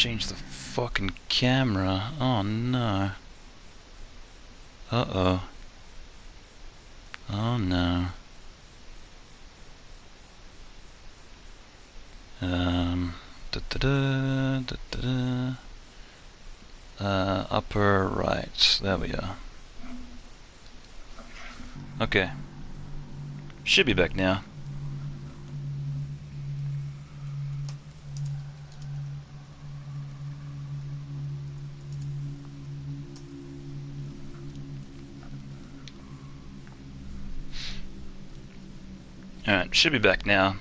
change the fucking camera. Oh no. Uh oh. Oh no. Um. Da da da da da. da. Uh, upper right. There we are. Okay. Should be back now. Alright, should be back now.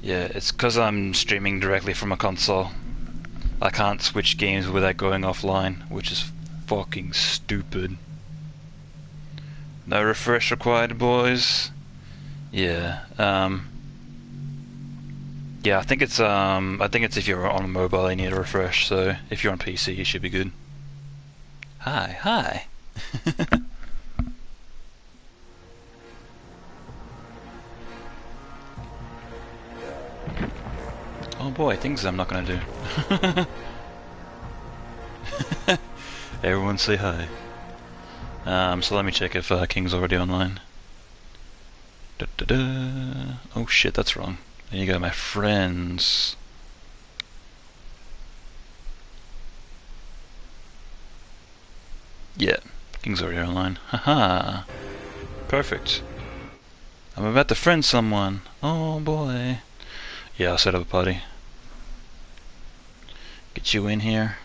Yeah, it's because I'm streaming directly from a console. I can't switch games without going offline, which is fucking stupid. No refresh required, boys. Yeah, um... Yeah, I think it's, um... I think it's if you're on mobile, you need a refresh, so if you're on PC, you should be good. Hi, hi! boy, things I'm not gonna do. Everyone say hi. Um, so let me check if uh, King's already online. Da -da -da. Oh shit, that's wrong. There you go, my friends. Yeah, King's already online. Haha. Perfect. I'm about to friend someone. Oh boy. Yeah, I'll set up a party. Get you in here.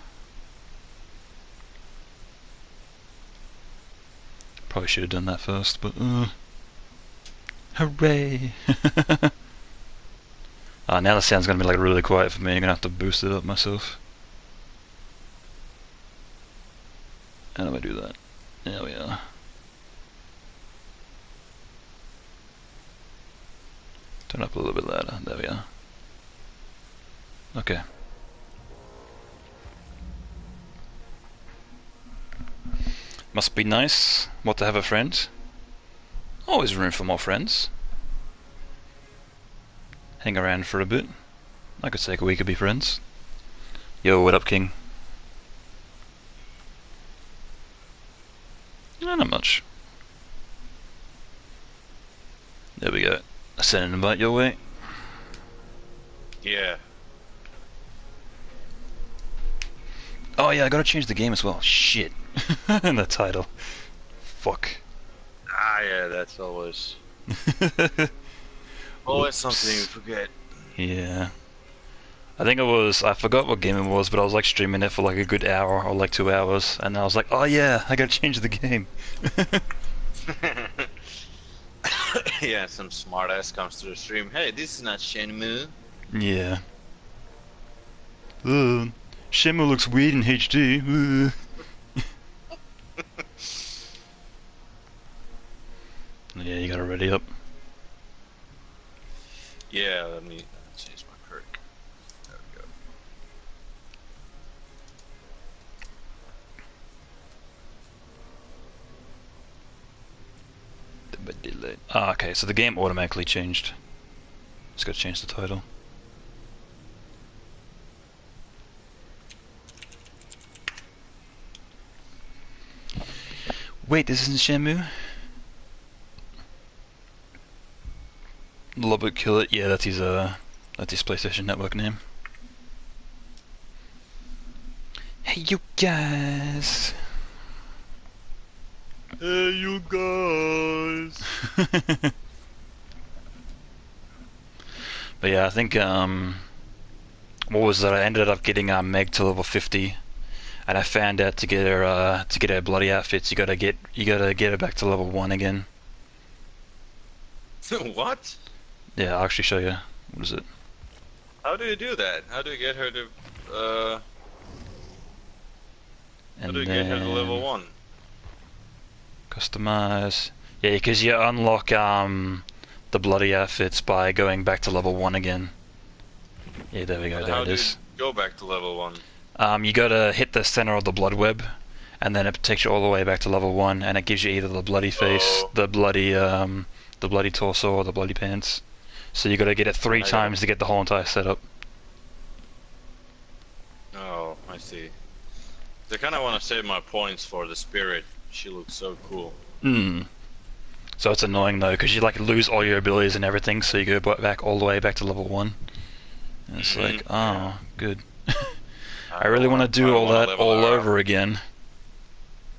Probably should have done that first, but uh. Hooray! uh, now the sound's gonna be like really quiet for me. I'm gonna have to boost it up myself. How do I do that? There we are. Turn up a little bit louder. There we are. Okay. Must be nice, what to have a friend. Always room for more friends. Hang around for a bit. I could take a week to be friends. Yo, what up, King? No, not much. There we go. I sent an invite your way. Yeah. Oh yeah, I gotta change the game as well. Shit. and the title. Fuck. Ah, yeah, that's always always something you forget. Yeah. I think it was, I forgot what game it was, but I was like streaming it for like a good hour or like two hours, and I was like, oh yeah, I gotta change the game. yeah, some smartass comes to the stream. Hey, this is not Shenmue. Yeah. Uh, Shenmue looks weird in HD. Uh. yeah, you gotta ready up. Yeah, let me change my perk. There we go. Ah, okay, so the game automatically changed. Just gotta change the title. Wait, this isn't Shenmue? Lubbock Kill It, yeah, that's his uh that's his PlayStation Network name. Hey you guys Hey, you guys. But yeah, I think um what was that? I ended up getting uh, Meg to level fifty and I found out to get her uh to get her bloody outfits you gotta get you gotta get her back to level one again. what? Yeah, I'll actually show you. What is it? How do you do that? How do you get her to uh? How And do you get her to level one? Customize. Yeah, because you unlock um the bloody outfits by going back to level one again. Yeah, there we go. But There how it do is. you go back to level one? Um, you gotta hit the center of the blood web, and then it takes you all the way back to level one, and it gives you either the bloody face, Oh. the bloody um, the bloody torso, or the bloody pants. So you gotta get it three I times to get the whole entire setup. Oh, I see. I kind of want to save my points for the spirit. She looks so cool. Hmm. So it's annoying though, because you like lose all your abilities and everything, so you go back all the way back to level one. And it's Mhm, like, oh, yeah. good. I really want to don't all that all her up. over again.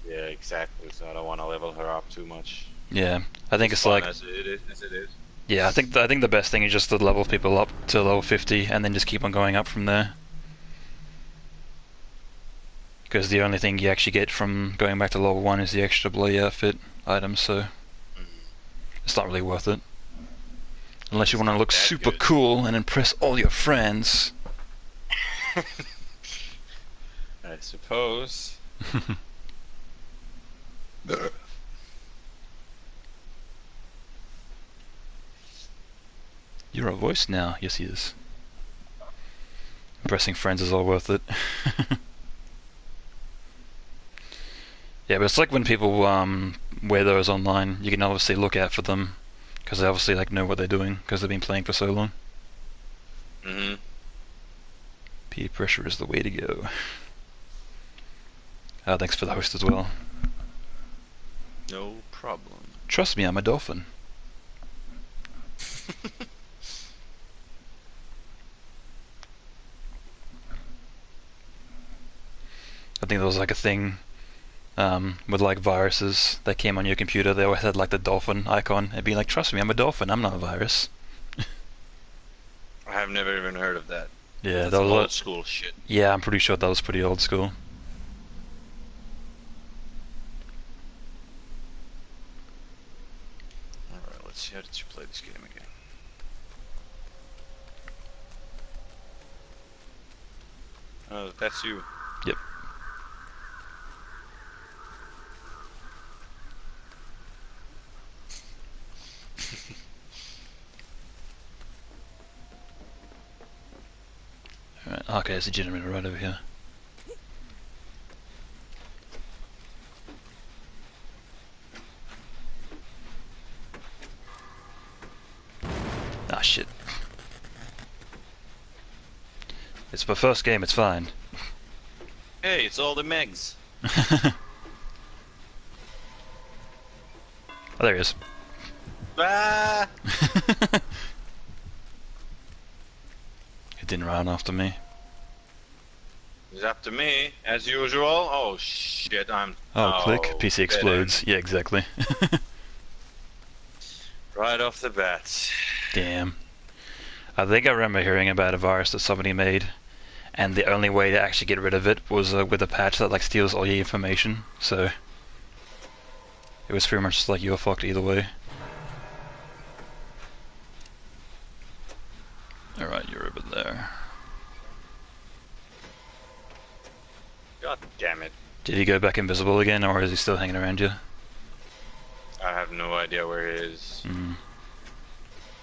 Yeah, exactly. So I don't want to level her up too much. Yeah, I think it's fun like, as it is. As it is. yeah, I think I think the best thing is just to level people up to level 50 and then just keep on going up from there. Because the only thing you actually get from going back to level one is the extra bloody outfit items, so Mhm. it's not really worth it. Unless you want to look super good. cool and impress all your friends. I suppose. You're a voice now. Yes, he is. Impressing friends is all worth it. yeah, but it's like when people um, wear those online. You can obviously look out for them because they obviously like know what they're doing because they've been playing for so long. hmm Peer pressure is the way to go. Uh, thanks for the host as well. No problem. Trust me, I'm a dolphin. I think there was like a thing um, with like viruses that came on your computer. They always had like the dolphin icon. It'd be like, trust me, I'm a dolphin. I'm not a virus. I have never even heard of that. Yeah, That's that was. old school shit. Yeah, I'm pretty sure that was pretty old school. Alright, let's see how did you play this game again. Oh, that's you. Yep. Alright, okay, there's a generator right over here. Ah, shit. It's my first game, it's fine. Hey, it's all the Megs. oh, there he is. Ah! He didn't run after me. It's up to me, as usual. Oh shit, I'm. Oh, click. Oh, PC dead explodes. Yeah, exactly. Right off the bat. Damn. I think I remember hearing about a virus that somebody made, and the only way to actually get rid of it was uh, with a patch that like steals all your information. So it was pretty much like you were fucked either way. All right, you're over there. God damn it. Did he go back invisible again, or is he still hanging around you? I have no idea where he is. Mm.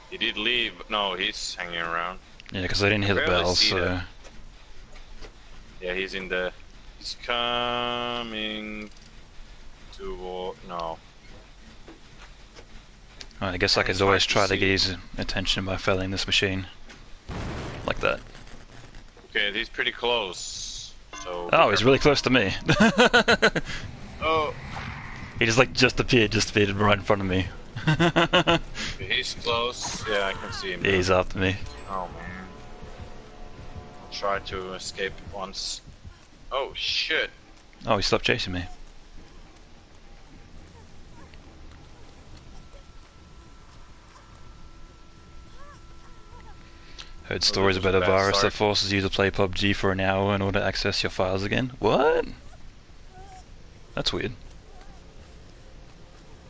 He did leave. No, he's hanging around. Yeah, because I didn't hear the bell, so that. Yeah, he's in the. He's coming. To. War. No. I guess I could always try to see. get his attention by failing this machine. Like that. Okay, he's pretty close. So. Oh, he's really close to me. Oh, he just like just appeared, just appeared right in front of me. he's close. Yeah, I can see him. Yeah, he's after me. Oh man. Try to escape once. Oh shit. Oh, he stopped chasing me. Heard oh, stories this about a a virus start. that forces you to play PUBG for an hour in order to access your files again. What? That's weird.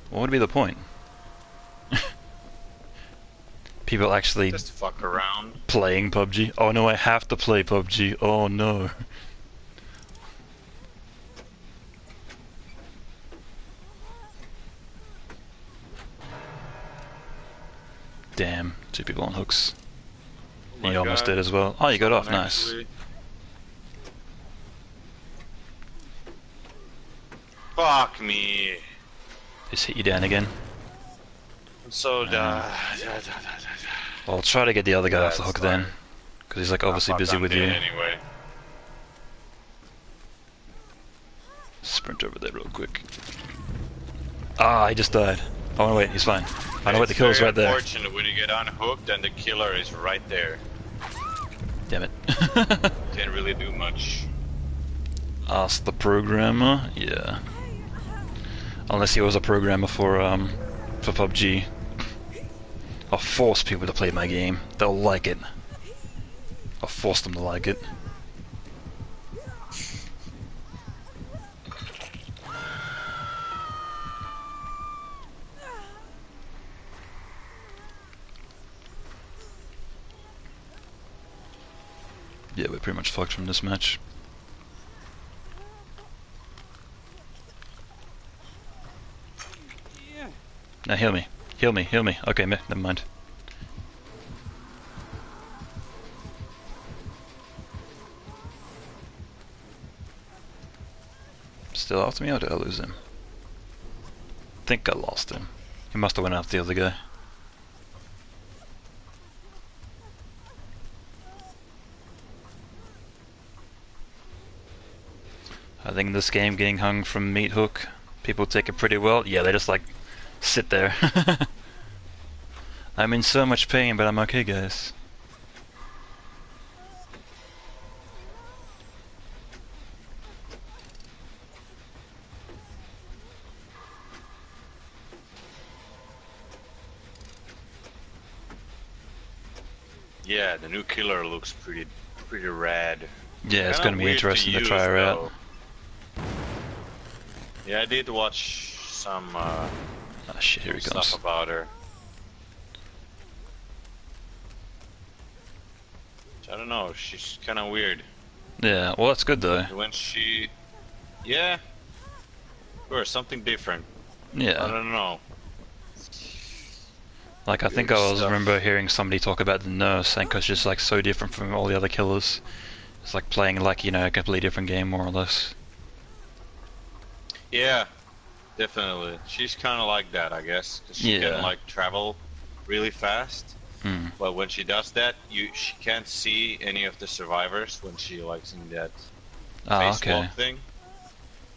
What would be the point? People actually Just fuck around. playing PUBG. Oh no, I have to play PUBG. Oh no. Damn, two people on hooks. Oh my you almost did as well. Oh, you got off. Someone Nice. Fuck me. Just hit you down again. I'm so Uh, done. Well, I'll try to get the other guy off the hook then. Because he's like obviously busy with you. Anyway. sprint over there real quick. Ah, he just died. Oh, no, wait, he's fine. I know what the killer's right there. Unfortunate when you get unhooked and the killer is right there. Damn it. Can't really do much. Ask the programmer? Yeah. Unless he was a programmer for, um, for PUBG. I'll force people to play my game. They'll like it. I'll force them to like it. Yeah, we're pretty much fucked from this match. Now heal me. Heal me, heal me. Okay, never mind. Still after me or did I lose him? think I lost him. He must have went after the other guy. I think this game getting hung from meat hook, people take it pretty well. Yeah, they just like sit there. I'm in so much pain, but I'm okay, guys. Yeah, the new killer looks pretty pretty rad. Yeah, it's Kinda gonna be interesting to, use, try her out. Yeah, I did watch some uh, Ah, shit, here he comes. stuff about her. I don't know, she's kind of weird. Yeah, well, that's good though. When she, yeah, or something different. Yeah. I don't know. like I think I was stuff. remember hearing somebody talk about the nurse, and because she's like so different from all the other killers. It's like playing like you know a completely different game, more or less. Yeah, definitely. She's kind of like that, I guess, 'cause she Yeah. can like travel really fast. Hmm. But when she does that, you she can't see any of the survivors when she likes in that face okay. walk thing.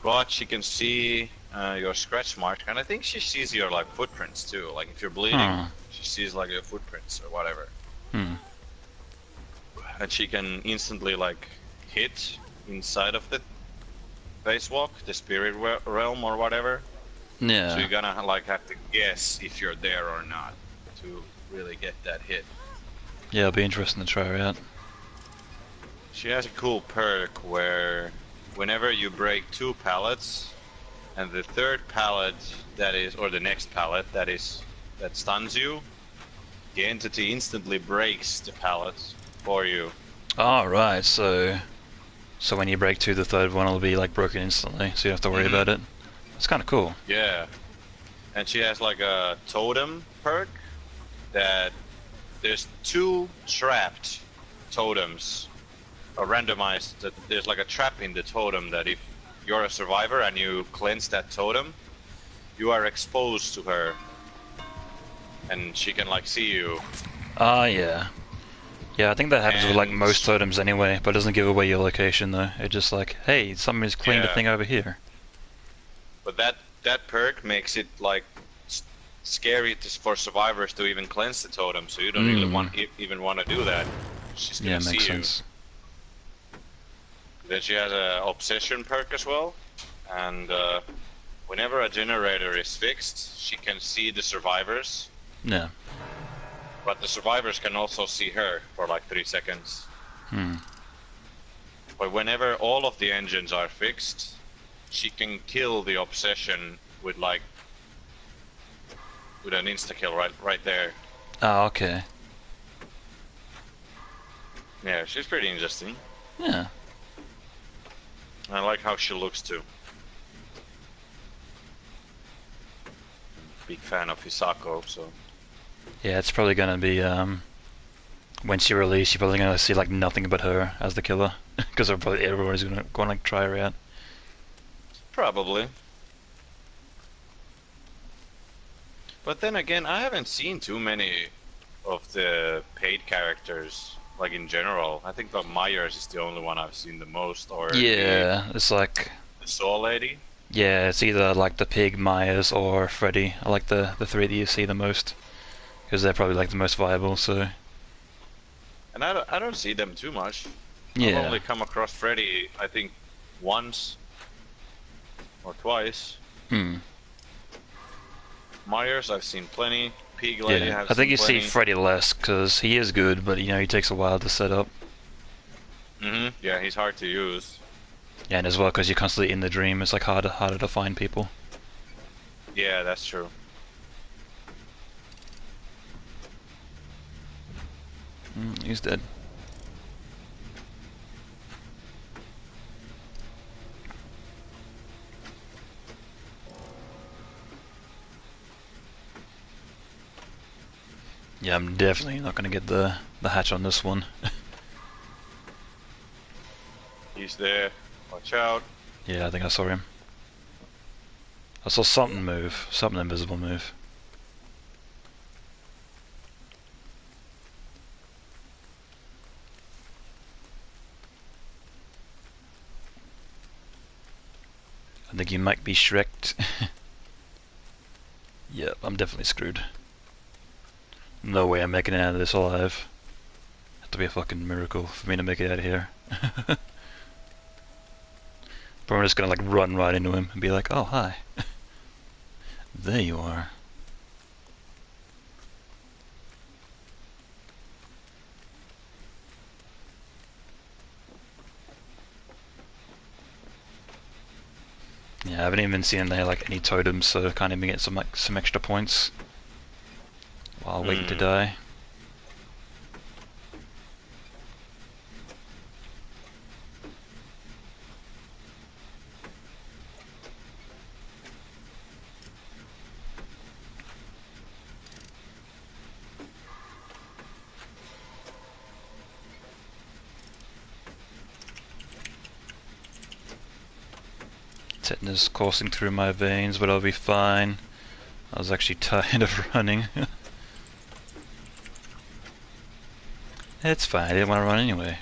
But she can see uh, your scratch mark, and I think she sees your like footprints too. Like if you're bleeding, Huh. she sees like your footprints or whatever, Hmm. and she can instantly like hit inside of the phase walk, the spirit realm or whatever. So you're gonna like have to guess if you're there or not to really get that hit. Yeah, it'll be interesting to try her out. She has a cool perk where whenever you break two pallets and the third pallet that is or the next pallet that is that stuns you, the entity instantly breaks the pallet for you. Ah, right. So, so when you break two, the third one will be like broken instantly, so you don't have to worry Mhm. about it. It's kind of cool. Yeah. And she has like a totem perk that there's two trapped totems or randomized that there's like a trap in the totem that if you're a survivor and you cleanse that totem, you are exposed to her. And she can like see you. Ah, yeah. Yeah, I think that happens with like most totems anyway, but it doesn't give away your location though. It just like, hey, somebody's cleaned a thing over here. But that that perk makes it like scary to, for survivors to even cleanse the totem, so you don't really Mm. want e- even want to do that. She's gonna Yeah, see makes you. sense. Then she has a obsession perk as well, and uh, whenever a generator is fixed, she can see the survivors, Yeah. but the survivors can also see her for like three seconds. Hmm. But whenever all of the engines are fixed, she can kill the obsession with like with an insta kill right right there. Ah, okay. Yeah, she's pretty interesting. Yeah. I like how she looks too. Big fan of Hisako, so Yeah, it's probably gonna be um when she released, you're probably gonna see like nothing but her as the killer, because probably everybody's gonna go and like try her out. Probably. But then again, I haven't seen too many of the paid characters, like in general. I think that Myers is the only one I've seen the most, or the- Yeah, it's like the Saw Lady. Yeah, it's either like the pig, Myers, or Freddy. I like the the three that you see the most because they're probably like the most viable. So And I don't, I don't see them too much. I've only come across Freddy, I think, once or twice. hmm. Myers, I've seen plenty. Pig Lady, yeah. I've think you plenty. see Freddy less because he is good, but you know he takes a while to set up. hmm Yeah, he's hard to use. Yeah, and as well because you're constantly in the dream, it's like harder harder to find people. Yeah, that's true. Mm, he's dead. Yeah, I'm definitely not gonna get the the hatch on this one. He's there. Watch out. yeah, I think I saw him. I saw something move, something invisible move. I think you might be Shreked. yep, I'm definitely screwed. No way I'm making it out of this alive. Have to be a fucking miracle for me to make it out of here. but I'm just gonna like run right into him and be like, oh hi. there you are. Yeah, I haven't even seen there like any totems, so can't even get some like some extra points while waiting to Hmm. die. Tetanus coursing through my veins, but I'll be fine. I was actually tired of running. it's fine, I didn't want to run anyway.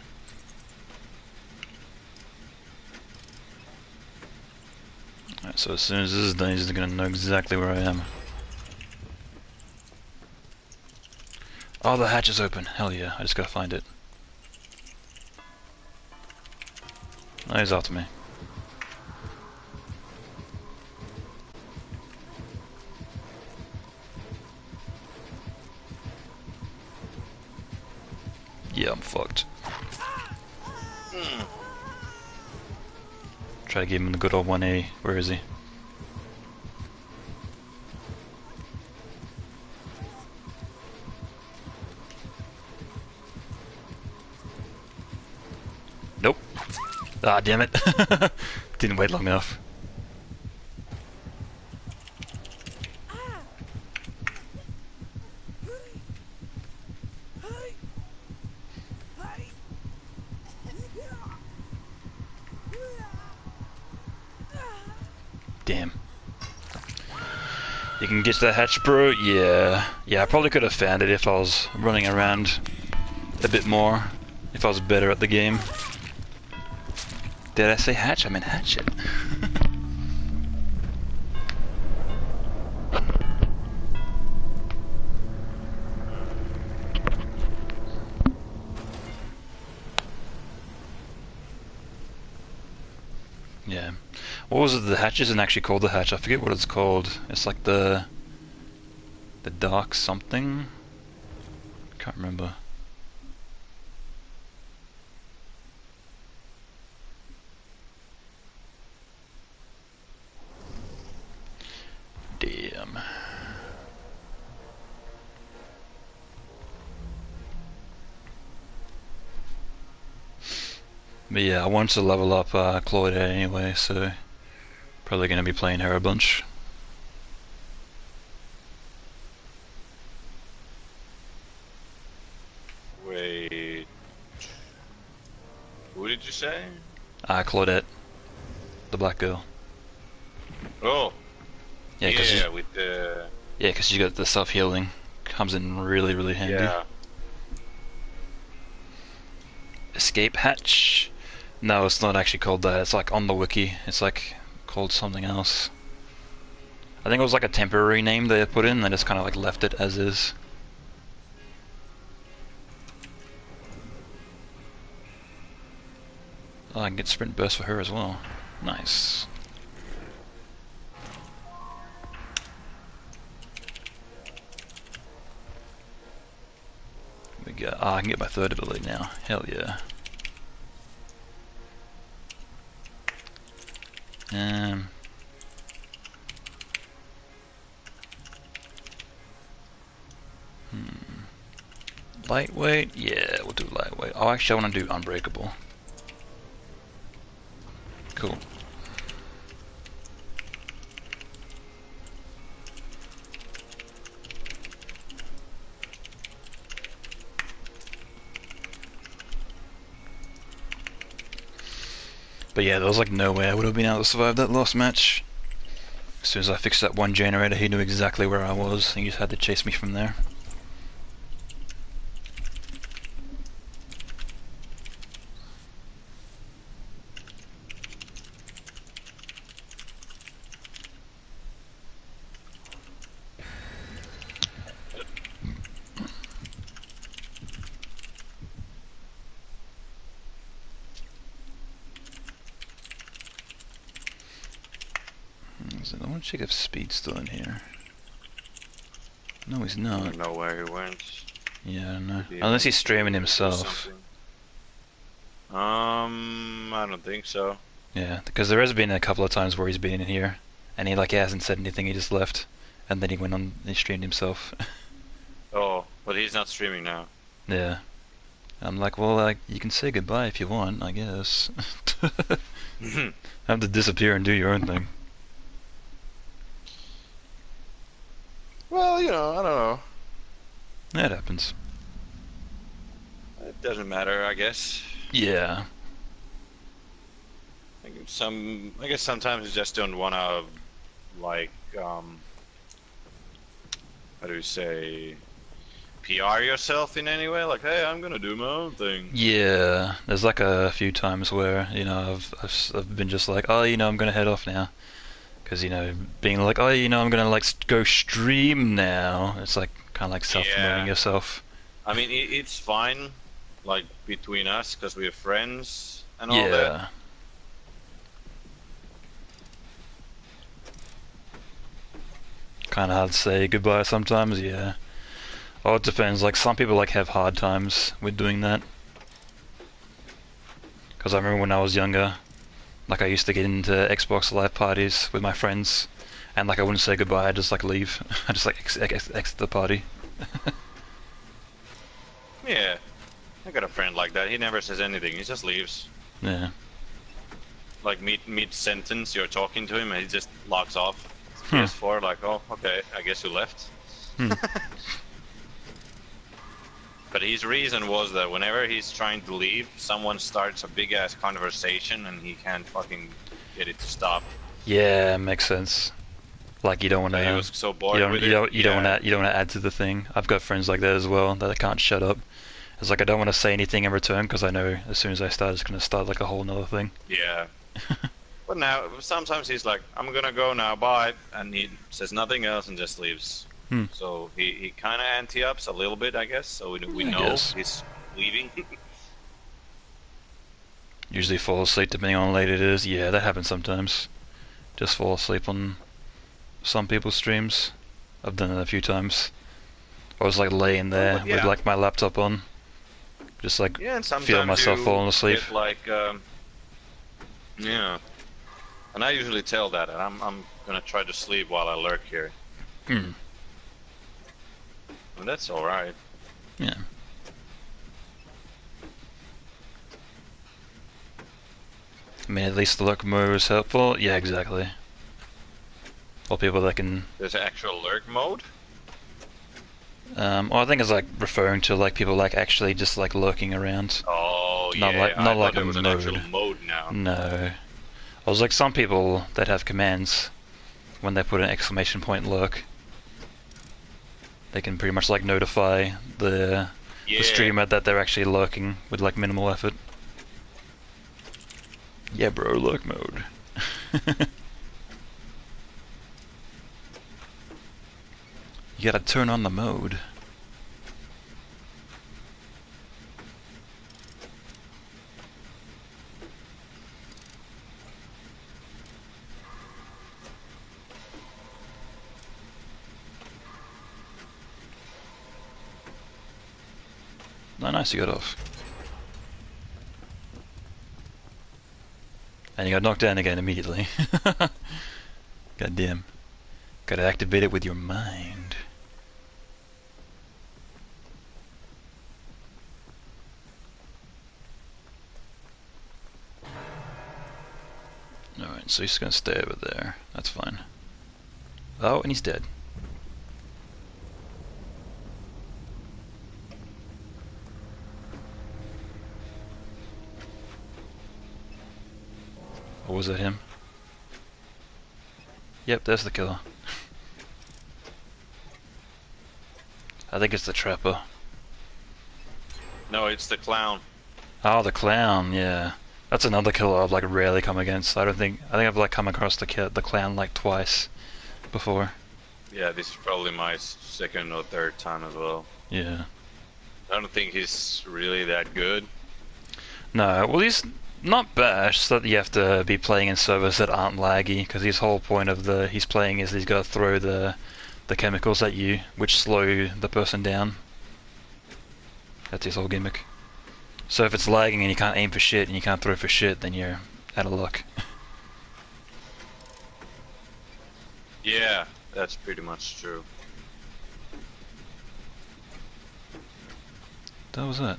Alright, so as soon as this is done, he's gonna know exactly where I am. Oh, the hatch is open. Hell yeah, I just gotta find it. Oh, he's after me. I'm fucked. Try to give him the good old 1A. Where is he? Nope. Ah, damn it. Didn't wait long enough. Damn. You can get to the hatch, bro? Yeah. Yeah, I probably could have found it if I was running around a bit more. If I was better at the game. Did I say hatch? I meant hatchet. yeah. What was it? The hatch isn't actually called the hatch. I forget what it's called. It's like the the dark something. Can't remember. Damn. But yeah, I wanted to level up uh, Claudia anyway, so probably going to be playing her a bunch. Wait. Who did you say? Uh, Claudette, the black girl. Oh, Yeah, yeah, because with the yeah, cause you got the self healing. Comes in really, really handy. yeah. Escape hatch. No, it's not actually called that. It's like on the wiki. It's like called something else. I think it was like a temporary name they put in, they just kind of like left it as is. Get sprint burst for her as well. Nice. We go. Oh, I can get my third ability now. Hell yeah. Um. Hmm. Lightweight? Yeah, we'll do lightweight. Oh, actually, I want to do unbreakable. But yeah, there was like no way I would have been able to survive that last match. As soon as I fixed that one generator, he knew exactly where I was. And he just had to chase me from there. So I want to check if Speed's still in here. No, he's not. I don't know where he went. Yeah, I don't know. Unless he's streaming himself. Um, I don't think so. Yeah, because there has been a couple of times where he's been in here, and he like hasn't said anything. He just left, and then he went on and streamed himself. Oh, but he's not streaming now. yeah. I'm like, well, like you can say goodbye if you want, I guess. Have to disappear and do your own thing. Well, you know, I don't know. That happens. It doesn't matter, I guess. Yeah. Like some, I guess sometimes you just don't want to, like, um, how do you say, PR yourself in any way? Like, hey, I'm gonna do my own thing. Yeah, there's like a few times where you know I've I've, s- I've been just like, oh, you know, I'm gonna head off now, because you know, being like, oh, you know, I'm gonna like go stream now. It's like kind of like self-promoting Yeah. yourself. I mean, it, it's fine, like between us, because we're friends and all that. Yeah. Kind of hard to say goodbye sometimes. Yeah. Oh, it depends. Like some people like have hard times with doing that. Because I remember when I was younger, like I used to get into Xbox Live parties with my friends, and like I wouldn't say goodbye. I just like leave. I just like ex- ex- exit the party. Yeah, I got a friend like that. He never says anything. He just leaves. yeah. Like mid mid sentence, you're talking to him, and he just logs off. Hmm. PS4, like, oh, okay, I guess you left. Hmm. But his reason was that whenever he's trying to leave, someone starts a big ass conversation, and he can't fucking get it to stop. Yeah, makes sense. Like you don't want And he to. was so bored You don't, with you don't, you don't want to, you don't want to add to the thing. I've got friends like that as well that I can't shut up. It's like I don't want to say anything in return because I know as soon as I start, it's gonna start like a whole nother thing. Yeah. But now, sometimes he's like, I'm gonna go now, bye, and he says nothing else and just leaves. Hmm. So he, he kind of anti-ups a little bit, I guess, so we, we I know guess. he's leaving. Usually fall asleep depending on how late it is. Yeah, that happens sometimes. Just fall asleep on some people's streams. I've done it a few times. I was like laying there but with like my laptop on, just like yeah, and feel myself falling asleep. get, like, um, yeah. And I usually tell that, and I'm, I'm gonna try to sleep while I lurk here. Hmm, And that's alright. yeah. I mean, at least the lurk mode is helpful. Yeah, exactly. Or people that can There's actual lurk mode? Um, well, I think it's like referring to like people like actually just like lurking around. Oh, Not yeah. like- not thought like a was mode. actual mode now. No, I was like some people that have commands when they put an exclamation point lurk, they can pretty much like notify the, yeah. the streamer that they're actually lurking with like minimal effort. Yeah, bro, lurk mode. you gotta turn on the mode. No, nice, you got off. And you got knocked down again immediately. God damn. Gotta activate it with your mind. Alright, so he's gonna stay over there. That's fine. Oh, and he's dead. Or was that him? Yep, there's the killer. I think it's the trapper. No, it's the clown. Oh, the clown, yeah. That's another killer I've like rarely come against. I don't think I think I've like come across the the clown like twice before. Yeah, this is probably my second or third time as well. Yeah. I don't think he's really that good. No, well he's not bad. It's that you have to be playing in servers that aren't laggy because his whole point of the he's playing is he's got to throw the the chemicals at you, which slow the person down. That's his whole gimmick. So if it's lagging and you can't aim for shit and you can't throw for shit, then you're out of luck. Yeah, that's pretty much true. That was that.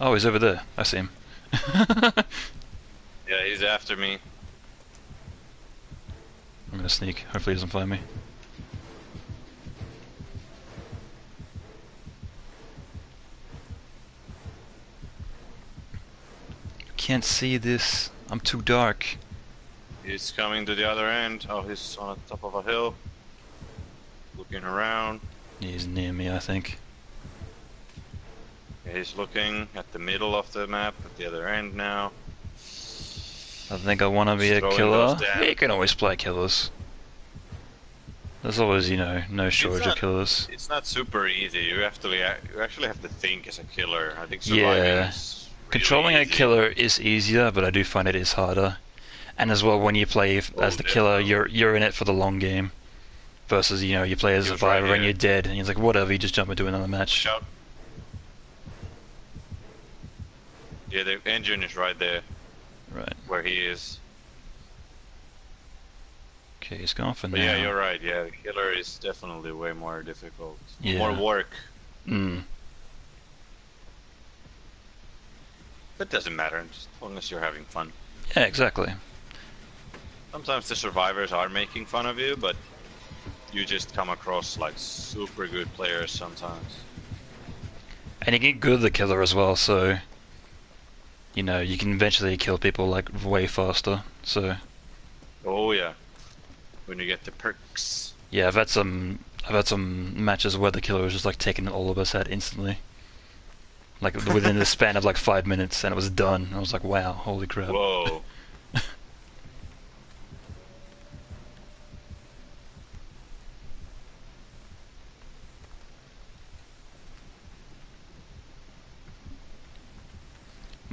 Oh, he's over there. I see him. Yeah, he's after me. I'm gonna sneak. Hopefully he doesn't find me. Can't see this. I'm too dark. He's coming to the other end. Oh, he's on the top of a hill. Looking around. He's near me, I think. He's looking at the middle of the map at the other end now. I think I want to be a killer. Yeah, you can always play killers. There's always, you know, no shortage of killers. It's not super easy. You have to you actually have to think as a killer. I think surviving Yeah. really Controlling a killer is easier, but I do find it is harder. And as well, when you play Oh, as the killer, you're you're in it for the long game. Versus, you know, you play as a was right survivor and you're dead, and you're like, whatever, you just jump into another match. Shout. Yeah, the engine is right there Right. where he is. Okay, he's gone for But now. yeah, you're right. Yeah, the killer is definitely way more difficult. Yeah. More work. Mm. But doesn't matter as long as you're having fun. Yeah, exactly. Sometimes the survivors are making fun of you, but you just come across like super good players sometimes. And you get good at the killer as well, so you know you can eventually kill people like way faster. So Oh yeah. When you get the perks. yeah, I've had some I've had some matches where the killer was just like taking all of us out instantly, like within the span of like five minutes, and it was done. I was like, wow, holy crap. Whoa.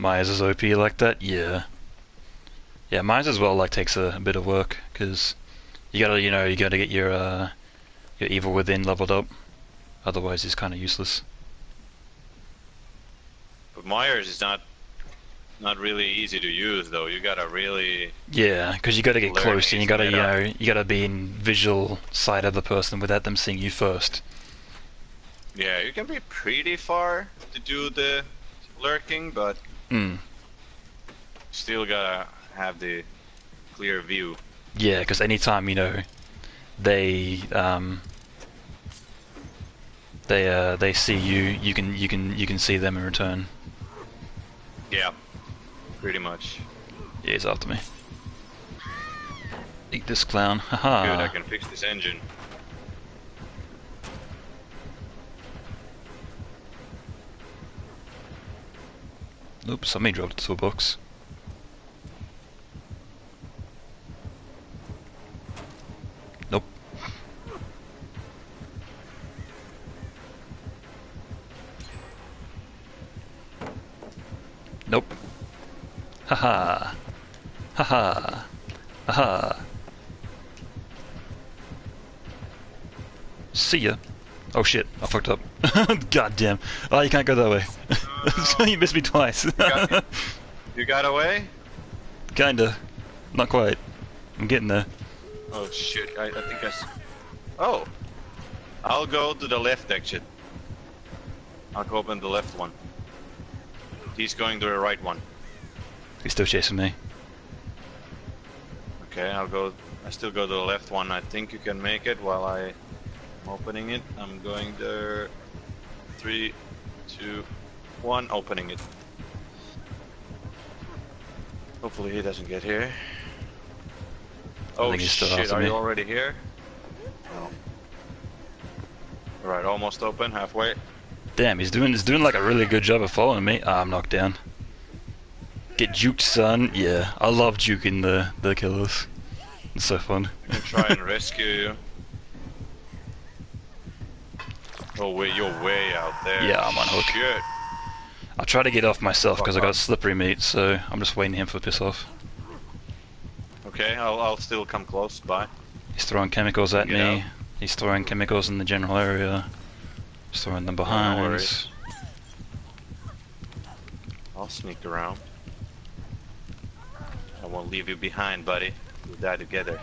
Myers is OP like that? Yeah. Yeah, Myers as well like takes a, a bit of work because you gotta you know you gotta get your uh, your evil within leveled up, otherwise he's kind of useless. But Myers is not not really easy to use though. You gotta really Yeah, because you got to get close and you got to you know you got to be in visual sight of the person without them seeing you first. Yeah, you can be pretty far to do the lurking, but Mm. still gotta have the clear view. Yeah, because anytime you know they um they uh they see you, you can you can you can see them in return. Yeah, pretty much. Yeah, he's after me. Eat this clown, haha. Good, I can fix this engine. Oops, somebody dropped the toolbox. Nope. Nope. Haha. Haha. Haha. See ya. Oh shit, I fucked up. God damn. Oh, you can't go that way. you missed me twice. got- You got away? Kinda. Not quite. I'm getting there. Oh shit, I, I think I s- Oh! I'll go to the left exit. I'll go open the left one. He's going to the right one. He's still chasing me. Okay, I'll go. I still go to the left one. I think you can make it while I am opening it. I'm going there. Three, two, one. Opening it. Hopefully he doesn't get here. Oh think he's still shit! Are me. you already here? No. Almost open. Halfway. Damn, he's doing he's doing like a really good job of following me. Ah, I'm knocked down. Get juked, son. Yeah, I love juking the the killers. It's so fun. I can try and rescue you. Oh wait, you're way out there. Yeah, I'm on hook. Shit. I'll try to get off myself because I uh-huh. got slippery meat, so I'm just waiting him for piss off. Okay, I'll, I'll still come close by. He's throwing chemicals at Get me. out. He's throwing chemicals in the general area. He's throwing them oh, behind. worries. I'll sneak around. I won't leave you behind, buddy. We'll die together.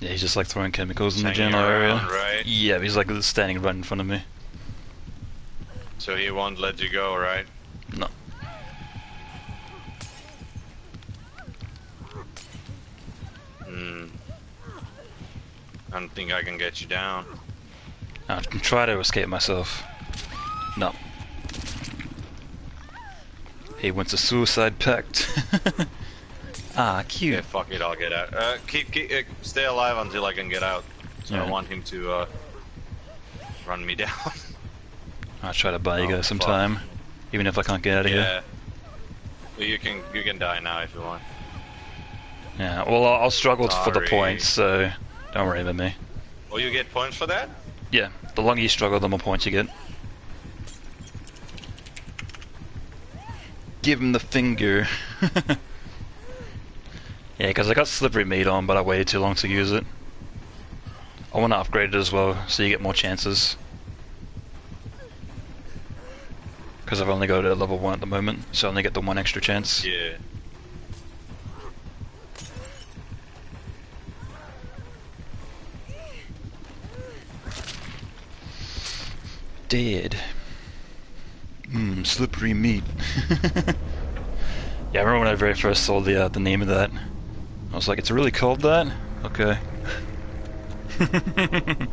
Yeah, he's just like throwing chemicals in the general area. right? Yeah, he's like standing right in front of me. So he won't let you go, right? No. Hmm. I don't think I can get you down. I can try to escape myself. No. He went to suicide pact. ah, cute. Yeah, fuck it, I'll get out. Uh, keep, keep uh, stay alive until I can get out. So I want him to uh, run me down. I'll try to buy you Oh, guys some fuck. time, even if I can't get out of here. yeah. Well, You can you can die now if you want. Yeah. Well, I'll, I'll struggle for the points, so don't worry about me. Oh, you get points for that? Yeah. The longer you struggle, the more points you get. Give him the finger. yeah, because I got slippery meat on, but I waited too long to use it. I want to upgrade it as well, so you get more chances. Because I've only got it at level 1 at the moment, so I only get the one extra chance. Yeah. Dead. Mmm, slippery meat. yeah, I remember when I very first saw the uh, the name of that. I was like, it's really called that? Okay.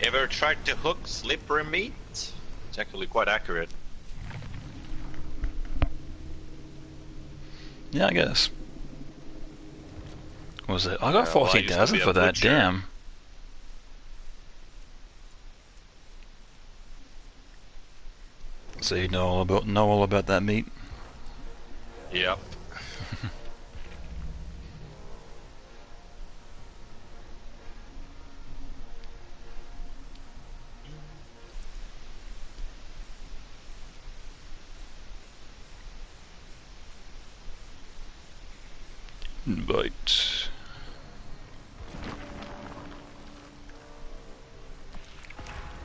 Ever tried to hook slippery meat? It's actually quite accurate. yeah, I guess. What was it? I got Yeah, I used to 14,000 be for that, butcher. damn. So you know all about know all about that meat. Yep. Invite.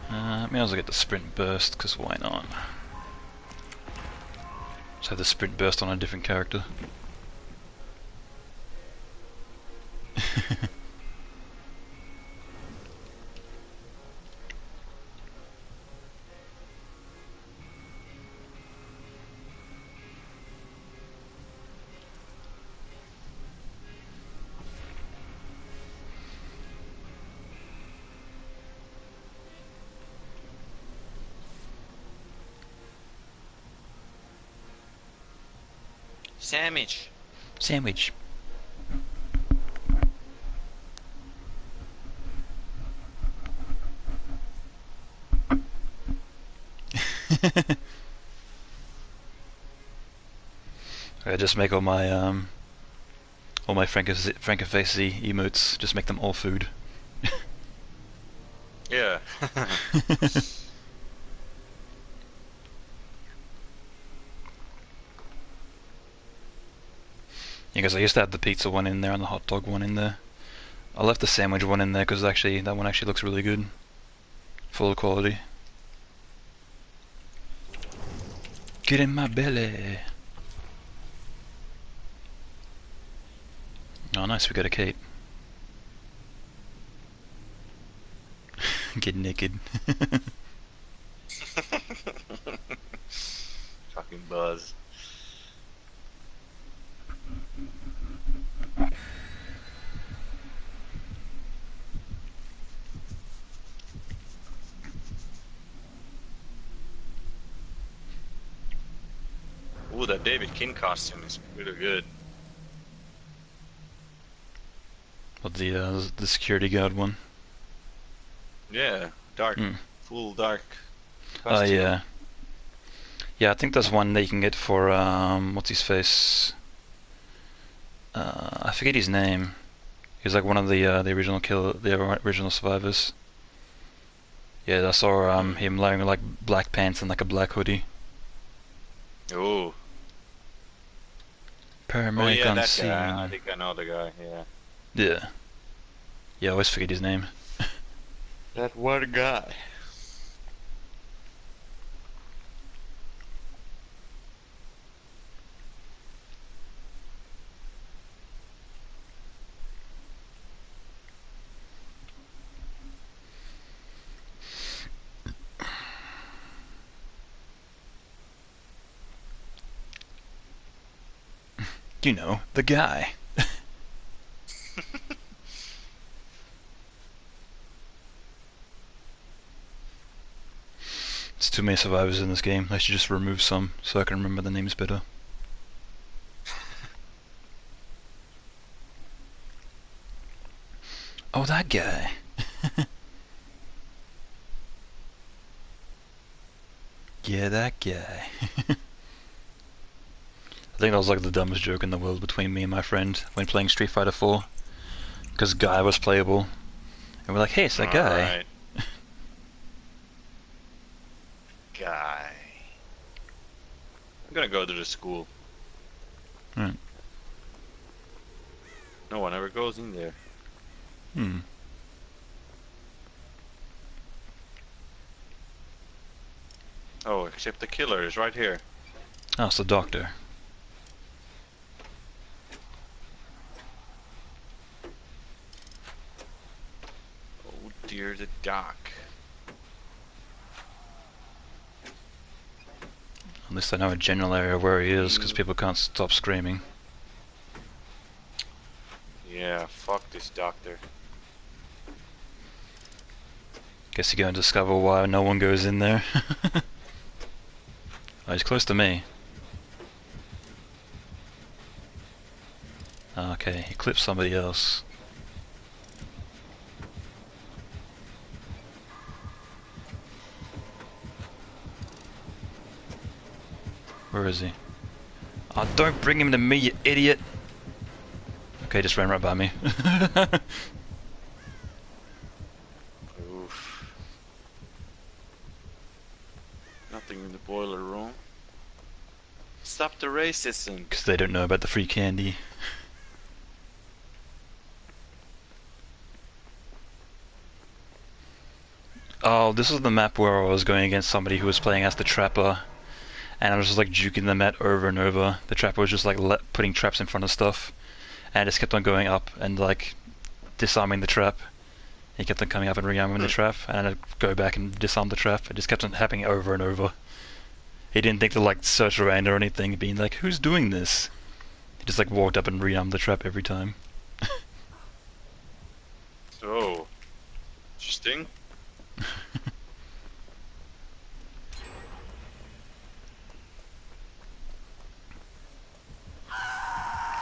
Uh, may as well get the sprint burst, because why not? Just have the sprint burst on a different character. Sandwich. Sandwich. I just make all my um all my FrankerFaceZ emotes, just make them all food. Yeah. Yeah, because I used to have the pizza one in there and the hot dog one in there. I left the sandwich one in there because actually that one actually looks really good, full quality. Get in my belly. Oh, nice. We got a cape. Get naked. Fucking buzz. Ooh, that David King costume is really good. What the uh, the security guard one? Yeah, dark, Hmm. full dark. Oh Costume. yeah. Yeah, I think there's one that you can get for um, what's his face? Uh, I forget his name. He's like one of the uh, the original kill, the original survivors. Yeah, I saw um, him wearing like black pants and like a black hoodie. Ooh. Oh, paramedic Oh yeah, on that scene. guy. I think I know the guy. Yeah. Yeah. Yeah, I always forget his name. That one guy. You know, the guy. It's too many survivors in this game. I should just remove some so I can remember the names better. Oh, that guy. yeah, that guy. I think that was like the dumbest joke in the world between me and my friend when playing Street Fighter 4. Because Guy was playable. And we're like, hey, it's that guy. Alright. guy. I'm gonna go to the school. Right. No one ever goes in there. Hmm. Oh, except the killer is right here. Oh, it's the doctor. Oh dear, the doc. At least I know a general area where he is, because people can't stop screaming. Yeah, fuck this doctor. Guess you're going to discover why no one goes in there. oh, he's close to me. Ah, okay, he clipped somebody else. Where is he? Oh, don't bring him to me, you idiot! Okay, just ran right by me. Oof. Nothing in the boiler room. Stop the racism. Because they don't know about the free candy. Oh, this is the map where I was going against somebody who was playing as the trapper, and I was just like juking the mat over and over. The trapper was just like le- putting traps in front of stuff, and I just kept on going up and like disarming the trap. He kept on coming up and rearming the Hmm. trap, and I'd go back and disarm the trap. It just kept on happening over and over. He didn't think to like search around or anything, being like, "Who's doing this?" He just like walked up and rearmed the trap every time. so, Interesting.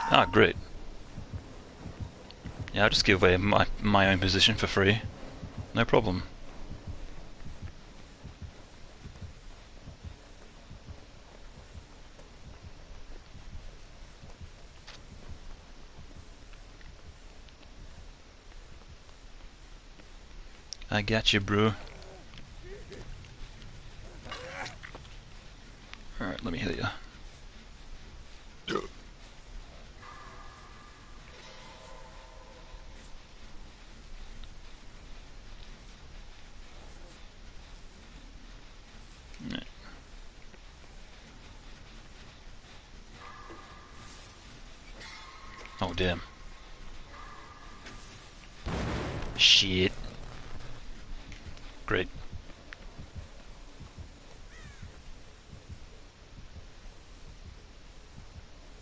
Ah, great. Yeah, I'll just give away my my own position for free. No problem. I got you, bro. Alright, let me hit you. Alright. Oh, damn. Shit. Great.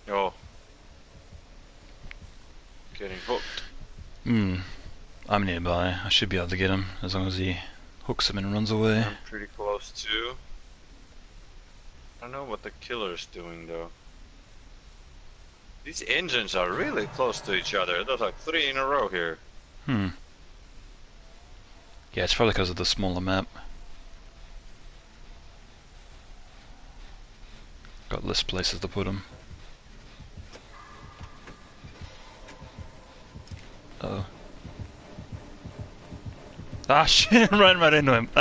Oh. Getting hooked. Hmm. I'm nearby. I should be able to get him as long as he hooks him and runs away. I'm pretty close too. I don't know what the killer's doing though. These engines are really close to each other. There's like three in a row here. Hmm. Yeah, it's probably because of the smaller map. Got less places to put them. Uh oh. Ah shit, ran right into him.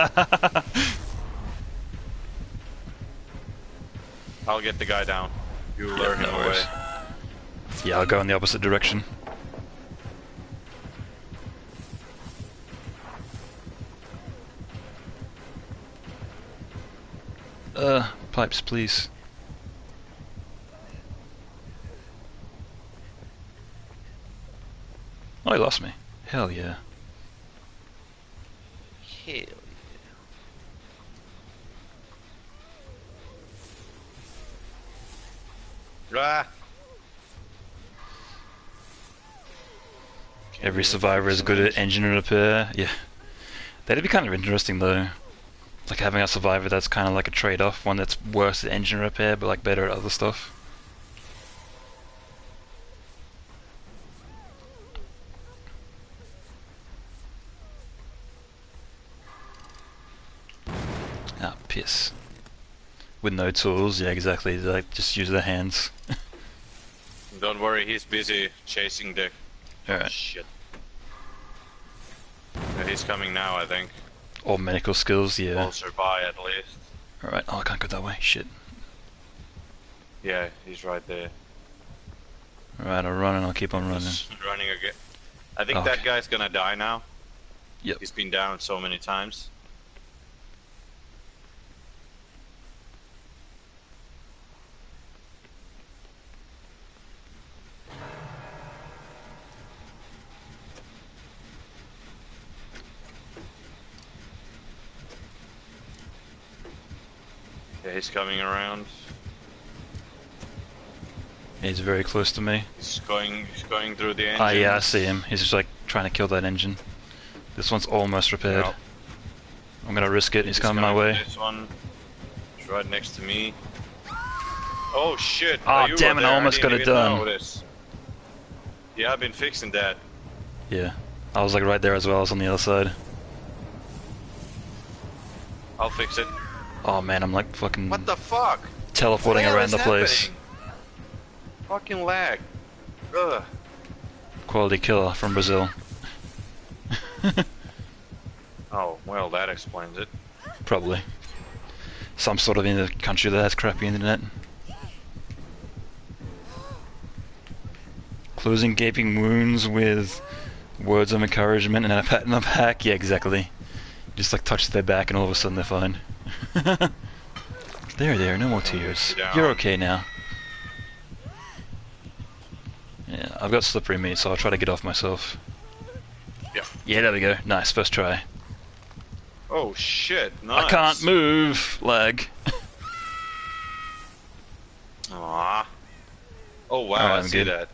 I'll get the guy down. You lure him no away. worries. Yeah, I'll go in the opposite direction. Uh, pipes, please. Oh, he lost me. Hell yeah. Hell yeah. Ah. Every survivor is good at engine. repair. Yeah. That'd be kind of interesting though. Like having a survivor that's kind of like a trade-off, one that's worse at engine repair but like better at other stuff. Ah, piss. With no tools, yeah, exactly. Like just use their hands. Don't worry, he's busy chasing the Alright. shit. Yeah, he's coming now, I think. Or medical skills, yeah. Closer by, at least. Alright, oh I can't go that way. Shit. Yeah, he's right there. Alright, I'll run and I'll keep on running. He's running again. I think Oh, that okay. guy's gonna die now. Yep. He's been down so many times. Yeah, he's coming around. He's very close to me. He's going. He's going through the engine. Ah, yeah, I see him. He's just like trying to kill that engine. This one's almost repaired. Yep. I'm gonna risk it. He's coming my way. This one. He's right next to me. Oh shit! You damn it, I almost didn't got it done. Yeah, I've been fixing that. Yeah. I was like right there as well. I was on the other side. I'll fix it. Oh man, I'm like fucking What the fuck? teleporting hell around the place. happening? Fucking lag. Ugh. Quality killer from Brazil. Oh, well, that explains it. Probably. Some sort of in the country that has crappy internet. Closing gaping wounds with words of encouragement and a pat on the back. Yeah, exactly. Just like touch their back and all of a sudden they're fine. there, there, no more tears. down. You're okay now. Yeah, I've got slippery meat, so I'll try to get off myself. Yeah. Yeah, there we go. Nice, first try. Oh shit! Nice. I can't move. Lag. Aww. Oh wow, Oh, I I'm see good. that.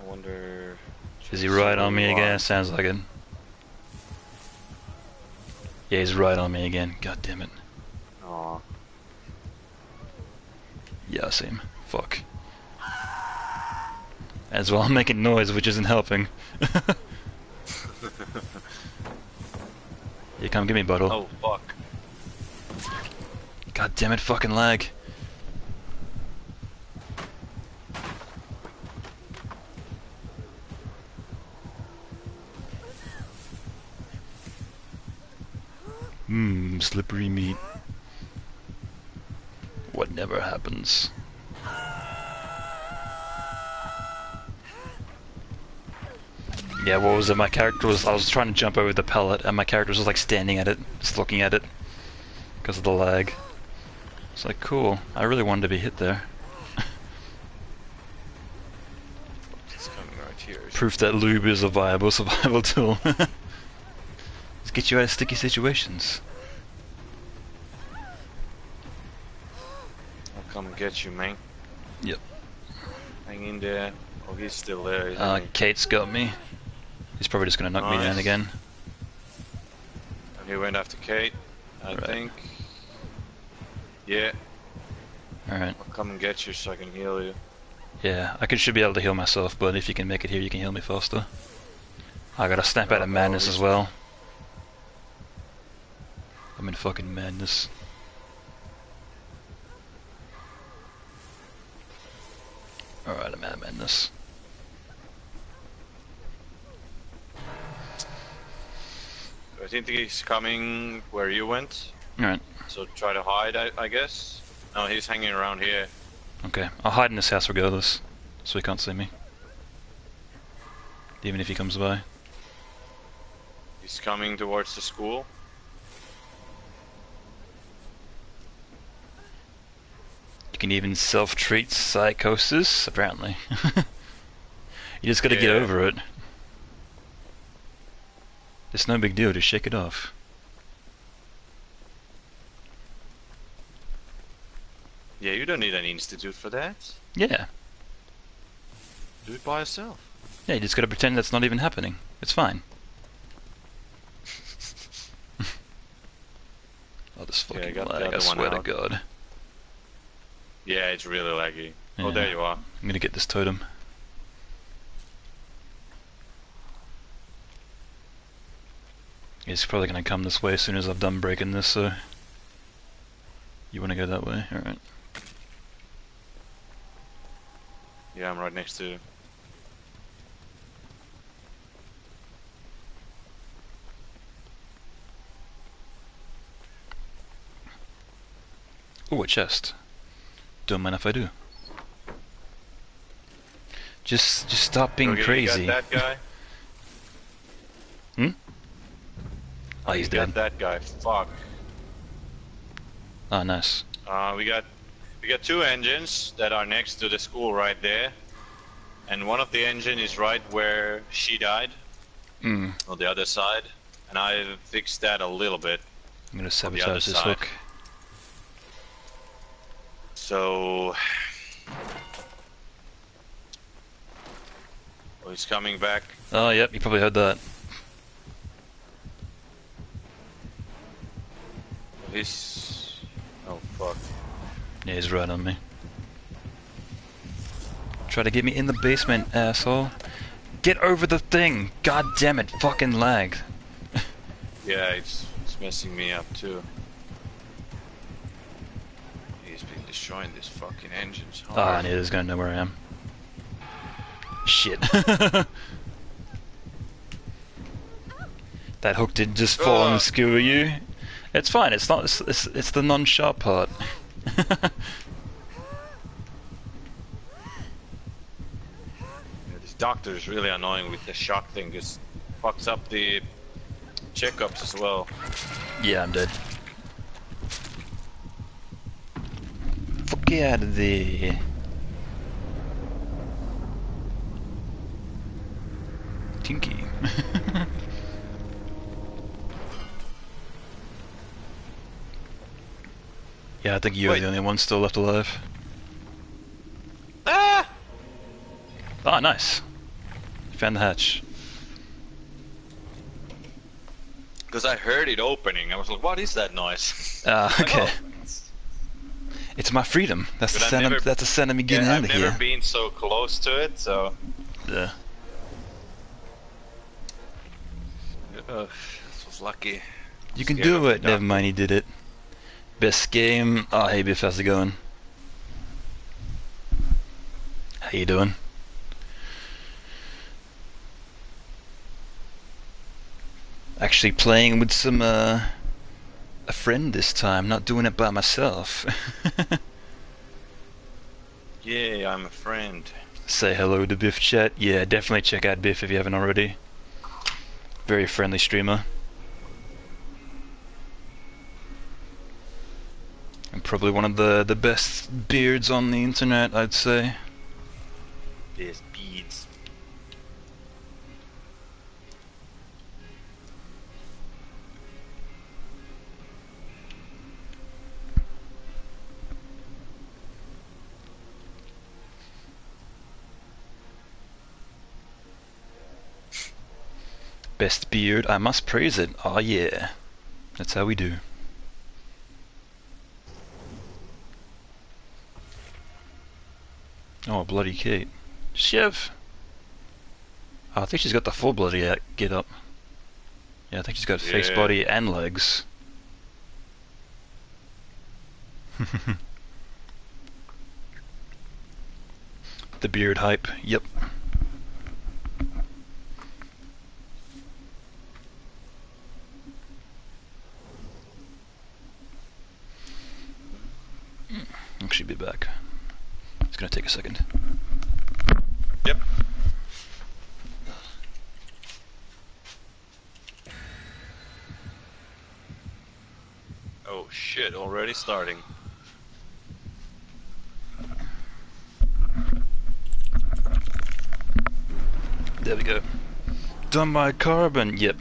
I wonder. Is he right on me again? Sounds like it. Yeah, he's right on me again. God damn it. Aw. Yeah, same. Fuck. As well, I'm making noise, which isn't helping. you come get me, Buttle. Oh fuck. God damn it, fucking lag. Mmm, slippery meat. What never happens. Yeah, what was it? My character was. I was trying to jump over the pallet, and my character was like standing at it, just looking at it, because of the lag. It's like, cool. I really wanted to be hit there. It's coming right here. Proof that lube is a viable survival tool. Get you out of sticky situations. I'll come and get you, man. Yep. Hang in there. Oh, he's still there. Uh, he? Kate's got me. He's probably just gonna knock me down Nice. again. He went after Kate, I Right. think. Yeah, Alright. I'll come and get you so I can heal you. Yeah, I could, should be able to heal myself, but if you can make it here, you can heal me faster. I gotta snap out Oh, of madness oh, as well. I'm in fucking madness. Alright, I'm out of madness. I think he's coming where you went, Alright, so try to hide, I, I guess. No, he's hanging around here. okay. I'll hide in this house regardless, so he can't see me. Even if he comes by. He's coming towards the school. You can even self-treat psychosis, apparently. you just gotta get over it. It's no big deal, just shake it off. Yeah, you don't need an institute for that. Yeah, Do it by yourself. yeah, you just gotta pretend that's not even happening. It's fine. oh, this Yeah, I fucking got lag, I swear to. God. Yeah, it's really laggy. Oh, there you are. I'm gonna get this totem. He's probably gonna come this way as soon as I've done breaking this, so... You wanna go that way? Alright. Yeah, I'm right next to you. Ooh, a chest. Don't mind if I do. Just, just stop being Okay, crazy. got that guy? Hmm? Oh, he's dead. that guy. Fuck. Oh, nice. Uh, we got we got two engines that are next to the school right there, and one of the engine is right where she died Mm. on the other side, and I fixed that a little bit. I'm gonna sabotage this side. hook. So. Oh, he's coming back. Oh, yep, you probably heard that. He's. Oh fuck. Yeah, he's right on me. Try to get me in the basement, asshole. Get over the thing! God damn it, fucking lag. Yeah, it's, it's messing me up too. Destroying this fucking engines. Ah, hard. and he is gonna know where I am. Shit. that hook did just fall and skewer you. It's fine, it's not, it's, it's, it's the non-sharp part. Yeah, this doctor is really annoying with the shock thing. Just fucks up the checkups as well. yeah, I'm dead. Fuck out of there. Tinky. yeah, I think you're Wait. the only one still left alive. Ah! Ah, nice. Found the hatch. Because I heard it opening. I was like, what is that noise? Ah, Like, okay. oh. It's my freedom. That's the But I've sound. never- Of, that's the sound of me getting yeah, out I've of never here. been so close to it, so. Yeah. Ugh, this was lucky. You can Scared do it. Never mind, he did it. Best game. Oh, hey Biff, how's it going? How you doing? Actually playing with some uh, a friend this time, not doing it by myself. Yeah, I'm a friend. Say hello to Biff chat. Yeah, definitely check out Biff if you haven't already. Very friendly streamer. And probably one of the, the best beards on the internet, I'd say. There's Best beard, I must praise it. Oh yeah. That's how we do. Oh, bloody Kate. Shiv! Oh, I think she's got the full bloody uh, get up. Yeah, I think she's got face, body, and legs. the beard hype, yep. I should be back. It's gonna take a second. Yep. Oh shit, already starting. There we go. Done by Carbon. Yep.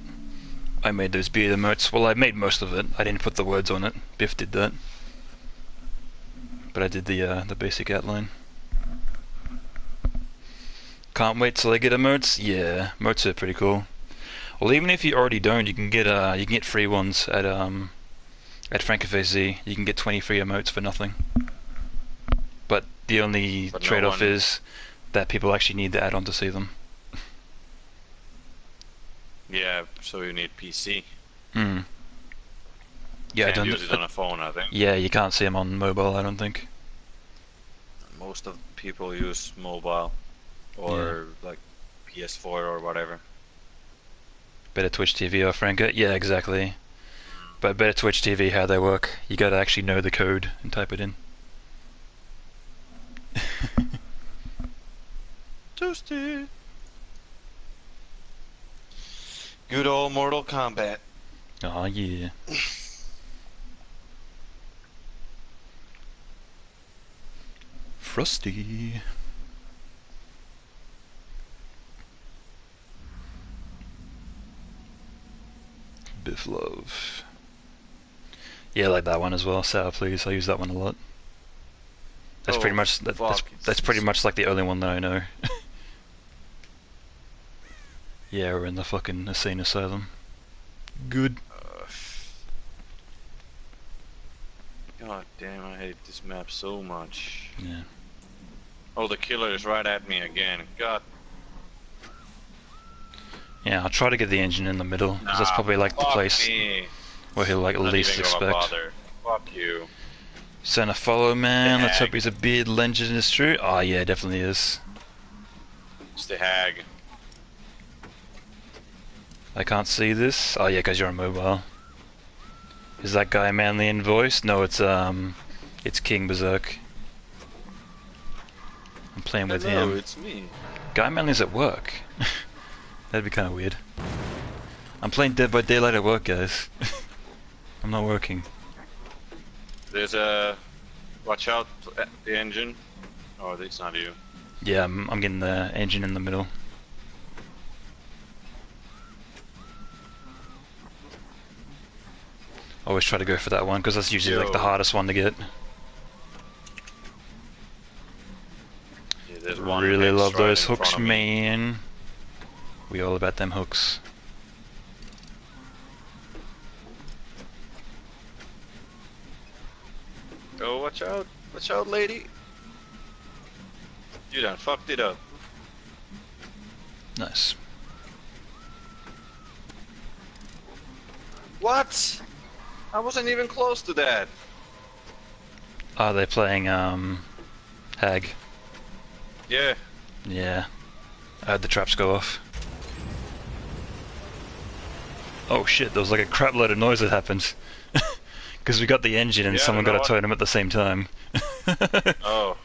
I made those beer emotes. Well, I made most of it. I didn't put the words on it. Biff did that. But I did the uh, the basic outline. Can't wait till I get emotes. Yeah, emotes are pretty cool. Well, even if you already don't, you can get uh you can get free ones at um at FrancoFZ. You can get 20 free emotes for nothing. But the only But trade-off one- is that people actually need the add-on to see them. Yeah, so you need PC. Hmm. Yeah, I Can't don't. use it uh, on a phone, I think. Yeah, you can't see them on mobile. I don't think. Most of people use mobile or like PS4 or whatever. Better Twitch TV or Franca. Yeah, exactly. But better Twitch TV, how they work. You gotta actually know the code and type it in. Toasty. Good old Mortal Kombat. oh yeah. Frosty. Biff Love. Yeah, I like that one as well. Sour Please. I use that one a lot. That's Oh, pretty much that, that's that's pretty much like the only one that I know. yeah, we're in the fucking insane asylum. Good. Uh, God damn, I hate this map so much. Yeah. Oh, the killer is right at me again. God. Yeah, I'll try to get the engine in the middle because that's probably like the place Me. where he'll like Not least expect. Fuck you. Send a follow man. Let's hope he's a beard legend is true. Oh yeah, definitely is. It's the hag. I can't see this. Oh yeah, because you're on mobile. Is that guy manly in voice? No, it's um, it's King Berserk. I'm playing with Hello, him. it's me. Guy is at work. That'd be kind of weird. I'm playing Dead by Daylight at work, guys. I'm not working. There's a. Watch out, the engine. Oh, it's not you. Yeah, I'm, I'm getting the engine in the middle. Always try to go for that one because that's usually like the hardest one to get. There's one Really love those hooks, man. We all about them hooks. Oh, watch out. Watch out, lady. You done fucked it up. Nice. What? I wasn't even close to that. Are they playing um, Hag? Yeah. Yeah. I had the traps go off. Oh shit, there was like a crap load of noise that happened. Because we got the engine and Yeah, someone got a totem at the same time. Oh.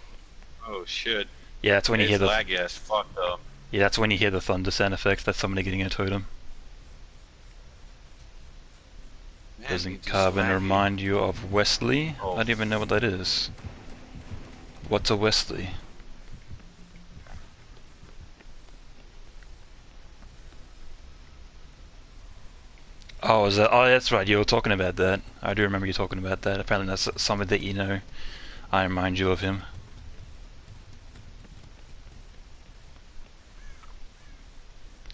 Oh shit. yeah, that's when you hear the laggy as fuck though. yeah, that's when you hear the thunder sound effects. That's somebody getting a totem. Man, Doesn't Carbon remind you of Wesley? Oh. I don't oh. even know what that is. What's a Wesley? Oh, is that? Oh, that's right. You were talking about that. I do remember you talking about that. Apparently, that's something that you know. I remind you of him.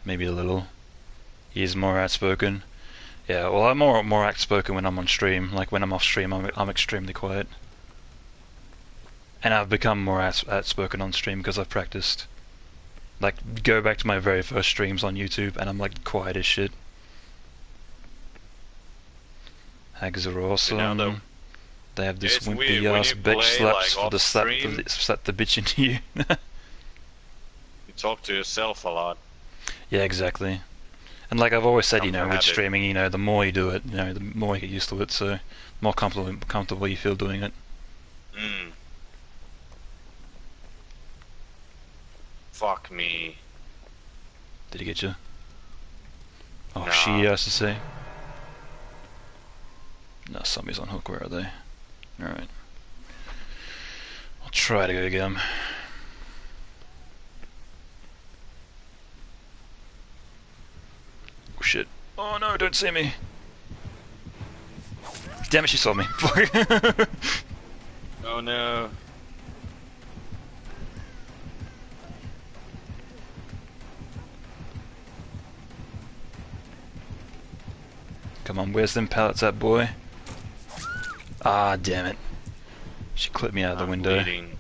Maybe a little. He's more outspoken. Yeah, well, I'm more more outspoken when I'm on stream. Like when I'm off stream, I'm I'm extremely quiet. And I've become more outs- outspoken on stream because I've practiced. Like, go back to my very first streams on YouTube, and I'm like quiet as shit. Hags are awesome. they have this it's wimpy ass bitch slaps like, for the slap the, slap the bitch into you. You talk to yourself a lot. Yeah, exactly. And like I've always said, you know, with habit. streaming, you know, the more you do it, you know, the more you get used to it. So, more comfortable, comfortable you feel doing it. Mm. Fuck me. Did he get you? Oh, she has to say. No, somebody's on hook. Where are they? All right. I'll try to go get them. Oh shit! Oh no! Don't see me! Damn it! She saw me. Oh no. Come on, where's them pallets at, boy? Ah, damn it. She clipped me out of the I'm window. bleeding.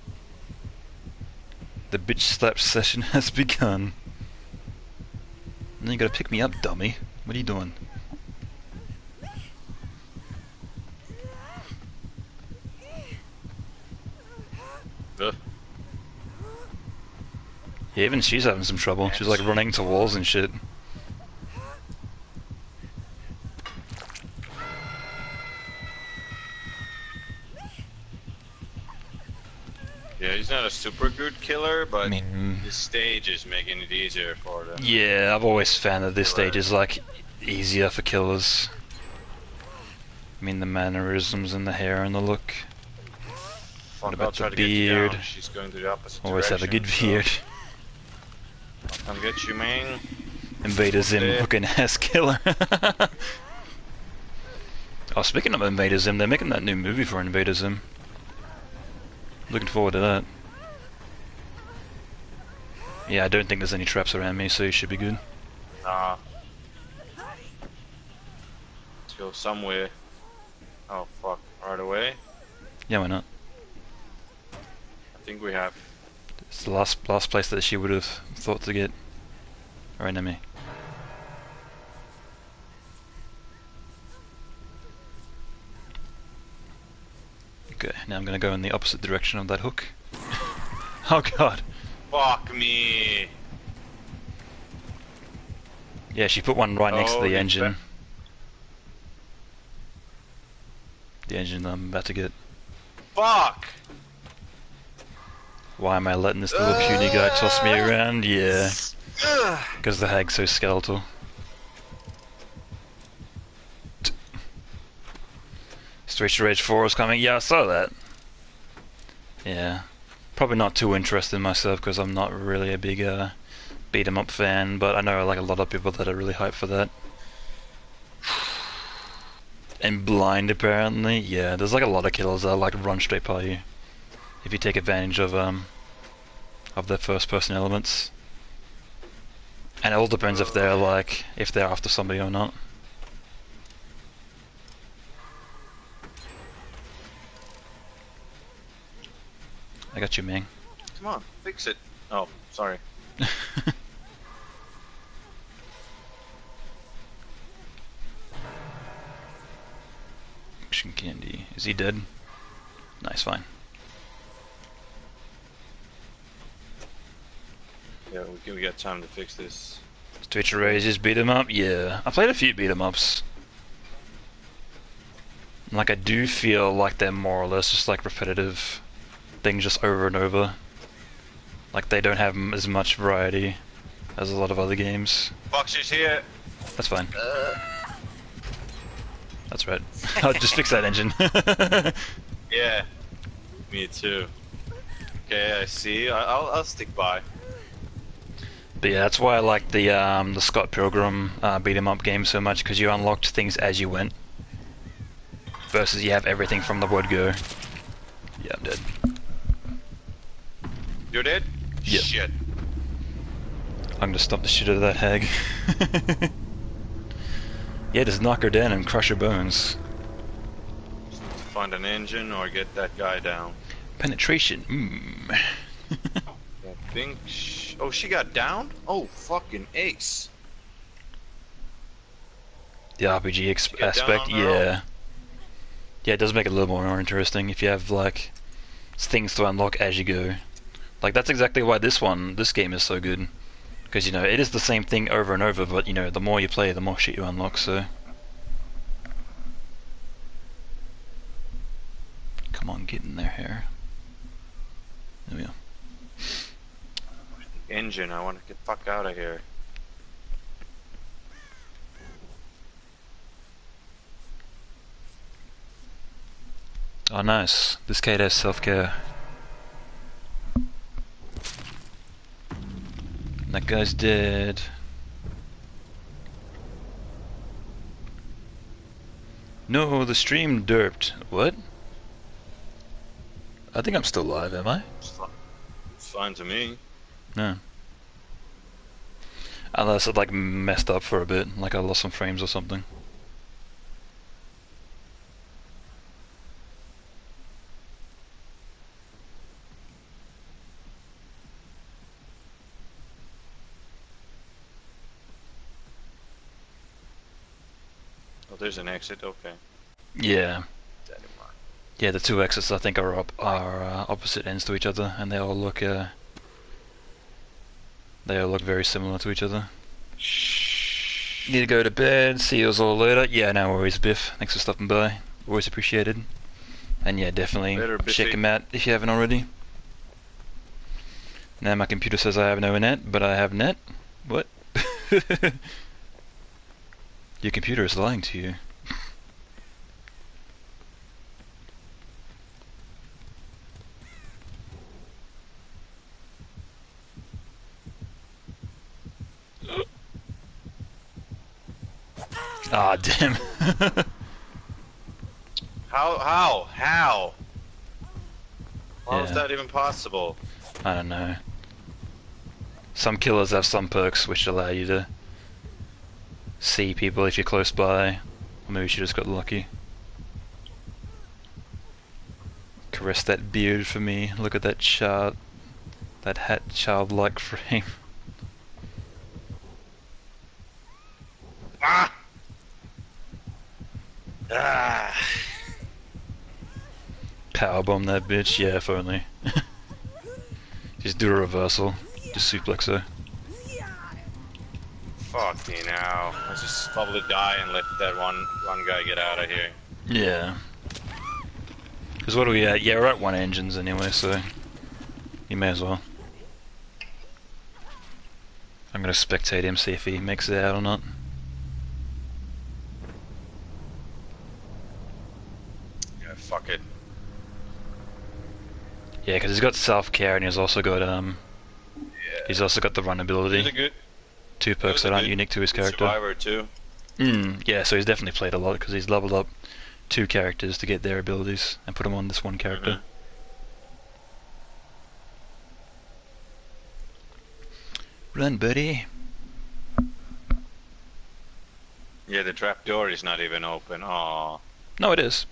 The bitch slap session has begun. Then you gotta pick me up, dummy. What are you doing? Ugh. Yeah, even she's having some trouble. She's like running to walls and shit. Yeah, he's not a super good killer, but I mean, mm. this stage is making it easier for them. yeah, I've always found that this Killer. stage is like easier for killers. I mean, the mannerisms and the hair and the look. Fuck, about the to get you beard? She's going to the opposite Always have a good so beard. I'll Come get you, man. Invader Zim hooking ass killer. oh, speaking of Invader Zim, they're making that new movie for Invader Zim. Looking forward to that. Yeah, I don't think there's any traps around me, so you should be good. Nah. Let's go somewhere. Oh fuck, right away. Yeah, why not? I think we have. It's the last last place that she would have thought to get. Right near me. Okay, now I'm gonna go in the opposite direction of that hook. oh god. Fuck me. Yeah, she put one right next to Oh, the engine. The engine that I'm about to get. Fuck. Why am I letting this little puny guy toss me Uh. around? Yeah, because the hag's so skeletal. Streets of Rage 4 is coming. Yeah, I saw that. Yeah. Probably not too interested in myself because I'm not really a big uh, beat 'em up fan, but I know like a lot of people that are really hyped for that. And blind apparently, yeah. There's like a lot of killers that like run straight by you if you take advantage of um of their first person elements. And it all depends if they're like if they're after somebody or not. I got you, Ming. Come on, fix it. Oh, sorry. Action candy. Is he dead? Nice, fine. Yeah, we, we got time to fix this. Twitch Rages beat 'em up? Yeah. I played a few beat 'em ups. Like I do feel like they're more or less just like repetitive things just over and over. Like they don't have m- as much variety as a lot of other games. Fox is here. That's fine. That's right. I'll just fix that engine. Yeah. Me too. Okay, I see. I- I'll I'll stick by. But yeah, that's why I like the um, the Scott Pilgrim uh, beat 'em up game so much because you unlocked things as you went. Versus you have everything from the word go. Yeah, I'm dead. You're dead? Yeah. Shit. I'm gonna stop the shit out of that hag. yeah, just knock her down and crush her bones. Find an engine or get that guy down. Penetration. Mmm. I think. Sh- oh, she got down? Oh, fucking ace. the RPG aspect, on her own. yeah. Yeah, it does make it a little more interesting if you have like things to unlock as you go. Like that's exactly why this one, this game is so good. Because you know it is the same thing over and over, but you know the more you play, the more shit you unlock. So, come on, get in there, hair. There we go. Engine, I want to get the fuck out of here. Oh, nice. This kid has self care. That guy's dead. No, the stream derped. What? I think I'm still live, am I? It's fine to me. No. Unless it like messed up for a bit, like I lost some frames or something. There's an exit. Okay. Yeah. That in mind. Yeah, the two exits I think are op- are uh, opposite ends to each other, and they all look uh, they all look very similar to each other. Need to go to bed. See you all later. Yeah, no worries, Biff. Thanks for stopping by. Always appreciated. And yeah, definitely Later, check him out if you haven't already. Now my computer says I have no net, but I have net. What? Your computer is lying to you. Ah, damn. How? How? How? How is Yeah. that even possible? I don't know. Some killers have some perks which allow you to see people if you're close by. Or maybe she just got lucky. Caress that beard for me. Look at that child. That hat childlike frame. Ah! Ah! Powerbomb that bitch. Yeah, if only. just do a reversal. Just suplex her. Fuck me now. Let's just probably die and let that one one guy get out of here. Yeah. Because what are we at? Yeah, we're at one engines anyway, so you may as well. I'm gonna spectate him, see if he makes it out or not. Yeah, fuck it. Yeah, because he's got self care and he's also got um, Yeah. he's also got the run ability. Two perks that aren't good unique to his character. survivor too. Mm, yeah, so he's definitely played a lot because he's leveled up two characters to get their abilities and put them on this one character. Mhm. Run, buddy. Yeah, the trap door is not even open. Oh. No, it is.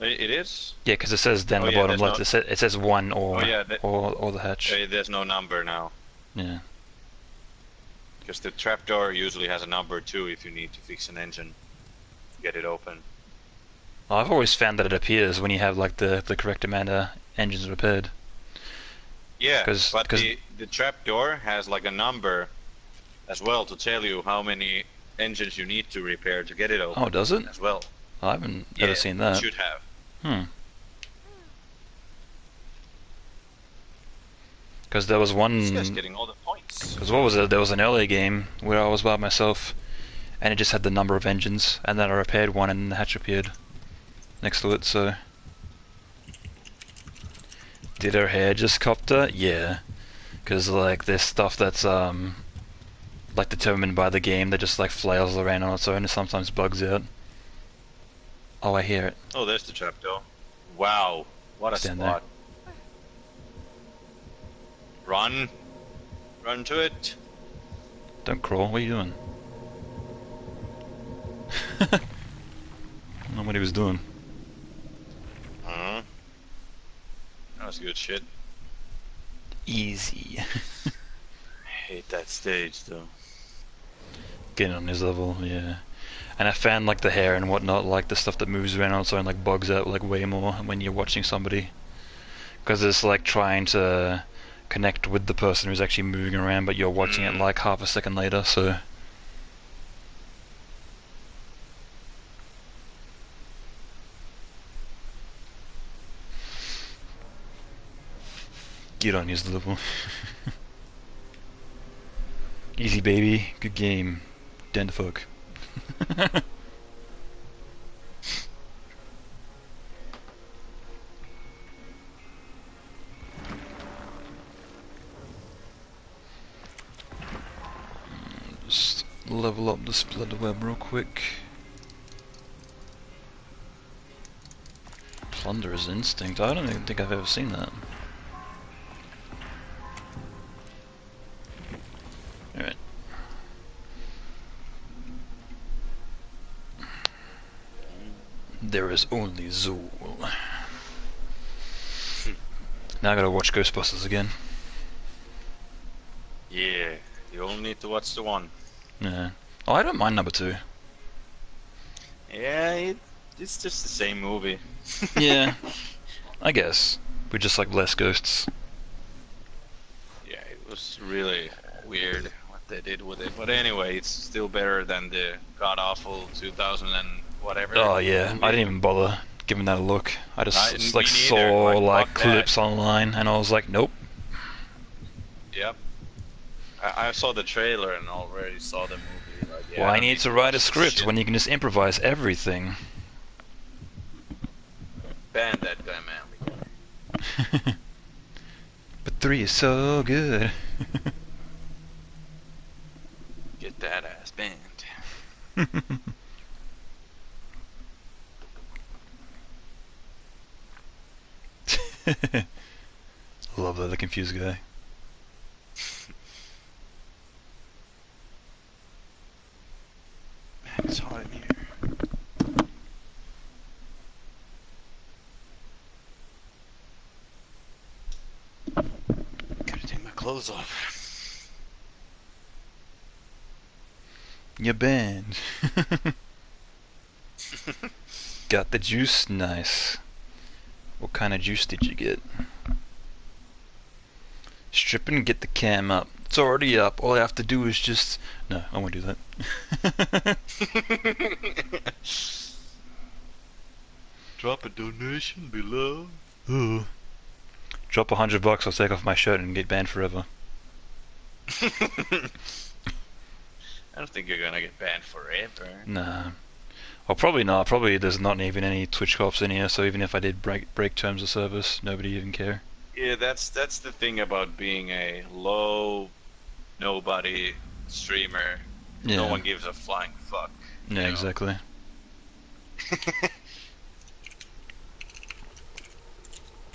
It is? Yeah, because it says down Oh, the yeah, bottom left. no- It, says, it says one or Oh, yeah, that- or or the hatch. There's no number now. Yeah. Because the trap door usually has a number too if you need to fix an engine. to Get it open. Well, I've always found that it appears when you have like the the correct amount of engines repaired. Yeah, 'Cause- but 'cause- the, the trap door has like a number as well to tell you how many engines you need to repair to get it open Oh, does it? as well. I haven't Yeah, ever seen that. Should have. Hmm. Because there was one. This guy's getting all the points. Because what was it? There was an earlier game where I was by myself, and it just had the number of engines, and then I repaired one, and the hatch appeared next to it. So, did her hair just copter? Yeah, because like there's stuff that's um like determined by the game that just like flails around on its own and sometimes bugs out. Oh, I hear it. Oh, there's the trapdoor. Wow, what a Stand there. Run. Run to it. Don't crawl. What are you doing? I don't know what he was doing. Uh-huh. That was good shit. Easy. hate that stage though. Getting on his level, yeah. And I found like the hair and whatnot, like the stuff that moves around its own, like bugs out like way more when you're watching somebody. Because it's like trying to connect with the person who's actually moving around, but you're watching it Mm. like half a second later, so. Get on his level. Easy baby, good game. Den to level up the splitter web real quick. Plunderer's instinct. I don't even think I've ever seen that. Alright. There is only Zuul. now I gotta watch Ghostbusters again. Yeah, you only need to watch the one. Yeah. Oh, I don't mind number two. Yeah, it, it's just the same movie. Yeah. I guess. With just like less ghosts. Yeah, it was really weird what they did with it. But anyway, it's still better than the god awful 2000 and whatever. Oh yeah, movie. I didn't even bother giving that a look. I just, like saw Like, like fuck that. clips online and I was like, nope. Yep. I, I saw the trailer and already saw the movie. Like, yeah, Why I need to write a script shit. when you can just improvise everything? ban that guy, man? but three is so good. Get that ass banned. Love that the confused guy. It's hot in here. Gotta take my clothes off. You're banned. Got the juice? Nice. What kind of juice did you get? Strip and get the cam up. It's already up. All I have to do is just. No, I won't do that. Drop a donation below. Ooh. Drop a hundred bucks, I'll take off my shirt and get banned forever. I don't think you're gonna get banned forever. Nah. Well, probably not. Probably there's not even any Twitch cops in here, so even if I did break break terms of service, nobody even care. Yeah, that's that's the thing about being a low, nobody streamer. Yeah. No one gives a flying fuck. yeah, know? exactly.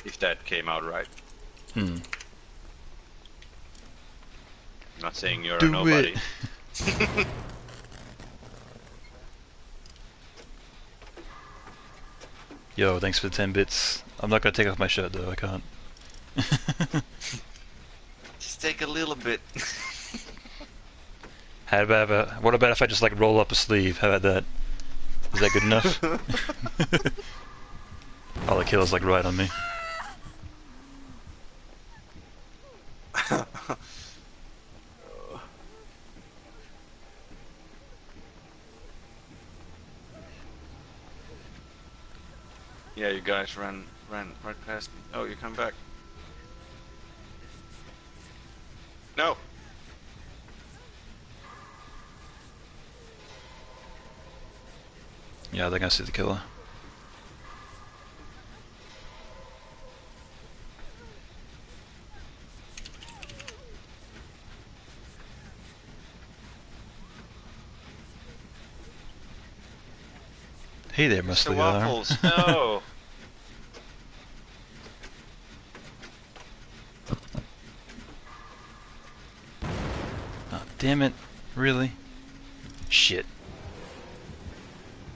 if that came out right. Hmm. I'm not saying you're Do a nobody. it. Yo, thanks for the 10 bits. I'm not gonna take off my shirt though, I can't. Just take a little bit. How about, uh, what about if I just like roll up a sleeve? How about that? Is that good enough? All the killer's like right on me. Yeah, you guys ran ran right past me. Oh, you come back. No. Yeah, they're gonna see the killer. Hey there, The waffles. No. Oh, damn it. Really? Shit.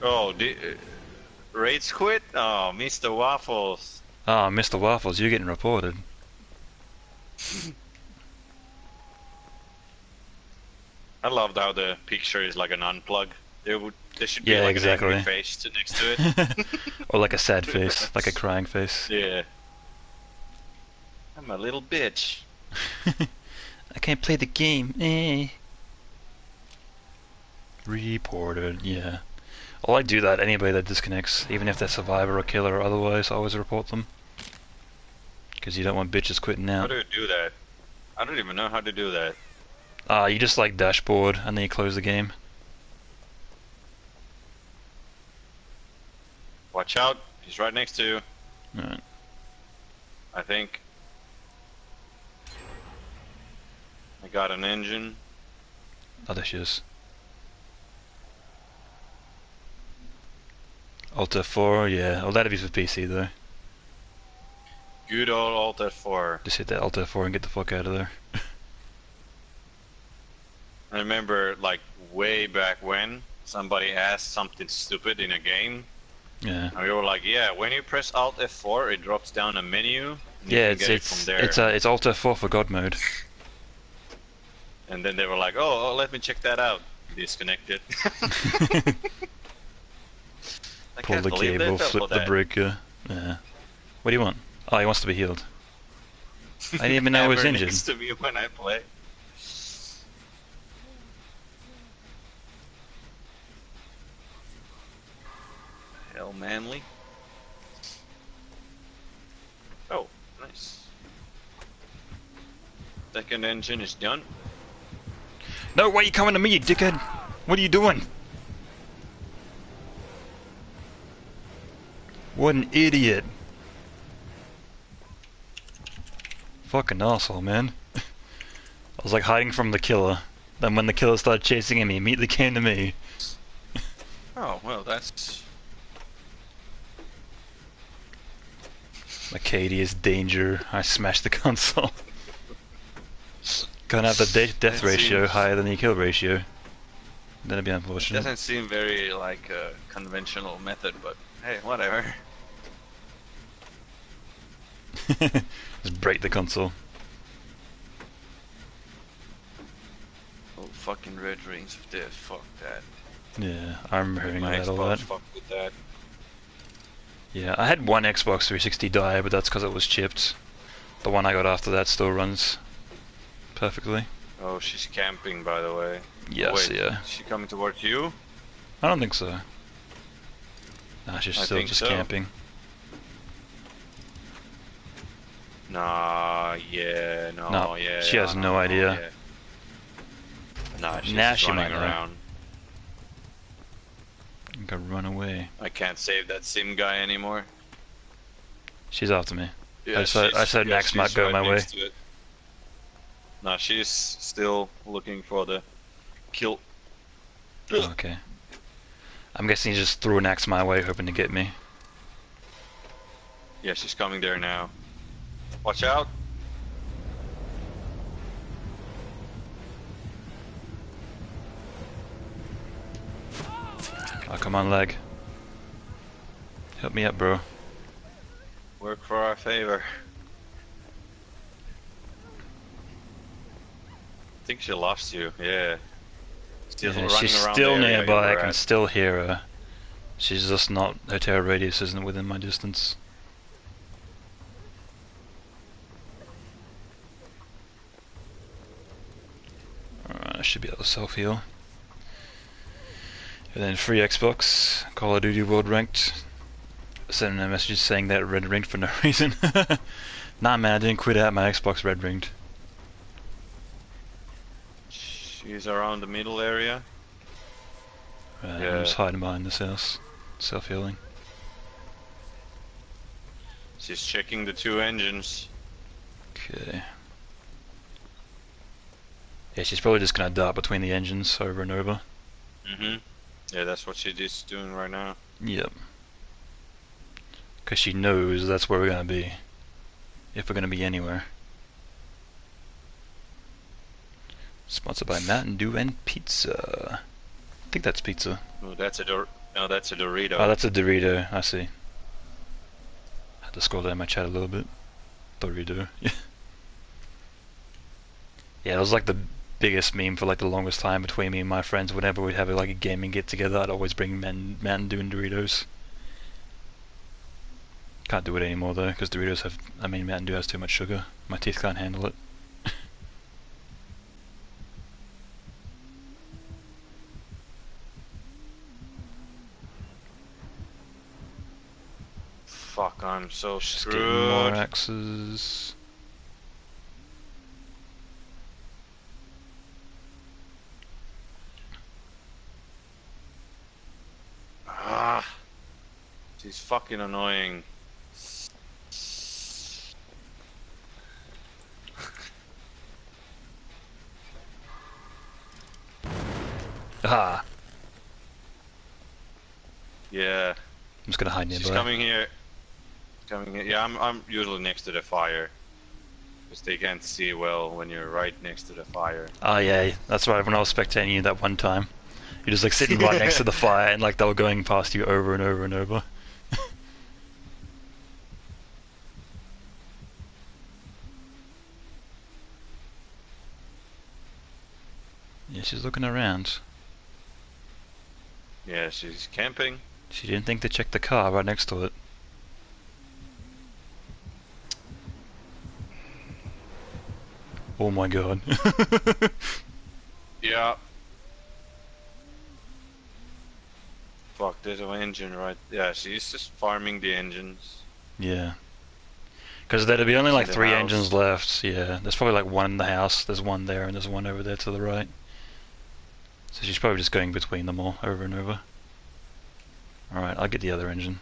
Oh, di- uh, raids quit? Oh, Mr. Waffles. Ah, Mr. Waffles, you're getting reported. I loved how the picture is like an unplug. There would there should be Yeah, like exactly. an face to, next to it. or like a sad face, like a crying face. yeah. I'm a little bitch. I can't play the game. Eh. Reported, yeah. Well, I do that. Anybody that disconnects, even if they're survivor or killer or otherwise, I always report them. Because you don't want bitches quitting now. How do you do that? I don't even know how to do that. Ah, you just like dashboard and then you close the game. Watch out, he's right next to you, Alright. I think. I got an engine. Oh, there she is. Alt F4, yeah. Oh, that'd be for PC though. Good old Alt F4. Just hit that Alt F4 and get the fuck out of there. I remember, like, way back when somebody asked something stupid in a game, Yeah. and we were like, yeah, when you press Alt F4, it drops down a menu. you Yeah, it's get it it's from there. it's uh, it's Alt F4 for God mode. And then they were like, oh, oh, let me check that out. Disconnected. I Pull the cable, flip the breaker. Yeah. What do you want? Oh, he wants to be healed. I didn't even know he was injured. to me when I play. Hell, manly. Oh, nice. Second engine is done. No, why are you coming to me, you dickhead? What are you doing? What an idiot. Fucking asshole, man. I was like hiding from the killer. Then when the killer started chasing him, he immediately came to me. Oh, well, that's. Acadia's danger. I smashed the console. Gonna have the de- death ratio seems- higher than the kill ratio. That'd be unfortunate. It Doesn't seem very, like, a conventional method, but hey, whatever. Just break the console. Oh, fucking red rings of death, fuck that. Yeah, I remember hearing My that a Xbox lot. fucked with that. Yeah, I had one Xbox 360 die, but that's because it was chipped. The one I got after that still runs perfectly. Oh, she's camping, by the way. Yes, Wait, yeah. Is she coming towards you? I don't think so. Nah, she's I still just so. camping. Nah, yeah, no, No, yeah. she has no idea. yeah. Nah, she's just she running might know. around. I can run away. I can't save that sim guy anymore. She's after me. Yeah, I said- I said yeah, Max might go right my way. next to it. Nah, she's still looking for the kill. Okay. I'm guessing he just threw an axe my way, hoping to get me. Yeah, she's coming there now. Watch out! Oh, come on, leg. Help me up, bro. Work for our favor. I think she lost you. Yeah. Still Yeah, she's still nearby. I can still hear her. She's just not. Her terror radius isn't within my distance. Alright, I should be able to self heal. And then free Xbox, Call of Duty World Ranked. sending a message saying that red ringed for no reason. nah, man, I didn't quit out. My Xbox red ringed. She's around the middle area. Uh, Yeah. I'm just hiding behind this house. Self healing. She's checking the two engines. Okay. Yeah, she's probably just gonna dart between the engines over and over. Mm-hmm. Yeah, that's what she's doing right now. Yep. Because she knows that's where we're gonna be. If we're gonna be anywhere. Sponsored by Mountain Dew and Pizza. I think that's pizza. Oh, that's a Dor- no, that's a Dorito. Oh, that's a Dorito. I see. had to scroll down my chat a little bit. Dorito. Yeah. Yeah, it was like the biggest meme for like the longest time between me and my friends. Whenever we'd have like a gaming get together, I'd always bring Man- Mountain Dew and Doritos. Can't do it anymore though, because Doritos have. I mean, Mountain Dew has too much sugar. My teeth can't handle it. Fuck, I'm so Just getting more screwed. axes. Ah, she's fucking annoying. Ah! Yeah, I'm just gonna hide nearby. she's coming here. Coming here. Yeah, I'm I'm usually next to the fire. Because they can't see well when you're right next to the fire. Oh yeah, that's right. When I was spectating you that one time, you're just like sitting right next to the fire, and like they were going past you over and over and over. yeah, she's looking around. Yeah, she's camping. She didn't think to check the car right next to it. Oh my god. Yeah. Fuck, there's an engine right. Yeah, she's just farming the engines. Yeah. Because there'd be only like the three house. engines left. Yeah, there's probably like one in the house. There's one there, and there's one over there to the right. So she's probably just going between them all over and over. All right, I'll get the other engine.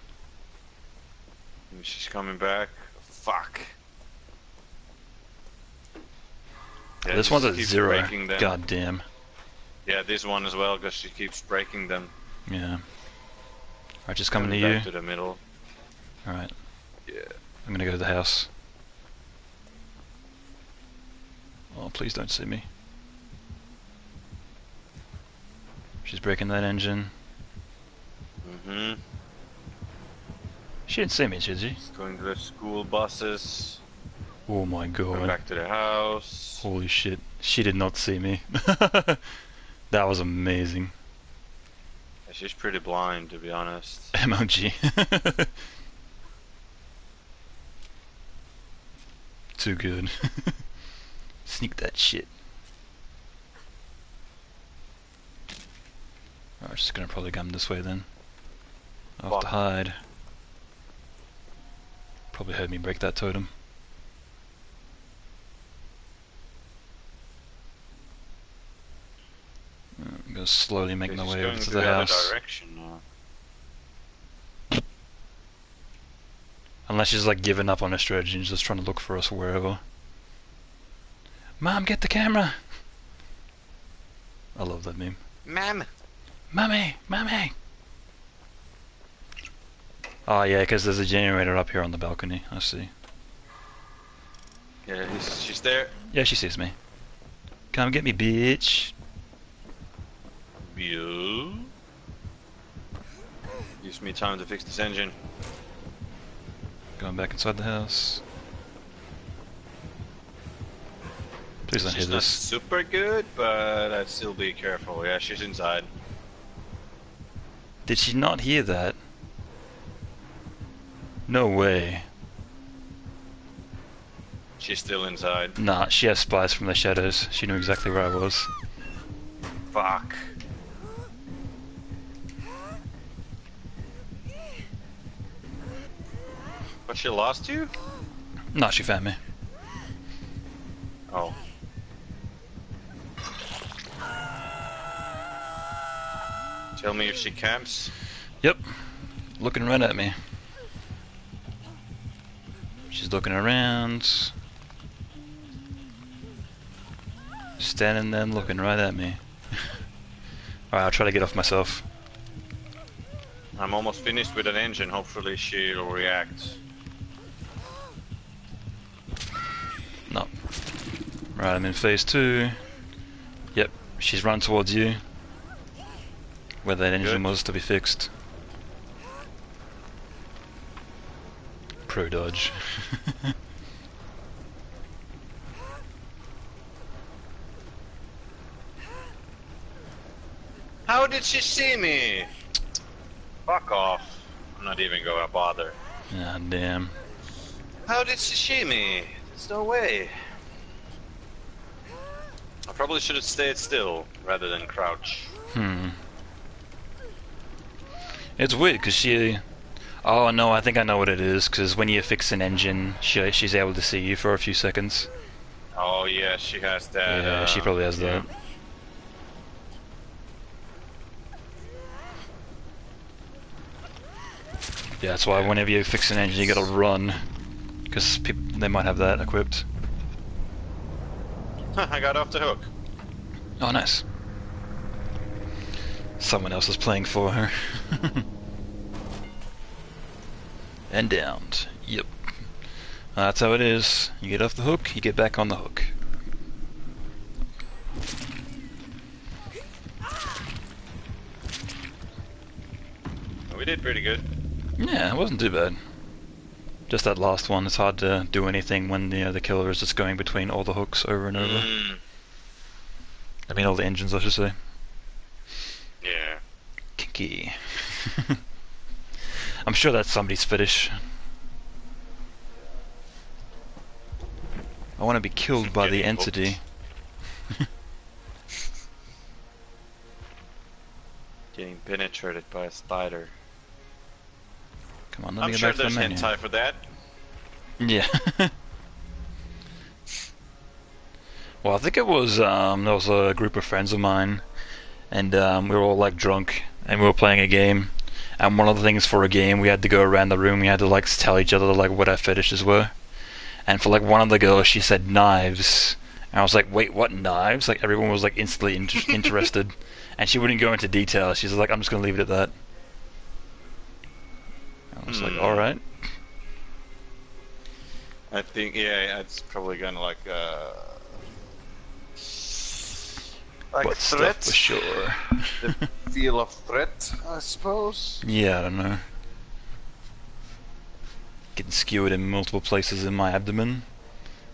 She's coming back. Fuck. Yeah, this one's at zero. God damn. Yeah, this one as well, because she keeps breaking them. Yeah. All right, just coming to back you. to the middle. All right, Yeah. I'm gonna go to the house. Oh, please don't see me. She's breaking that engine. Mm-hmm. She didn't see me, did she? Going to the school buses. Oh my god. Going god. back to the house. Holy shit. She did not see me. that was amazing. She's pretty blind, to be honest. MLG. Too good. Sneak that shit. Alright, just gonna probably come this way then. I'll have to hide. Probably heard me break that totem. I'm gonna slowly make my way over to the the house. Unless she's like given up on her strategy and just trying to look for us wherever. Mom, get the camera! I love that meme. Mom! Mummy! Mummy! Oh ah, yeah, because there's a generator up here on the balcony. I see. Yeah, she's there. Yeah, she sees me. Come get me, bitch! You. Gives me time to fix this engine. Going back inside the house. Please don't she's hear not this. super good, but I'd still be careful. Yeah, she's inside. Did she not hear that? No way. She's still inside. Nah, she has spies from the shadows. She knew exactly where I was. Fuck. She lost you? No, she found me. Oh. Tell me if she camps. Yep. Looking right at me. She's looking around. Standing there looking right at me. Alright, I'll try to get off myself. I'm almost finished with an engine. Hopefully she'll react. No. Right, I'm in phase two. Yep, she's run towards you. Where that engine Good. was to be fixed. Pro dodge. How did she see me? Fuck off. I'm not even gonna bother. Ah, damn. How did she see me? There's no way. Probably should have stayed still rather than crouch. Hmm. It's weird because she. Oh no, I think I know what it is. Because when you fix an engine, she she's able to see you for a few seconds. Oh yeah, she has that. yeah, uh, she probably has yeah. that. Yeah, that's why whenever you fix an engine, you gotta run. Because they might have that equipped. I got off the hook. Oh, nice. Someone else is playing for her. and downed. Yep. That's how it is. You get off the hook, you get back on the hook. We did pretty good. Yeah, it wasn't too bad. Just that last one, it's hard to do anything when you know, the killer is just going between all the hooks over and over. Mm, I mean, all the engines, I should say. yeah. Kinky. I'm sure that's somebody's fetish. I want to be killed by the entity. Getting penetrated by a spider. Come on, let I'm me sure back to the there's menu. hentai for that. Yeah. well, I think it was um, there was a group of friends of mine, and um, we were all like drunk, and we were playing a game. And one of the things for a game, we had to go around the room. We had to like tell each other like what our fetishes were. And for like one of the girls, she said knives. And I was like, wait, what knives? Like everyone was like instantly in- interested, and she wouldn't go into detail. She's like, I'm just gonna leave it at that. I was like, Hmm. all right. I think yeah, it's probably gonna like uh like Butt threat, for sure. the feel of threat, I suppose. Yeah, I don't know. Getting skewered in multiple places in my abdomen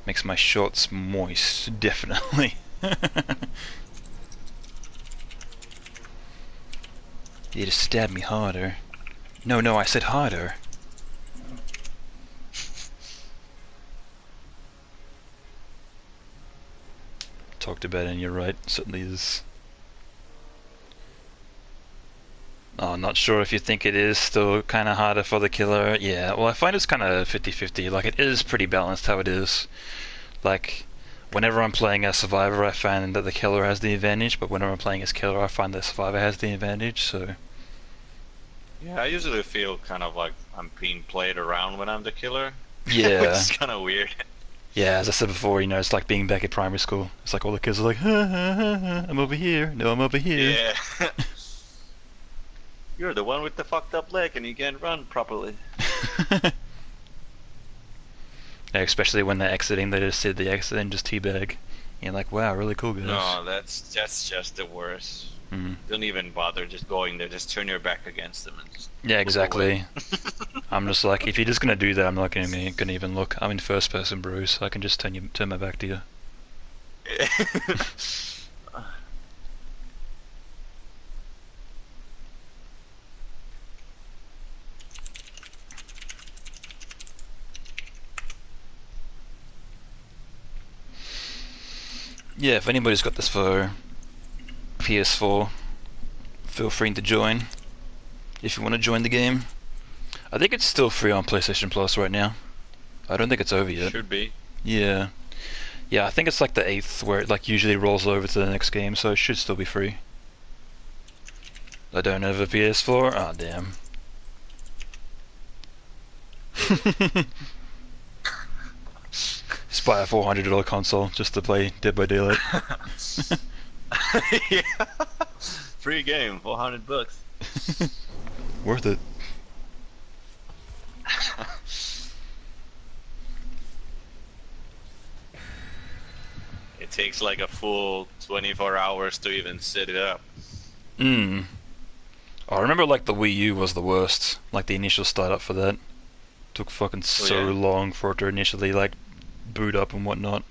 makes my shorts moist, definitely. you just stab me harder. No, no, I said harder. Talked about and you're right, certainly is. Oh, not sure if you think it is still kind of harder for the killer. Yeah, well, I find it's kind of 50 50. Like, it is pretty balanced how it is. Like, whenever I'm playing as Survivor, I find that the killer has the advantage, but whenever I'm playing as killer, I find that Survivor has the advantage, so. Yeah, I usually feel kind of like I'm being played around when I'm the killer. Yeah. Which is kind of weird. Yeah, as I said before, you know, it's like being back at primary school. It's like all the kids are like, ha, ha, ha, ha, I'm over here. No, I'm over here. Yeah. You're the one with the fucked up leg and you can't run properly. yeah, especially when they're exiting, they just did the exit and just teabag. You're like, wow, really cool guys. No, that's that's just the worst. Mm. Don't even bother just going there. Just turn your back against them Yeah, exactly. I'm just like, if you're just gonna do that, I'm not gonna gonna even look. I'm in first person, Bruce. So I can just turn you turn my back to you. Yeah, if anybody's got this for PS4, feel free to join. If you want to join the game, I think it's still free on PlayStation Plus right now. I don't think it's over yet. Should be. Yeah. Yeah, I think it's like the 8th where it like usually rolls over to the next game, so it should still be free. I don't have a PS4? Ah, oh, damn. Just buy a $400 console just to play Dead by Daylight. yeah. Free game, 400 bucks. Worth it. it takes like a full 24 hours to even set it up. Hmm. I remember like the Wii U was the worst. Like the initial startup for that took fucking Oh, so yeah? long for it to initially like boot up and whatnot.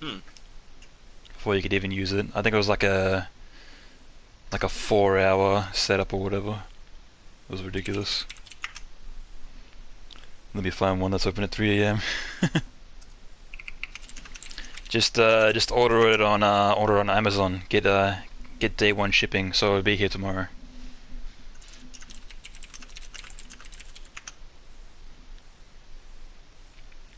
Hmm. Before you could even use it. I think it was like a like a four hour setup or whatever. It was ridiculous. Let me find one that's open at 3 a.m. just uh, just order it on uh, order on Amazon. Get uh, get day one shipping, so it'll be here tomorrow.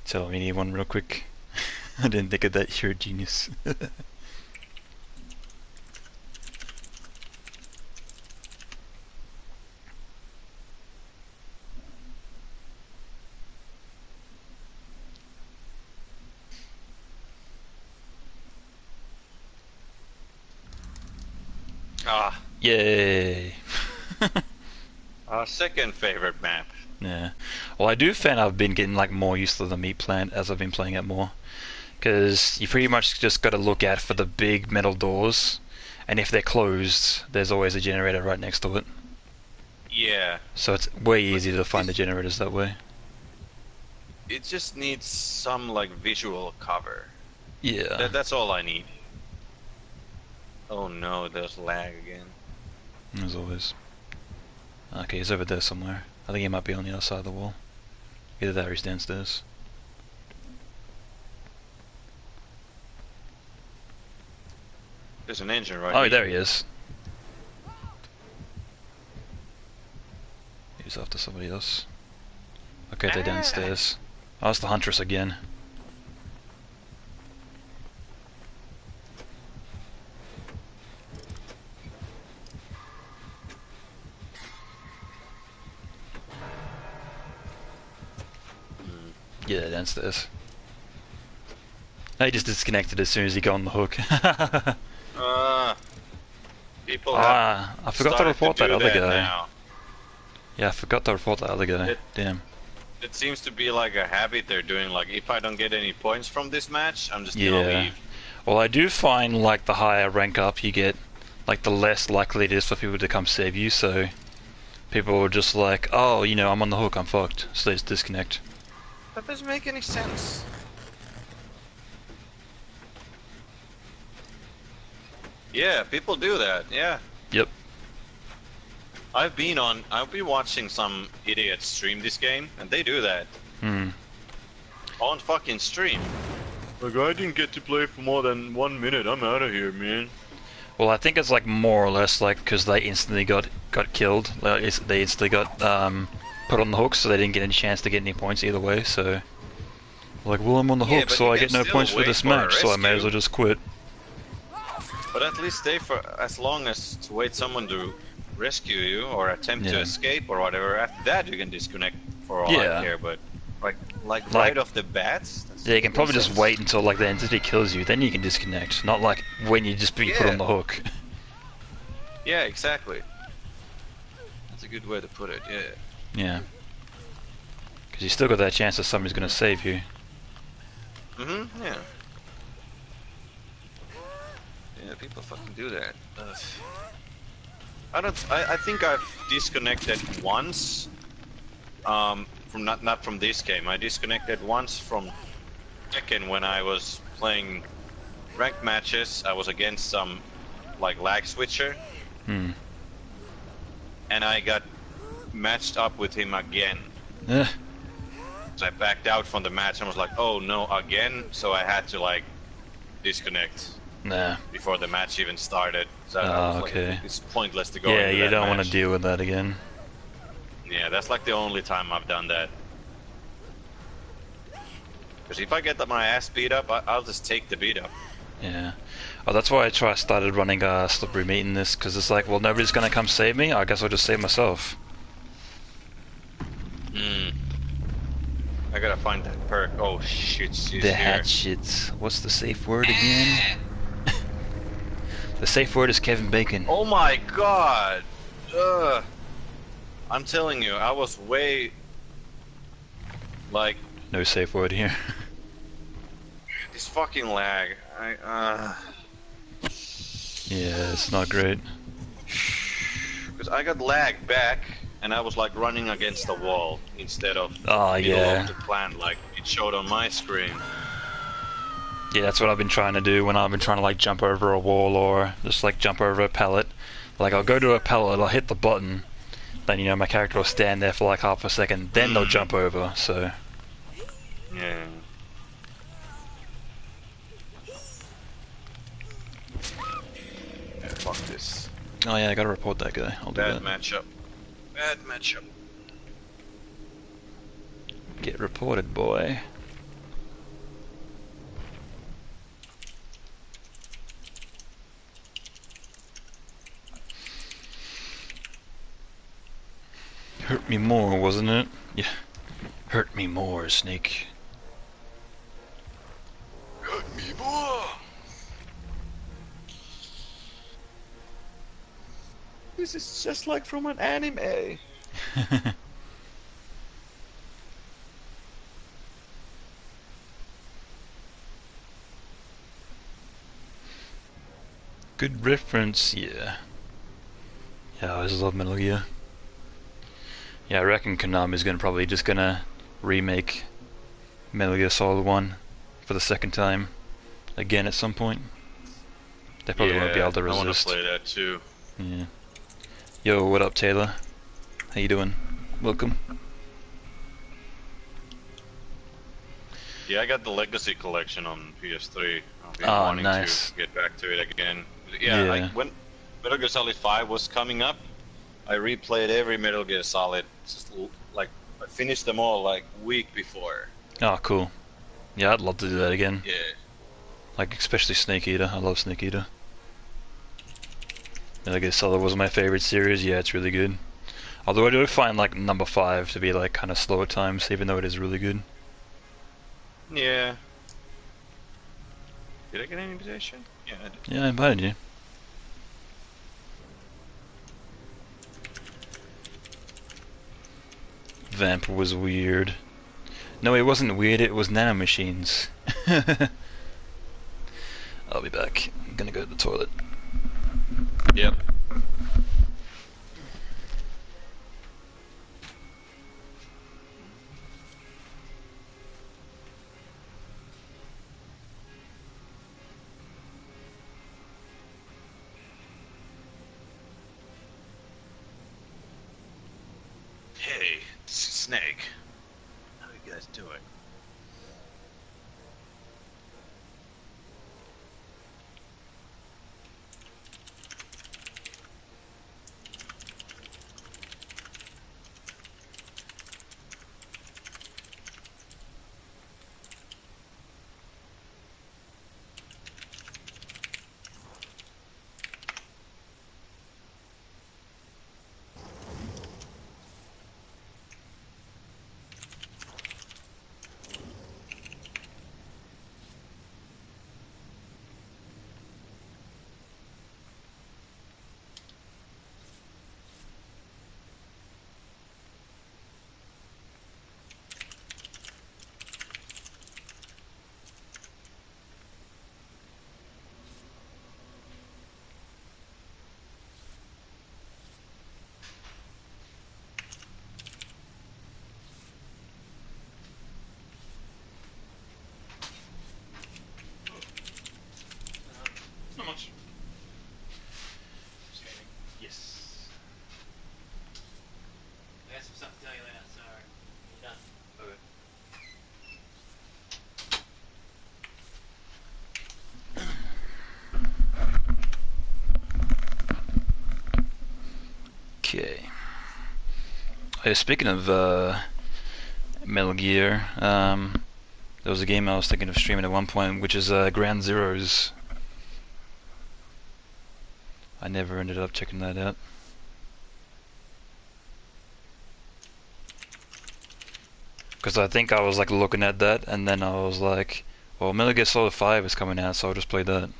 Tell me need one real quick. I didn't think of that. You're a genius. Ah, Yay! our second favorite map. Yeah. Well, I do find I've been getting like more used to the meat plant as I've been playing it more. Because you pretty much just got to look out for the big metal doors, and if they're closed, there's always a generator right next to it. Yeah, So it's way easier to find the generators that way. it just needs some like visual cover. Yeah. That, that's all I need. Oh no, there's lag again. As always. Okay, he's over there somewhere. I think he might be on the other side of the wall. Either that or he's downstairs. There's an engine right Oh, here. there he is. He's after somebody else. Okay, they're Ah. downstairs. Oh, it's the Huntress again. Yeah, downstairs. He just disconnected as soon as he got on the hook. Uh, people ah, I forgot to report do that other guy. Now. Yeah, I forgot to report that other guy. It- Damn. It seems to be like a habit they're doing. Like, if I don't get any points from this match, I'm just gonna Yeah. leave. Well, I do find like the higher rank up you get, like the less likely it is for people to come save you. So people are just like, oh, you know, I'm on the hook, I'm fucked. So they just disconnect. That doesn't make any sense. Yeah, people do that. Yeah. Yep. I've been on. I've been watching some idiots stream this game, and they do that Hmm. on fucking stream. Like I didn't get to play for more than one minute. I'm out of here, man. Well, I think it's like more or less like because they instantly got got killed. Like, they instantly got um, put on the hook, so they didn't get any chance to get any points either way. So, like, well, I'm on the Yeah, hook, so I get no points for this match. So I may as well just quit. But at least stay for as long as to wait someone to rescue you or attempt to escape or whatever. After that, you can disconnect for all Yeah. I care. But like, like, Like- right off the bat, Yeah, you can probably just wait until like the entity kills you, then you can disconnect. Not like when you just be put on the hook. Yeah, exactly. That's a good way to put it. Yeah. Yeah. Because you still got that chance that somebody's going to save you. Mhm. Yeah. Yeah, people fucking do that. Ugh. I don't. I, I think I've disconnected once. Um, from not not from this game. I disconnected once from Tekken when I was playing ranked matches. I was against some like lag switcher, Hmm. and I got matched up with him again. So I backed out from the match and was like, oh no, again. So I had to like disconnect. nah. before the match even started. So like, okay. it's pointless to go. Yeah, you don't want to deal with that again. Yeah, that's like the only time I've done that. Because if I get my ass beat up, I, I'll just take the beat up. Yeah. Oh, that's why I try started running uh, slippery meat in this because it's like, well, nobody's gonna come save me. I guess I'll just save myself. Hmm. I gotta find that perk. Oh shit, she's the hatchets. What's the safe word again? the safe word is Kevin Bacon. Oh my god! Ugh. I'm telling you, I was way like No safe word here. this fucking lag. I uh yeah, it's not great. because I got lag back and I was like running against the wall instead of Oh yeah. of the plan like it showed on my screen. Yeah, that's what I've been trying to do when I've been trying to like jump over a wall or just like jump over a pallet. Like I'll go to a pallet, I'll hit the button, then you know my character will stand there for like half a second, then they'll Mm. jump over. So Yeah. Yeah, fuck this. oh yeah, I gotta report that guy. I'll do Bad that. matchup. Bad matchup. Get reported, boy. Hurt me more, wasn't it? Yeah. Hurt me more, Snake. Hurt me more. This is just like from an anime. Good reference, yeah. Yeah, I always love Metal Gear. Yeah, I reckon Konami's gonna probably just gonna remake Metal Gear Solid 1 for the second time again at some point. They probably won't be able to resist. I want to resist. play that too. Yeah. Yo, what up, Taylor? How you doing? Welcome. Yeah, I got the Legacy collection on PS3. I've been Ah, wanting nice. to get back to it again. Yeah, Yeah. like when Metal Gear Solid 5 was coming up, I replayed every Metal Gear Solid. Just like I finished them all like week before. Oh, cool. Yeah, I'd love to do that again. Yeah. Like, especially Snake Eater. I love Snake Eater. Metal Gear Solid was my favorite series. Yeah, it's really good. Although I do find like number five to be like kind of slow at times, even though it is really good. Yeah. Did I get an invitation? Yeah, I did. Yeah, I invited you. Vamp was weird. No, it wasn't weird, it was nanomachines. I'll be back. I'm gonna go to the toilet. Yep. Hey, Snake. How you guys doing? Not much. Yes. I got some stuff to tell you later, so you're done. Hey, speaking of uh, Metal Gear, um, there was a game I was thinking of streaming at one point, which is uh, Ground Zeroes. I never ended up checking that out. Because I think I was like looking at that, and then I was like, well, Metal Gear Solid 5 is coming out, so I'll just play that.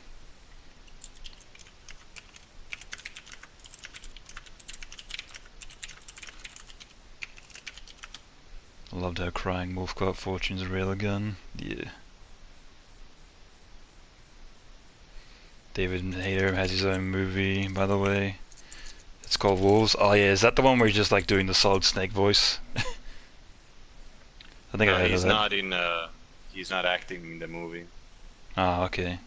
Loved how crying Wolf got Fortune's Railgun. Yeah. David Hayter has his own movie, by the way. It's called Wolves. Oh yeah, is that the one where he's just like doing the Solid Snake voice? I think I No, heard he's of not in. Uh, he's not acting in the movie. Ah, okay.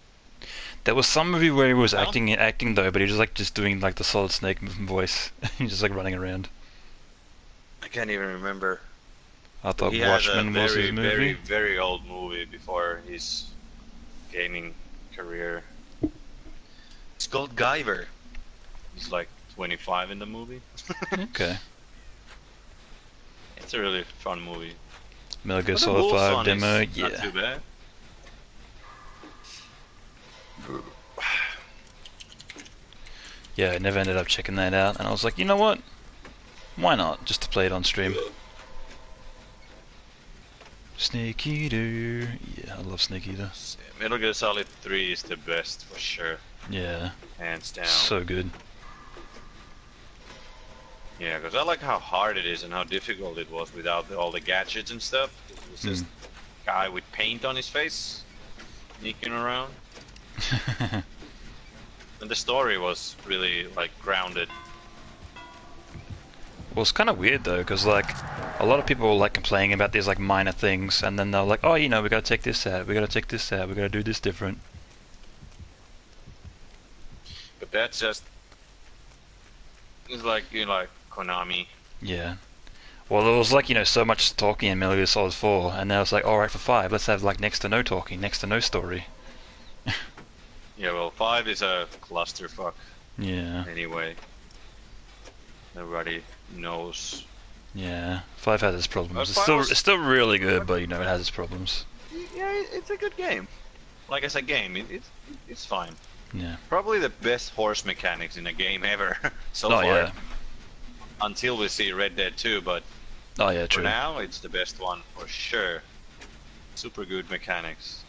There was some movie where he was No? acting acting though, but he was like just doing like the Solid Snake voice. He's just like running around. I can't even remember. I thought he has a Watchmen was very, his movie. very, very old movie before his gaming career. It's called Guyver. He's like 25 in the movie. Hmm? Okay. It's a really fun movie. Metal Gear Solid 5 demo, is Not too bad. Yeah, I never ended up checking that out, and I was like, you know what? Why not? Just to play it on stream. Snake Eater. Yeah, I love Snake Eater. Metal Gear Solid 3 is the best for sure, Yeah, hands down. so good. Yeah, because I like how hard it is and how difficult it was without the, all the gadgets and stuff. It was just Mm. guy with paint on his face, sneaking around. And the story was really like grounded. Well, it's kind of weird though, because like a lot of people were like complaining about these like minor things, and then they're like, "Oh, you know, we gotta take this out, we gotta take this out, we gotta do this different." But that's just it's like you know, like Konami. Yeah. Well, there was like you know so much talking in Metal Gear Solid 4, and then I was like, "All right, for five, let's have like next to no talking, next to no story." Yeah, well, five is a clusterfuck Yeah, anyway. Everybody knows. yeah. Five has its problems. It's still it's still really good, but you know it has its problems. Yeah, it's a good game. Like I said, game. It, it's it's fine. Yeah. Probably the best horse mechanics in a game ever so oh far. yeah. Until we see Red Dead 2, but Oh yeah, for now it's the best one for sure. Super good mechanics.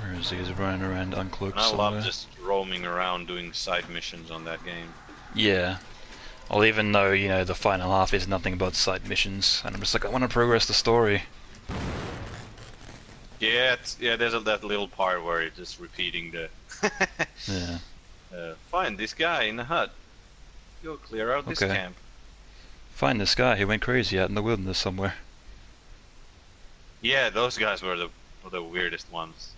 Where is he? He's running around uncloaked I somewhere. love just roaming around doing side missions on that game. Yeah. Well, even though you know the final half is nothing but side missions, and I'm just like, I want to progress the story. Yeah, it's, yeah. There's a, that little part where it's just repeating the. Yeah. uh, find this guy in the hut. Go clear out this Okay. camp. Find this guy who went crazy out in the wilderness somewhere. Yeah, those guys were the were the weirdest ones.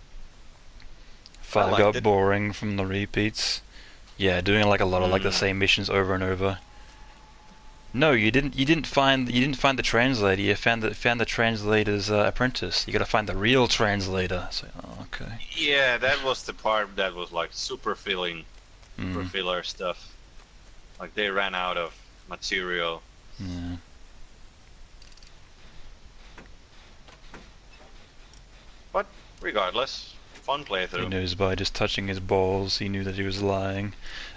Five liked got it. boring from the repeats. Yeah, doing like a lot of like the Mm. same missions over and over. No, you didn't. You didn't find. You didn't find the translator. You found the found the translator's uh, apprentice. You got to find the real translator. So, oh, okay. Yeah, that was the part that was like super filling, super Mm, filler stuff. Like they ran out of material. yeah. Regardless, fun He playthrough. knows by just touching his balls. He knew that he was lying.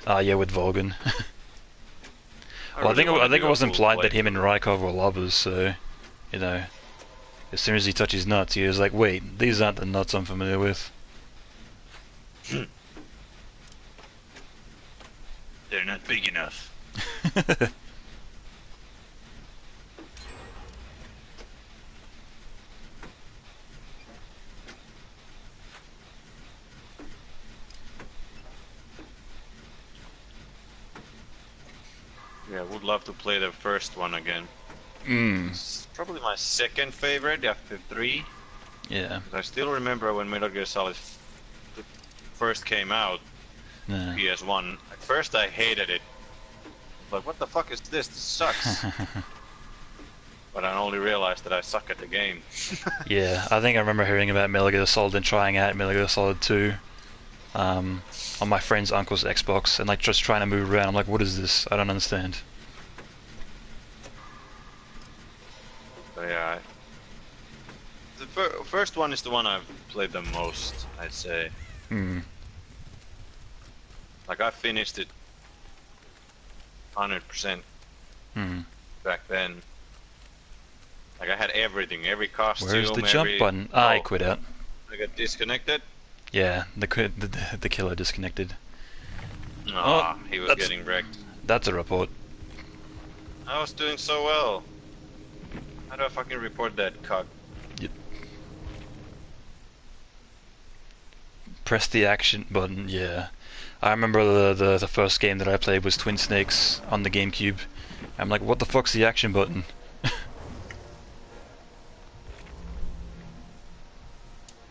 Ah, yeah, with Volgin. well, I think it, I think it was implied that him and Raikov were lovers. So, you know, as soon as he touches nuts, he was like, "Wait, these aren't the nuts I'm familiar with." They're not big enough. Yeah, would love to play the first one again. mm, It's probably my second favorite after three. Yeah. I still remember when Metal Gear Solid first came out, yeah. PS1. At first I hated it. Like, what the fuck is this? This sucks. but I only realized that I suck at the game. yeah, I think I remember hearing about Metal Gear Solid and trying out Metal Gear Solid 2. um, on my friend's uncle's Xbox and like just trying to move around. I'm like, what is this? I don't understand. Yeah, the fir- first one is the one I've played the most. I'd say. Hmm. Like I finished it. Hundred percent Hmm. back then. Like I had everything, every costume. Where's the jump every- button? Ah, I Oh, quit out. I got disconnected. Yeah, the, the, the killer disconnected. Oh, he was getting wrecked. That's a report. I was doing so well. How do I fucking report that cock? Press the action button. Yeah, I remember the, the the first game that I played was Twin Snakes on the GameCube. I'm like, what the fuck's the action button?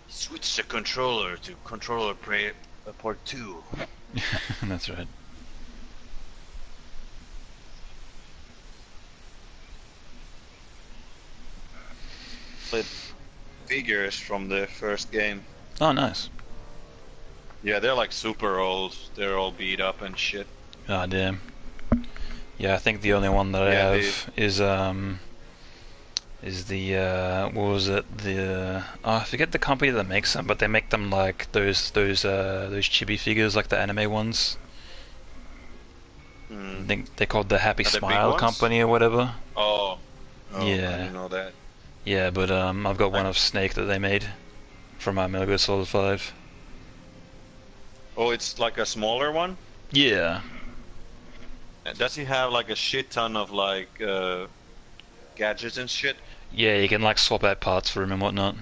Switch the controller to controller uh, port 2. That's right. Played figures from the first game. Oh, nice. Yeah, they're like super old. They're all beat up and shit. Ah, damn. Yeah, I think the only one that I Yeah, have is um is the uh what was it the oh, I forget the company that makes them, but they make them like those those uh those chibi figures like the anime ones. I Mm. think they're called the Happy Are Smile? Company or whatever. Oh. oh. I Yeah. didn't know that. Yeah, but um I've got one of Snake that they made for my Metal Gear Solid 5. Oh, it's like a smaller one? Yeah. Uh, Does he have like a shit ton of like uh, gadgets and shit? Yeah, you can like swap out parts for him and whatnot.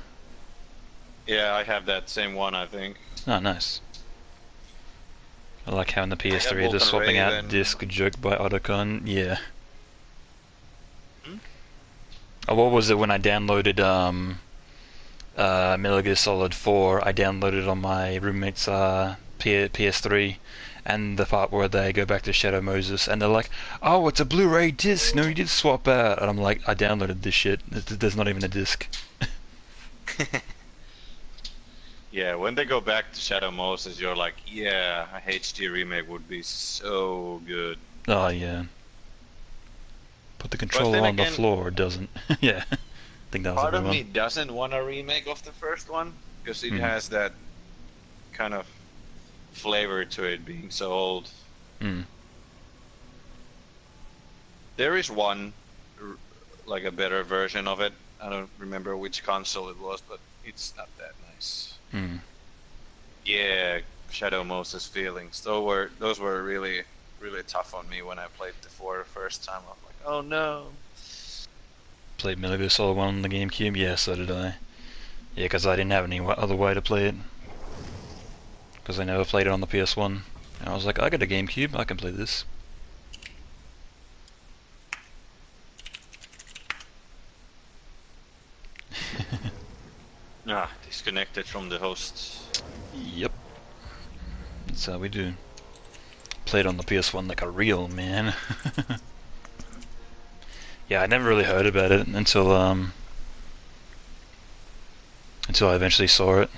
Yeah, I have that same one, I think. Oh, nice. I like having the PS3 Vulcan just swapping out Raven. disc joke by Otacon. Yeah. Oh, what was it when I downloaded um, uh, Metal Gear Solid 4? I downloaded it on my roommate's uh, P- PS3, and the part where they go back to Shadow Moses, and they're like, "Oh, it's a Blu-ray disc. No, you did swap out." And I'm like, "I downloaded this shit. Th- th- There's not even a disc." Yeah, when they go back to Shadow Moses, you're like, yeah, a HD remake would be so good. Oh yeah. Put the controller on the floor, doesn't? yeah. I think that was Part a of me one. doesn't want a remake of the first one because it Mhm. has that kind of flavor to it being so old. Mm. There is one, like a better version of it. I don't remember which console it was, but it's not that nice. Mm. Yeah, Shadow Moses feelings. Those were those were really really tough on me when I played the four first time. Oh no. Played Metal Gear Solid 1 on the GameCube? Yeah, so did I. Yeah, because I didn't have any other way to play it. Because I never played it on the PS1. And I was like, I got a GameCube, I can play this. Ah, disconnected from the host. Yep. That's how we do. Played on the PS1 like a real man. yeah, I never really heard about it until um until I eventually saw it.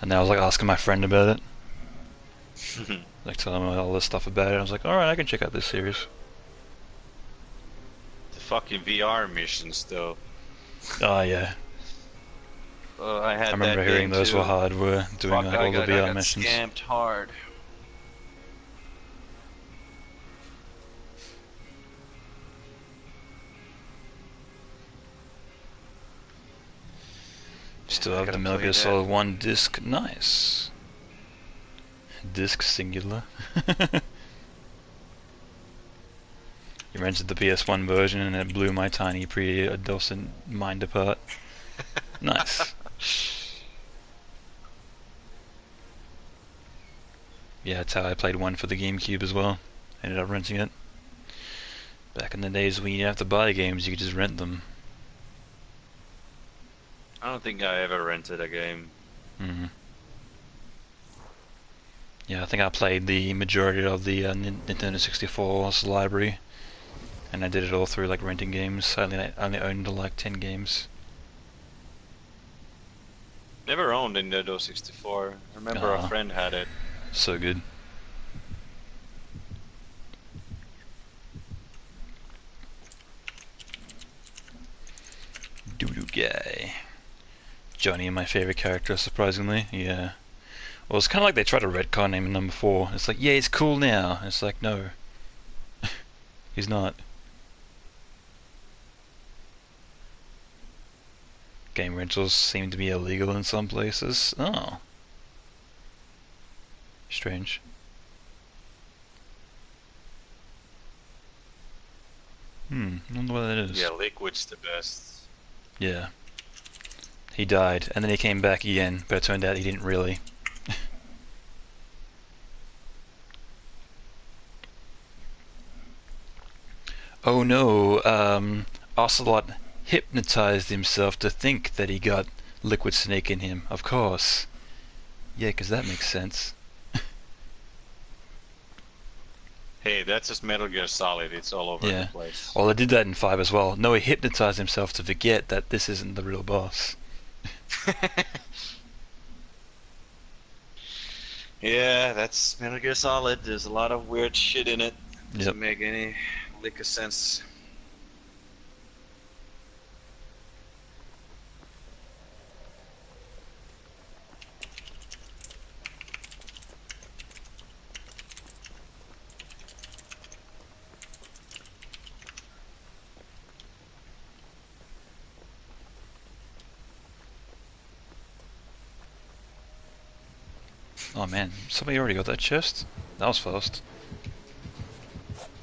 And then I was like asking my friend about it, like telling him all this stuff about it. I was like, alright, I can check out this series. the fucking VR missions though. Oh yeah. Uh, I had I remember hearing those too. were hard, We were doing Fuck, like, I all the got, I VR got missions. scammed hard. Still I have the Metal Gear. Solid 1 disc. Nice. Disc singular. you rented the PS1 version and it blew my tiny pre-adolescent mind apart. Nice. Yeah, that's how I played one for the GameCube as well. Ended up renting it. Back in the days when you didn't have to buy games, you could just rent them. I don't think I ever rented a game. hmm Yeah, I think I played the majority of the uh, Nintendo 64's library, and I did it all through like renting games. I only, I only owned like ten games. Never owned Nintendo 64. I remember Ah. a friend had it. So good. Doodoo guy. Johnny, my favorite character, surprisingly. Yeah. Well, it's kind of like they tried to retcon him in number four. It's like, yeah, he's cool now. It's like, no. he's not. Game rentals seem to be illegal in some places. Oh. Strange. Hmm, I wonder what that is. Yeah, Liquid's the best. Yeah. He died, and then he came back again, but it turned out he didn't really. oh no, um, Ocelot hypnotized himself to think that he got Liquid Snake in him, of course. Yeah, 'cause that makes sense. Hey, that's just Metal Gear Solid. It's all over Yeah. the place. Well, I did that in 5 as well. No, he hypnotized himself to forget that this isn't the real boss. yeah, that's Metal Gear Solid. There's a lot of weird shit in it. Yep. Doesn't make any lick of sense. Oh man, somebody already got that chest? That was fast.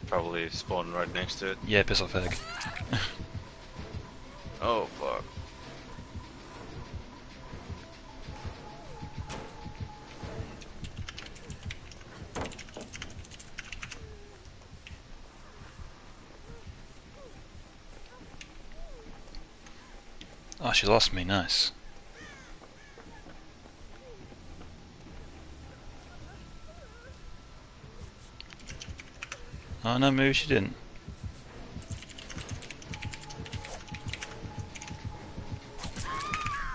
Probably spawned right next to it. Yeah, piss off egg. Oh fuck. Oh, she lost me, nice. Oh no, maybe she didn't.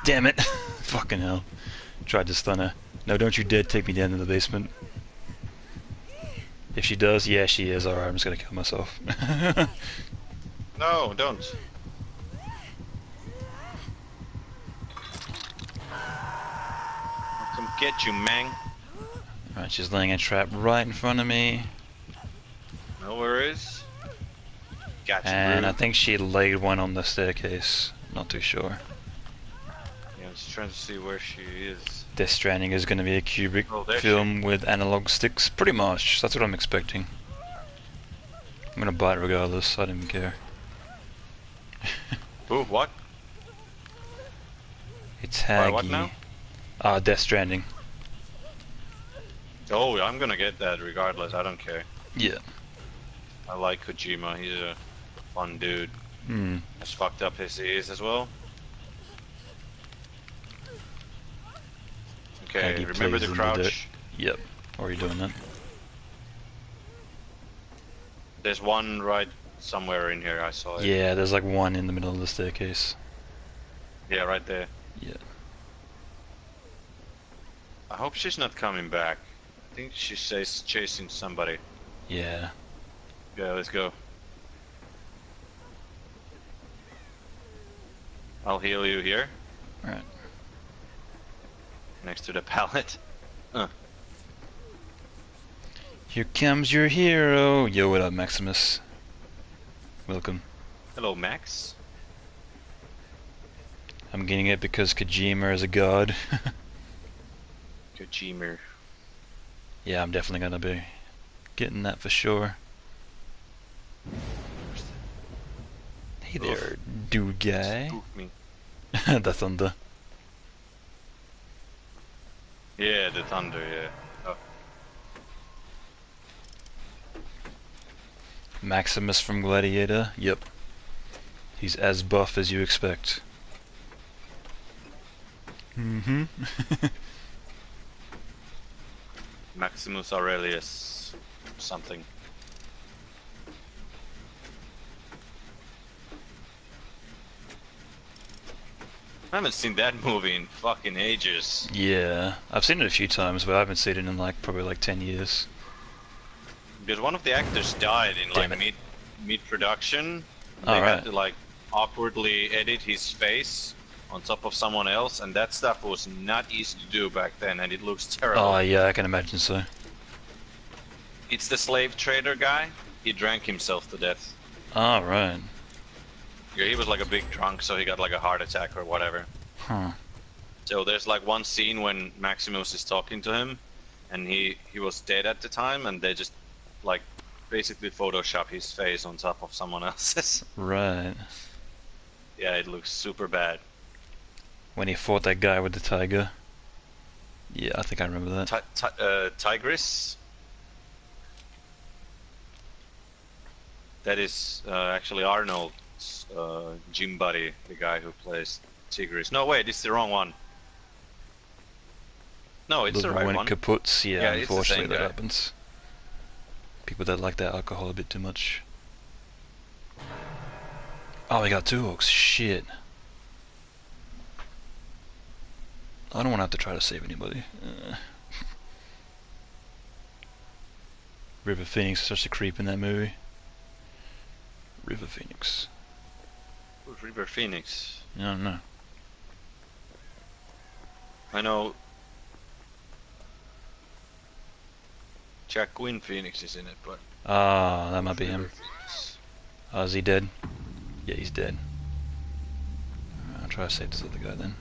Damn it! Fucking hell. Tried to stun her. No, don't you dare take me down to the basement. If she does, yeah, she is. Alright, I'm just gonna kill myself. No, don't. I'll come get you, man. Right, she's laying a trap right in front of me. No worries. Got you, And I think she laid one on the staircase. Not too sure. Yeah, I'm just trying to see where she is. Death Stranding is going to be a Kubrick Oh, film with analog sticks. Pretty much. That's what I'm expecting. I'm going to buy it regardless. I don't even care. Ooh, what? It's Buy Haggy. what now? Ah, Death Stranding. Oh, I'm gonna get that regardless. I don't care. Yeah. I like Kojima. He's a fun dude. Hmm. As fucked up as he is as well. Okay, remember the in the crouch? Yep. Or are you doing that? There's one right somewhere in here. I saw it. Yeah, there's like one in the middle of the staircase. Yeah, right there. Yeah. I hope she's not coming back. I think she says chasing somebody. Yeah. Yeah, let's go. I'll heal you here, Alright. next to the pallet. Here comes your hero. Yo, what up, Maximus? Welcome. Hello, Max. I'm getting it because Kojima is a god. Kojima. yeah, I'm definitely gonna be getting that for sure. Hey there, dude guy. Spooked me. the thunder. Yeah, the thunder, yeah. Oh, Maximus from Gladiator. Yep. He's as buff as you expect. Mm-hmm. Maximus Aurelius. Something. I haven't seen that movie in fucking ages. Yeah, I've seen it a few times, but I haven't seen it in like probably like ten years. Because one of the actors died in Damn like mid mid production. They Alright. had to like awkwardly edit his face on top of someone else, and that stuff was not easy to do back then, and it looks terrible. Oh yeah, I can imagine so. It's the slave trader guy. He drank himself to death. Ah right. Yeah, he was like a big drunk, so he got like a heart attack or whatever. Huh. So there's like one scene when Maximus is talking to him, and he he was dead at the time, and they just like basically Photoshop his face on top of someone else's. Right. yeah, it looks super bad. When he fought that guy with the tiger. Yeah, I think I remember that. Ti- ti- uh, Tigris. That is uh, actually Arnold's uh, gym buddy, the guy who plays Tigris. No, wait, it's the wrong one. No, it's the right when one. kaputs, yeah, Yeah, unfortunately that guy. happens. People that like their alcohol a bit too much. Oh, we got two hooks. Shit. I don't want to have to try to save anybody. Uh. River Phoenix is such a creep in that movie. River Phoenix. River Phoenix. I don't know. I know. Jack Quinn Phoenix is in it, but. Ah, that might be him. Phoenix. Oh, is he dead? Yeah, he's dead. I'll try to save this other guy then.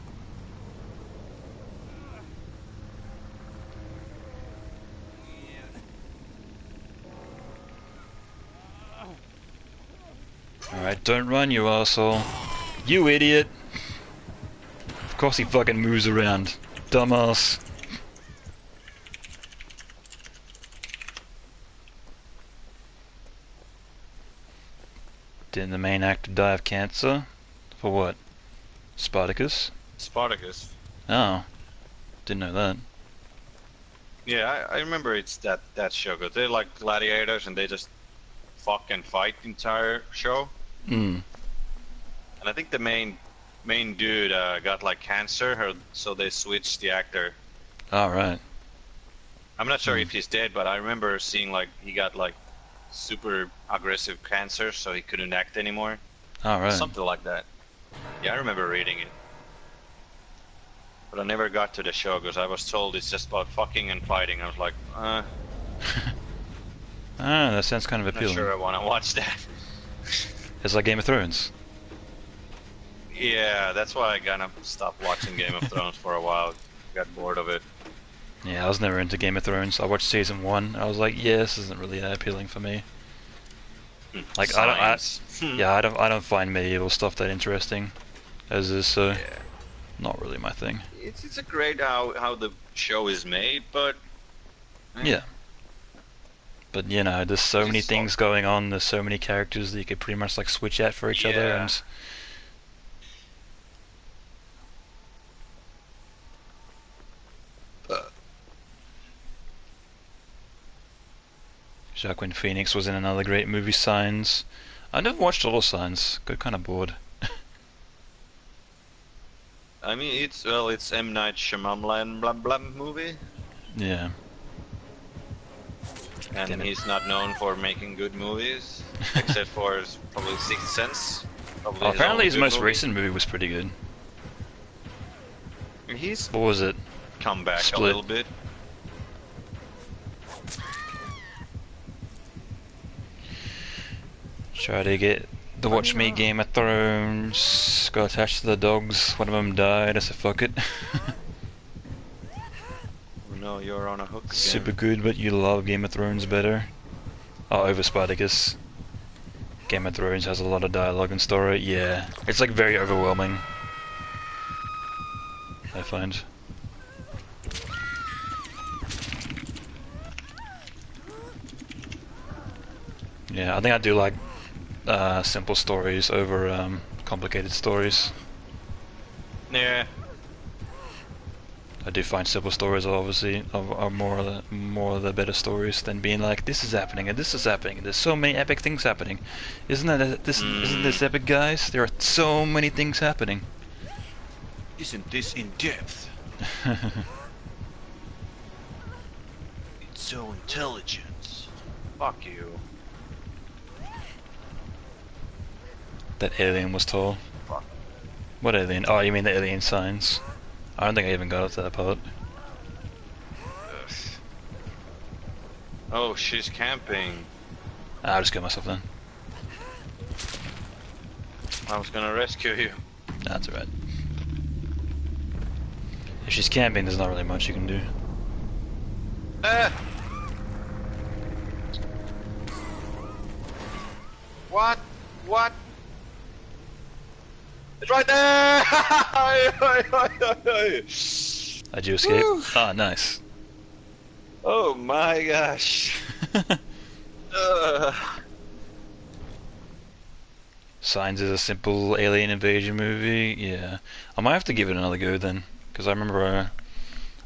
Alright, don't run, you asshole. You idiot! Of course he fucking moves around. Dumbass. Didn't the main actor die of cancer? For what? Spartacus? Spartacus. Oh. Didn't know that. Yeah, I, I remember it's that that show. Cause they're like gladiators, and they just fucking fight the entire show. Hmm. And I think the main main dude uh, got like cancer, or, so they switched the actor. Alright. I'm not sure Hmm. if he's dead, but I remember seeing like he got like super aggressive cancer, so he couldn't act anymore. Alright. Something like that. Yeah, I remember reading it. But I never got to the show because I was told it's just about fucking and fighting. I was like, uh, ah, that sounds kind of appealing. not sure I want to watch that. It's like Game of Thrones. yeah, that's why I kind of stopped watching Game of Thrones for a while. Got bored of it. Yeah, I was never into Game of Thrones. I watched season one. I was like, yeah, this isn't really that appealing for me. Like, I don't- I- Hmm. Yeah, I don't. I don't find medieval stuff that interesting, as is. So, Yeah. not really my thing. It's, it's a great how, how the show is made, but Eh. Yeah. But you know, there's so many things going on. There's so many characters that you could pretty much like switch out for each other, Yeah. and uh. Jacqueline Phoenix was in another great movie, Signs. I never watched all of Signs. Got kind of bored. I mean it's well it's M Night Shyamalan blah blah movie, Yeah. And Damn it. he's not known for making good movies, except for his, probably Sixth Sense. Probably Oh, apparently, only his most movie. recent movie was pretty good. He's What was it? come back Split. a little bit. Try to get the Watch Me Game of Thrones. Got attached to the dogs. One of them died. I said, fuck it. No, you're on a hook again. Super good, but you love Game of Thrones better. Oh, over Spartacus. Game of Thrones has a lot of dialogue and story. Yeah, it's like very overwhelming. I find. Yeah, I think I do like uh, simple stories over um, complicated stories. Yeah, I do find simple stories are obviously are, more of the more of the better stories than being like this is happening and this is happening and there's so many epic things happening. Isn't that this isn't this Mm. epic guys? There are so many things happening. Isn't this in depth? It's so intelligent. Fuck you. that alien was tall. Fuck. What alien? Oh, you mean the alien signs? I don't think I even got up to that part. Ugh. Oh, she's camping. I'll just get myself then. I was gonna rescue you. That's alright. If she's camping, there's not really much you can do. Ah! What? What? It's right there! Did you escape? Woo. Ah, nice. oh my gosh. Ugh. Signs is a simple alien invasion movie. Yeah, I might have to give it another go then, because I remember, uh,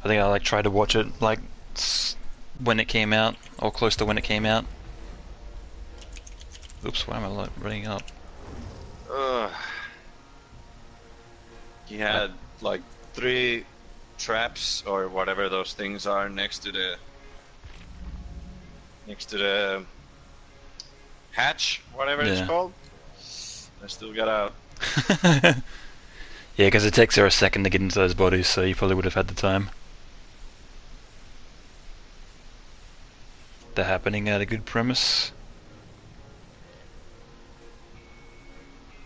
I think I like tried to watch it like when it came out, or close to when it came out. Oops, why am I like running up? Ugh. He had like three traps or whatever those things are next to the next to the hatch, whatever Yeah. it's called. I still got out. yeah, because it takes her a second to get into those bodies, so you probably would have had the time. The happening had a good premise.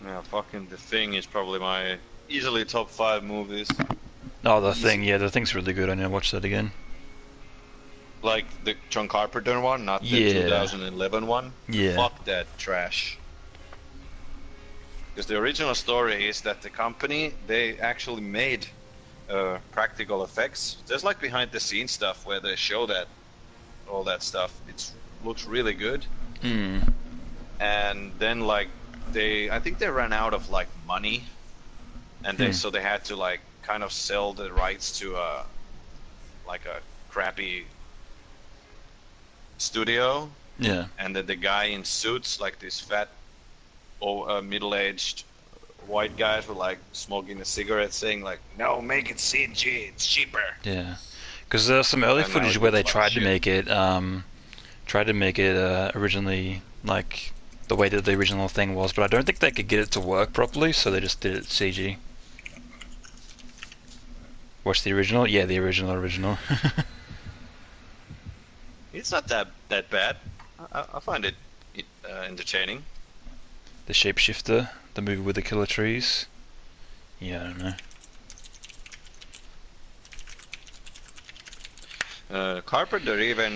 Yeah, fucking the thing is probably my easily top five movies. Oh, the Easy. thing, yeah, the thing's really good. I need to watch that again. Like the John Carpenter one, not the Yeah. 2011 one. Yeah. Fuck that trash. Because the original story is that the company they actually made uh, practical effects, There's like behind the scenes stuff where they show that all that stuff. It looks really good, Hmm. and then like they, I think they ran out of like money, and they Hmm. so they had to like kind of sell the rights to a like a crappy studio Yeah. and then the guy in suits, like this fat, oh, uh, middle-aged white guys, were like smoking a cigarette, saying like, "No, make it CG. It's cheaper." Yeah, because there's some early And footage where they tried to make it, um, tried to make it uh, originally like the way that the original thing was, but I don't think they could get it to work properly, so they just did it CG. Watch the original? Yeah, the original, original. It's not that that bad. I, I- find it, it uh, entertaining. the Shapeshifter, the movie with the killer trees. Yeah, I don't know. Uh, Carpenter even,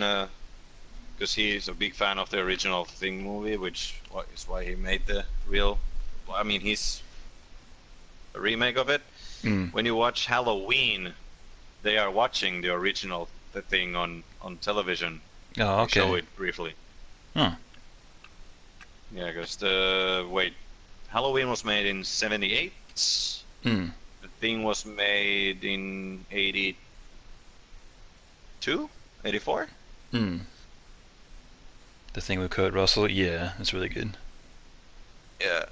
because he's a big fan of the original Thing movie, which is why he made the real. I mean, he's a remake of it. Mm. when you watch Halloween, they are watching the original the thing on on television. Oh, They Show it briefly. Huh. Yeah, because the wait, Halloween was made in '78. Mm. The thing was made in '82, '84. Mm. The thing with Kurt Russell, yeah, it's really good. Yeah.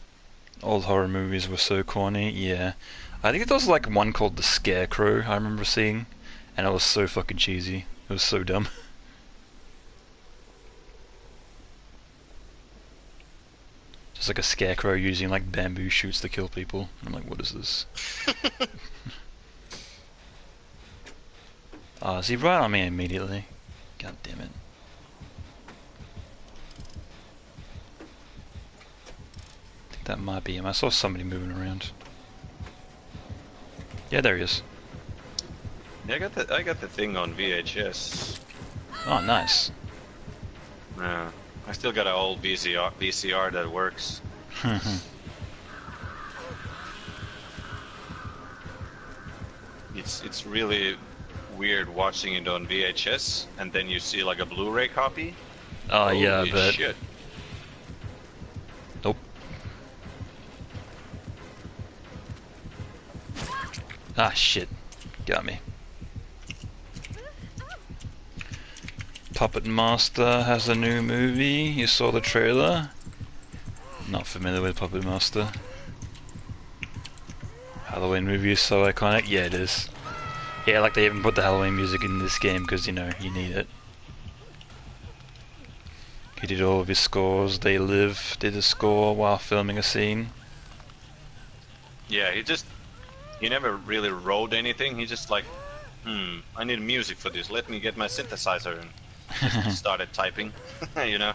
Old horror movies were so corny, yeah. I think there was like one called The Scarecrow I remember seeing, and it was so fucking cheesy. It was so dumb. Just like a scarecrow using like bamboo shoots to kill people. I'm like, what is this? Ah, is he right on me immediately? God damn it. I think that might be him. I saw somebody moving around. Yeah, there he is. Yeah, I got the I got the thing on VHS. Oh, nice. Yeah. I still got an old VCR VCR that works. It's it's really weird watching it on VHS and then you see like a Blu-ray copy. oh, yeah, but shit. Nope. Ah, shit. Got me. Puppet Master has a new movie. You saw the trailer? Not familiar with Puppet Master. Halloween movie is so iconic. Yeah, it is. Yeah, like they even put the Halloween music in this game because you know you need it. He did all of his scores. They live did a score while filming a scene. Yeah, he just he never really wrote anything. He just like, hmm, I need music for this. Let me get my synthesizer and just started typing. you know.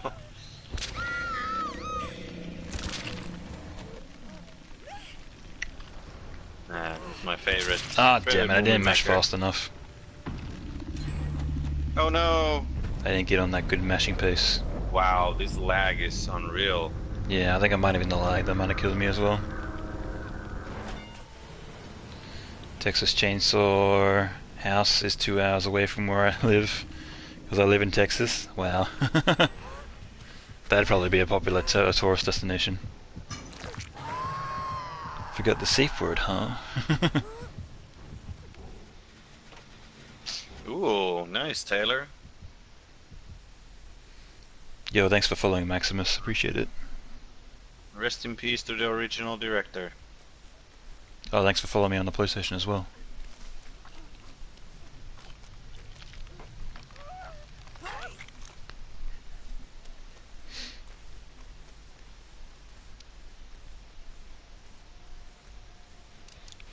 Nah, it's my favorite. Ah, favorite damn it! I didn't mash maker. fast enough. Oh no! I didn't get on that good mashing pace. Wow, this lag is unreal. Yeah, I think I might have been the lag that might have killed me as well. Texas Chainsaw House is two hours away from where I live. Because I live in Texas. Wow. That'd probably be a popular tourist destination. Forgot the safe word, huh? Ooh, nice, Taylor. Yo, thanks for following Maximus. Appreciate it. Rest in peace to the original director. Oh, thanks for following me on the PlayStation as well.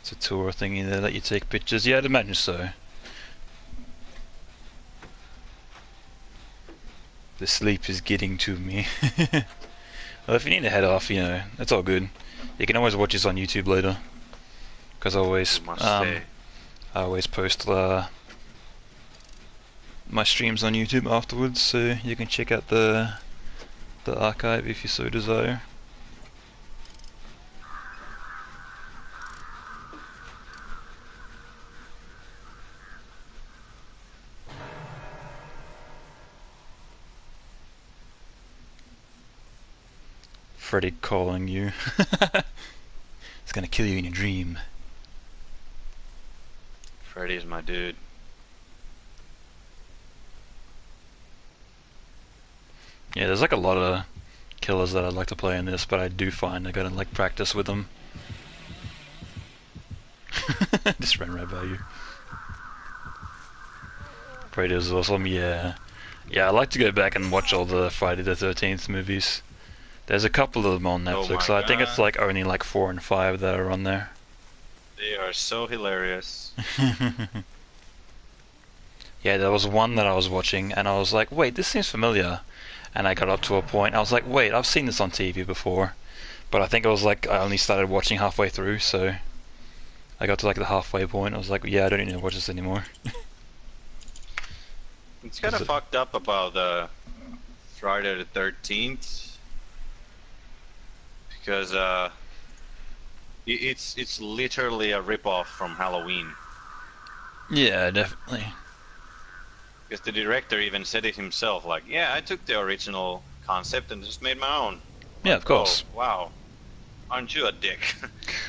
It's a tour thingy there that you take pictures. Yeah, I'd imagine so. The sleep is getting to me. well, if you need to head off, you know, it's all good. You can always watch this on YouTube later. Because I always, um. I always post uh, my streams on YouTube afterwards, so you can check out the the archive if you so desire. Freddy calling you. it's gonna kill you in your dream. Freddy is my dude. Yeah, there's like a lot of killers that I'd like to play in this, but I do find I gotta like practice with them. Just ran right by you. Predator's awesome, yeah. Yeah, I like to go back and watch all the Friday the 13th movies. There's a couple of them on Netflix, Oh Netflix. my I think it's like only like four and five that are on there. They are so hilarious. yeah, there was one that I was watching, and I was like, wait, this seems familiar. And I got up to a point, I was like, wait, I've seen this on TV before. But I think it was like, I only started watching halfway through, so. I got to like the halfway point, I was like, yeah, I don't need to watch this anymore. It's kind of it- fucked up about the Friday the Thirteenth because uh, it's it's literally a ripoff from Halloween. yeah, definitely. Because the director even said it himself, like, "Yeah, I took the original concept and just made my own." Yeah, of course. Oh, wow, aren't you a dick?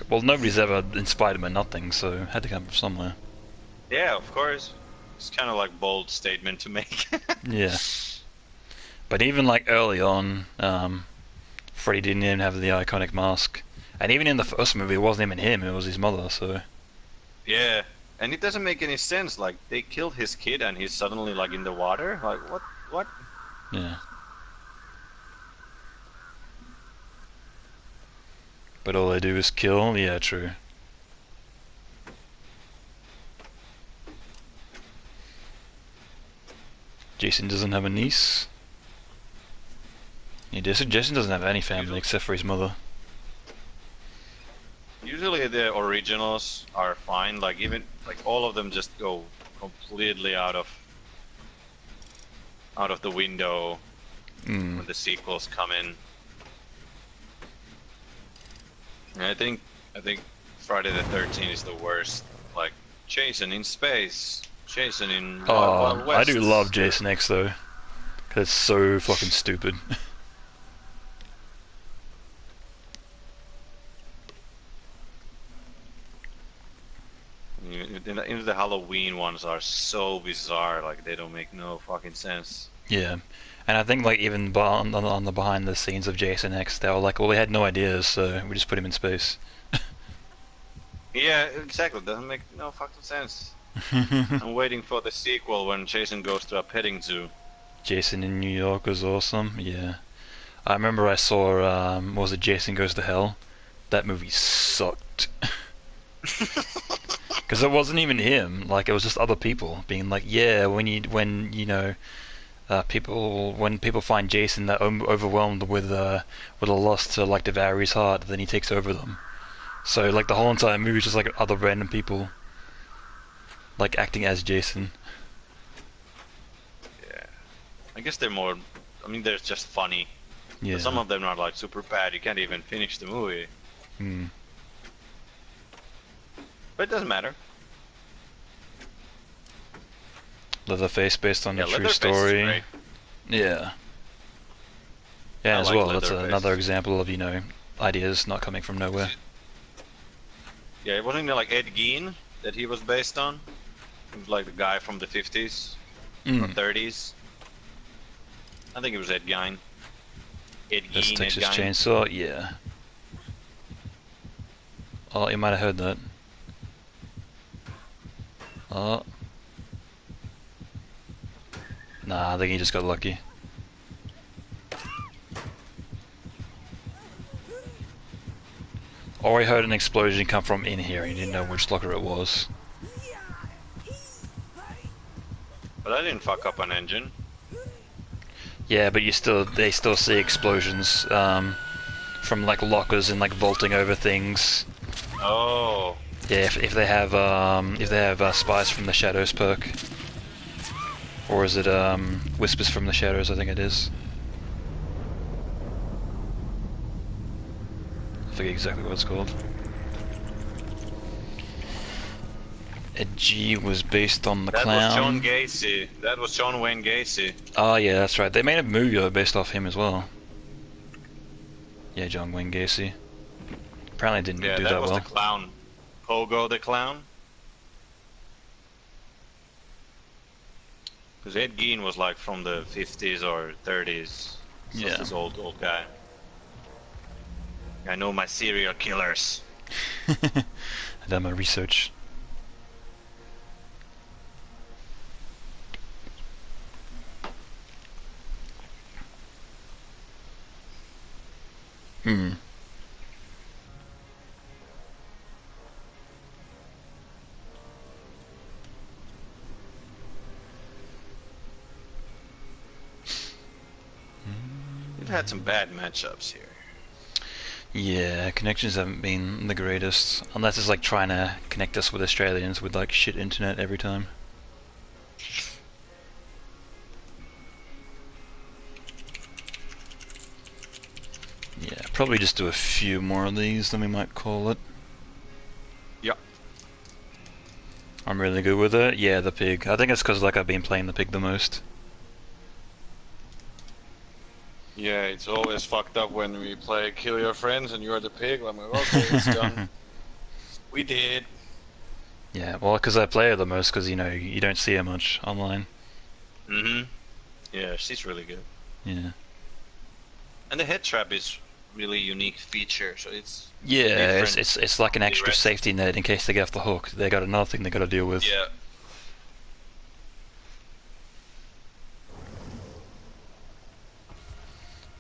Well, nobody's ever inspired by nothing, so it had to come from somewhere. yeah, of course. It's kind of like bold statement to make. Yeah. But even like early on, um, Freddy didn't even have the iconic mask. And even in the first movie, it wasn't even him, it was his mother, so. yeah, and it doesn't make any sense. Like they killed his kid and he's suddenly like in the water. Like what? What? Yeah. But all they do is kill? Yeah, true. Jason doesn't have a niece. Yeah, Jason, Jason doesn't have any family except for his mother. Usually the originals are fine. Like even like all of them just go completely out of out of the window Mm. when the sequels come in. And I think I think Friday the Thirteenth is the worst. Like Jason in space, Jason in Wild, Wild Oh, I do love Jason X though. Cause it's so fucking stupid. Even the, even the Halloween ones are so bizarre. Like they don't make no fucking sense. Yeah, and I think like even on, on on the behind the scenes of Jason X, they were like, well, we had no ideas, so we just put him in space. Yeah, exactly. Doesn't make no fucking sense. I'm waiting for the sequel when Jason goes to a petting zoo. Jason in New York was awesome. Yeah, I remember I saw um, what was it Jason Goes to Hell? That movie sucked. Because it wasn't even him. Like it was just other people being like, yeah, when you when you know. Uh, people when people find Jason o- overwhelmed with uh, with a lust to like devour his heart, then he takes over them. So like the whole entire movie is just like other random people, like acting as Jason. Yeah. I guess they're more. I mean, they're just funny. Yeah. But some of them are like super bad. You can't even finish the movie. Hmm. But it doesn't matter. Leatherface based on Yeah, a true story. Yeah. Yeah, I as like well. That's another example of you know ideas not coming from nowhere. Yeah, it wasn't it like Ed Gein that he was based on. He was like the guy from the 50s or Mm. 30s. I think it was Ed Gein. Ed That's Gein, Ed Texas Gein. Chainsaw. Yeah. Oh, you might have heard that. Oh. Nah, I think he just got lucky. Or he heard an explosion come from in here and he didn't know which locker it was. But I didn't fuck up an engine. Yeah, but you still they still see explosions um, from like lockers and like vaulting over things. Oh. Yeah, if, if they have um, if they have uh, spies from the shadows perk, or is it um, whispers from the shadows? I think it is. I forget exactly what it's called. A G was based on the That clown. That was John Gacy. That was John Wayne Gacy. Oh yeah, that's right. They made a movie based off him as well. Yeah, John Wayne Gacy. Apparently didn't Yeah, do that, that, was well. the clown. Pogo the clown. Because Ed Gein was like from the 50s or 30s. So Yeah. This old old guy. I know my serial killers. I done my research. Hmm. Had some bad matchups here. Yeah, connections haven't been the greatest. Unless it's like trying to connect us with Australians with like shit internet every time. Yeah, probably just do a few more of these, then we might call it. Yep. I'm really good with it. Yeah, the pig. I think it's because like I've been playing the pig the most. Yeah, it's always fucked up when we play Kill Your Friends and you're the pig. I'm like, okay, it's done. we did. Yeah, well, because I play her the most, because you know you don't see her much online. Mm-hmm. Yeah, she's really good. Yeah. And the head trap is really unique feature, so it's Yeah, it's, it's it's like an extra rest. safety net in case they get off the hook. They got another thing they got to deal with. yeah.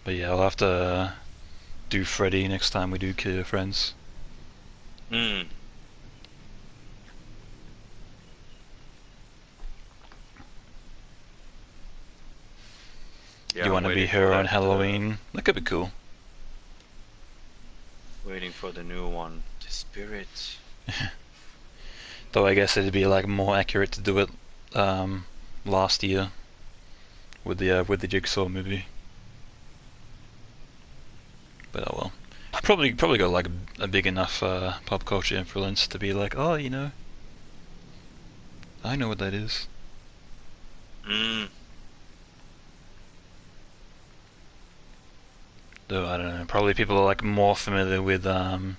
But yeah, I'll have to uh, do Freddy next time we do Kill Your Friends. Mm. Yeah, you want to be waiting for her on uh, Halloween? That could be cool. waiting for the new one, the spirit. Though I guess it'd be like more accurate to do it um, last year with the uh, with the Jigsaw movie. But oh well. Probably probably got like a big enough uh, pop culture influence to be like, oh, you know, I know what that is. Mm. Though I don't know. Probably people are like more familiar with um,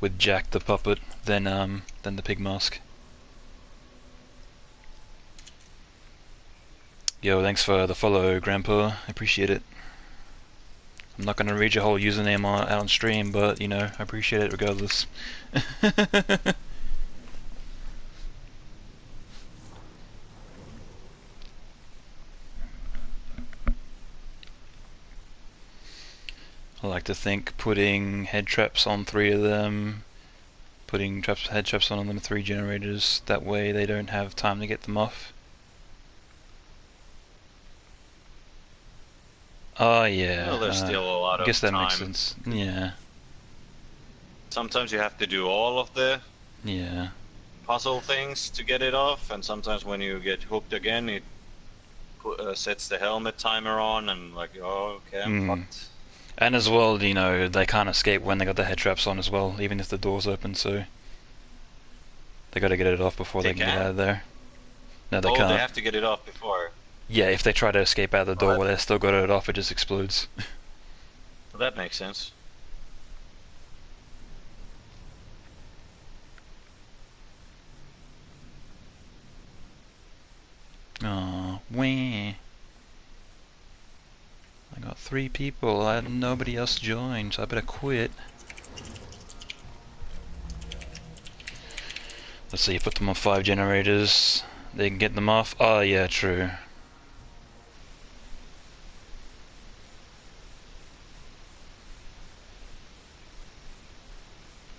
with Jack the puppet than um, than the pig mask. Yo, thanks for the follow, Grandpa. I appreciate it. I'm not gonna read your whole username on, out on stream, but you know, I appreciate it regardless. I like to think putting head traps on three of them, putting traps, head traps on them three generators, that way they don't have time to get them off. Oh yeah. well, there's uh, still a lot I guess that time. makes sense. Yeah, Sometimes you have to do all of the yeah. puzzle things to get it off, and sometimes when you get hooked again, it pu- uh, sets the helmet timer on, and like, oh, okay, I'm Mm. fucked. And as well, you know, they can't escape when they got the head traps on as well, even if the door's open, so they gotta get it off before they, They can get out of there. No, they oh, can't. they have to get it off before. Yeah, if they try to escape out of the door while they're still got it off, it just explodes. Well, that makes sense. Oh, wah. I got three people. I had nobody else joined, so I better quit. Let's see, you put them on five generators. They can get them off. Oh, yeah, true.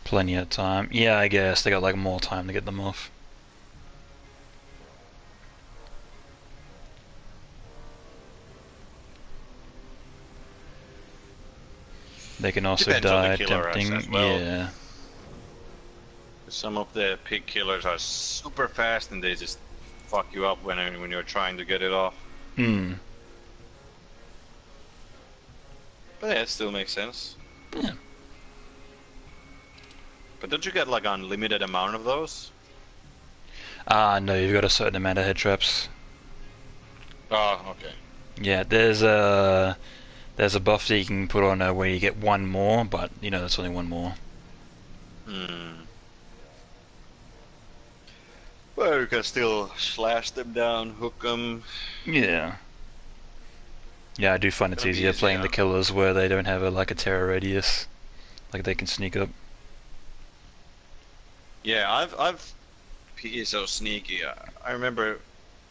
Plenty of time. Yeah, I guess they got like more time to get them off. They can also Depends die attempting. well. Yeah. Some of the pig killers are super fast, and they just fuck you up when when you're trying to get it off. Hmm. But yeah, it still makes sense. Yeah. But don't you get like unlimited amount of those? Ah, no, you've got a certain amount of head traps. Oh, okay. Yeah, there's a there's a buff that you can put on uh, where you get one more, but you know that's only one more. Hmm. Well, you can still slash them down, hook them. Yeah. Yeah, I do find it's easier playing the killers where they don't have a, like a terror radius, like they can sneak up. Yeah, I've I've P is so sneaky. I, remember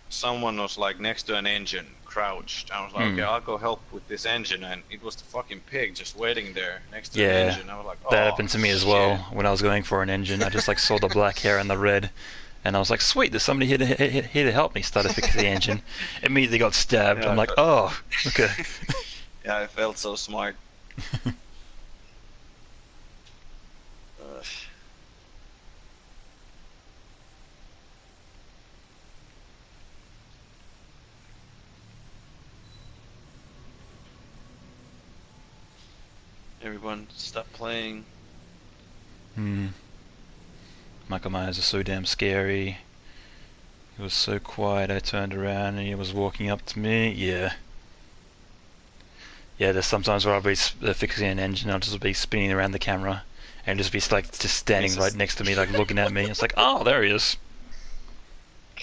someone was like next to an engine, crouched. I was like, Hmm. okay, I'll go help with this engine, and it was the fucking pig just waiting there next to Yeah, an engine. I was like, oh, That happened to me as well shit. when I was going for an engine. I just like saw the black hair and the red, and I was like, "Sweet, there's somebody here to here, here to help me." Started fixing the engine. Immediately got stabbed. Yeah, I'm like, "Oh, okay." Yeah, I felt so smart. Ugh. Everyone, stop playing. Hmm. Michael Myers is so damn scary. He was so quiet. I turned around and he was walking up to me. Yeah. Yeah, there's sometimes where I'll be uh, fixing an engine, I'll just be spinning around the camera, and just be like just standing Jesus. right next to me, like looking at me. It's like, oh, there he is.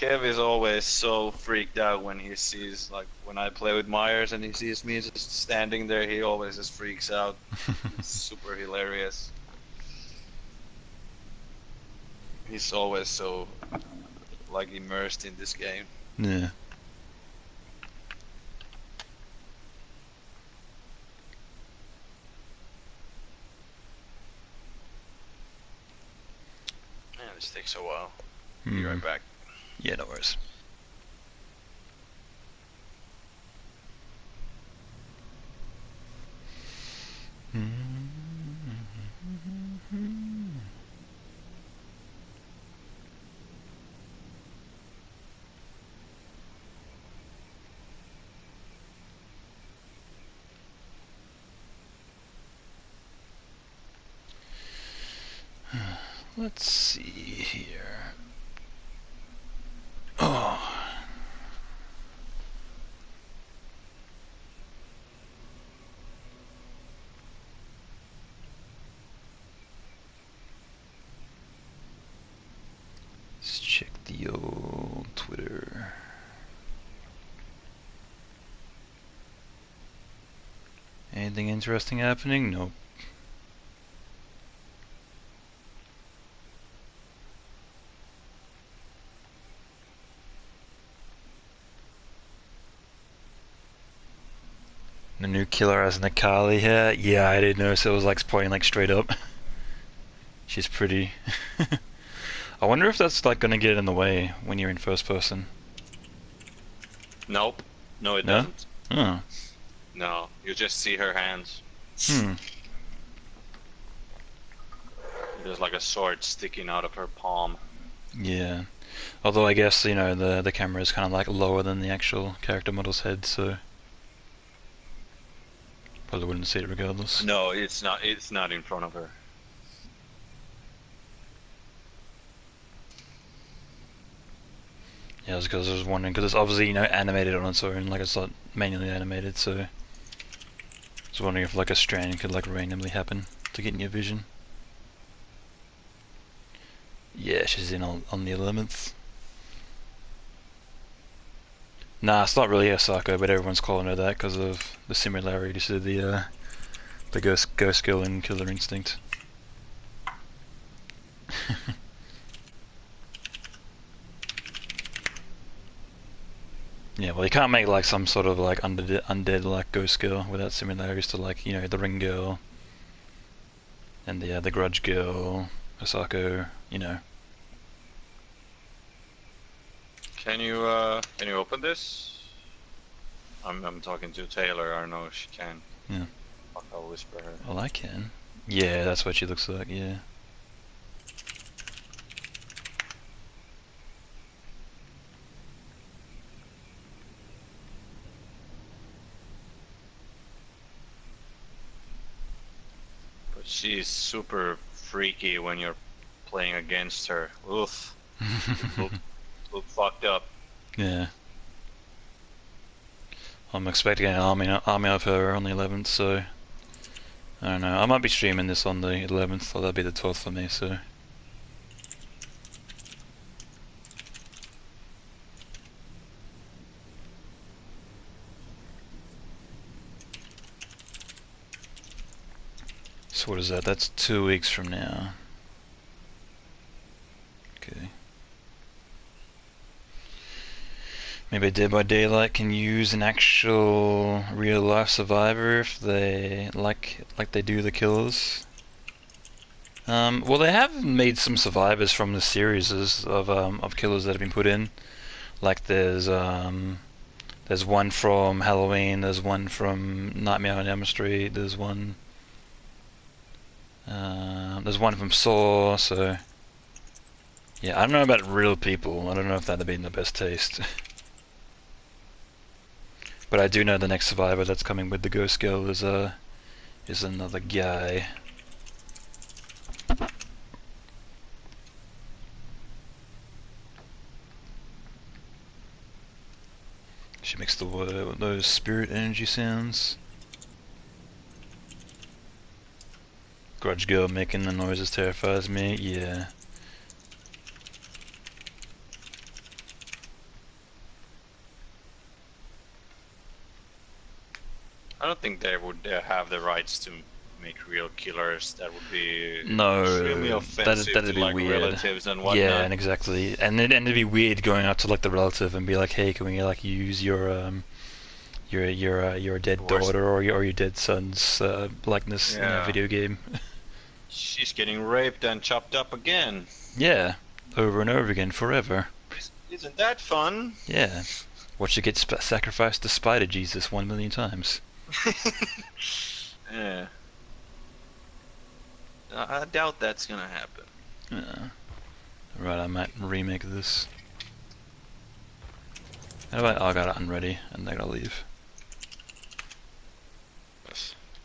Kev is always so freaked out when he sees, like, when I play with Myers and he sees me just standing there, he always just freaks out. It's super hilarious. He's always so, like, immersed in this game. yeah. Man, this takes a while. Be Hmm. right back. Yeah, no worries. Let's see here. Oh. Let's check the old Twitter. Anything interesting happening? Nope. The new killer has Nakali here. Yeah, I didn't notice it was like pointing like straight up. She's pretty. I wonder if that's like gonna get in the way when you're in first person. Nope. No, it No? doesn't. Oh. No, you just see her hands. Hmm. There's like a sword sticking out of her palm. Yeah. Although I guess, you know, the the camera is kind of like lower than the actual character model's head, so probably wouldn't see it regardless. No, it's not. It's not in front of her. Yeah, because I was wondering because it's obviously you know animated on its own, like it's not manually animated, so Wondering if like a strand could like randomly happen to get in your vision. Yeah, she's in on, on the eleventh. Nah, it's not really Hisako, but everyone's calling her that because of the similarity to the uh, the ghost ghost girl in Killer Instinct. Yeah, well, you can't make like some sort of like undead, undead like ghost girl without similarities to like you know the ring girl and the uh, the grudge girl, Osako. You know, Can you uh can you open this? I'm I'm talking to Taylor. I don't know if she can. Yeah. I'll whisper her. well I can. Yeah, that's what she looks like. Yeah. But she's super freaky when you're playing against her. Oof. look, look fucked up. yeah. I'm expecting an army army of her on the 11th, so I don't know. I might be streaming this on the 11th, or that'll be the 12th for me. So So what is that? That's two weeks from now. Okay. Maybe Dead by Daylight can use an actual real life survivor if they like like they do the killers. Um, well, they have made some survivors from the series of um, of killers that have been put in. Like there's um, there's one from Halloween. There's one from Nightmare on Elm Street. There's one. Um, there's one from Saw. So yeah, I don't know about real people. I don't know if that'd be in the best taste. But I do know the next survivor that's coming with the ghost girl is uh is another guy. She makes the those spirit energy sounds. Grudge girl making the noises terrifies me. Yeah. I don't think they would uh, have the rights to make real killers. That would be No, extremely that'd- that'd to be like weird. relatives and whatnot. Yeah, and exactly, and it, and it'd be weird going out to like the relative and be like, "Hey, can we like use your um, your your uh, your dead Worst- daughter or your or your dead son's uh, likeness in a video game?" She's getting raped and chopped up again. yeah, over and over again, forever. Isn't that fun? Yeah, watch it get sp- sacrificed to Spider Jesus one million times. yeah. I doubt that's gonna happen. Yeah. Right, I might remake this. How? Oh, I got it unready, and I gotta leave.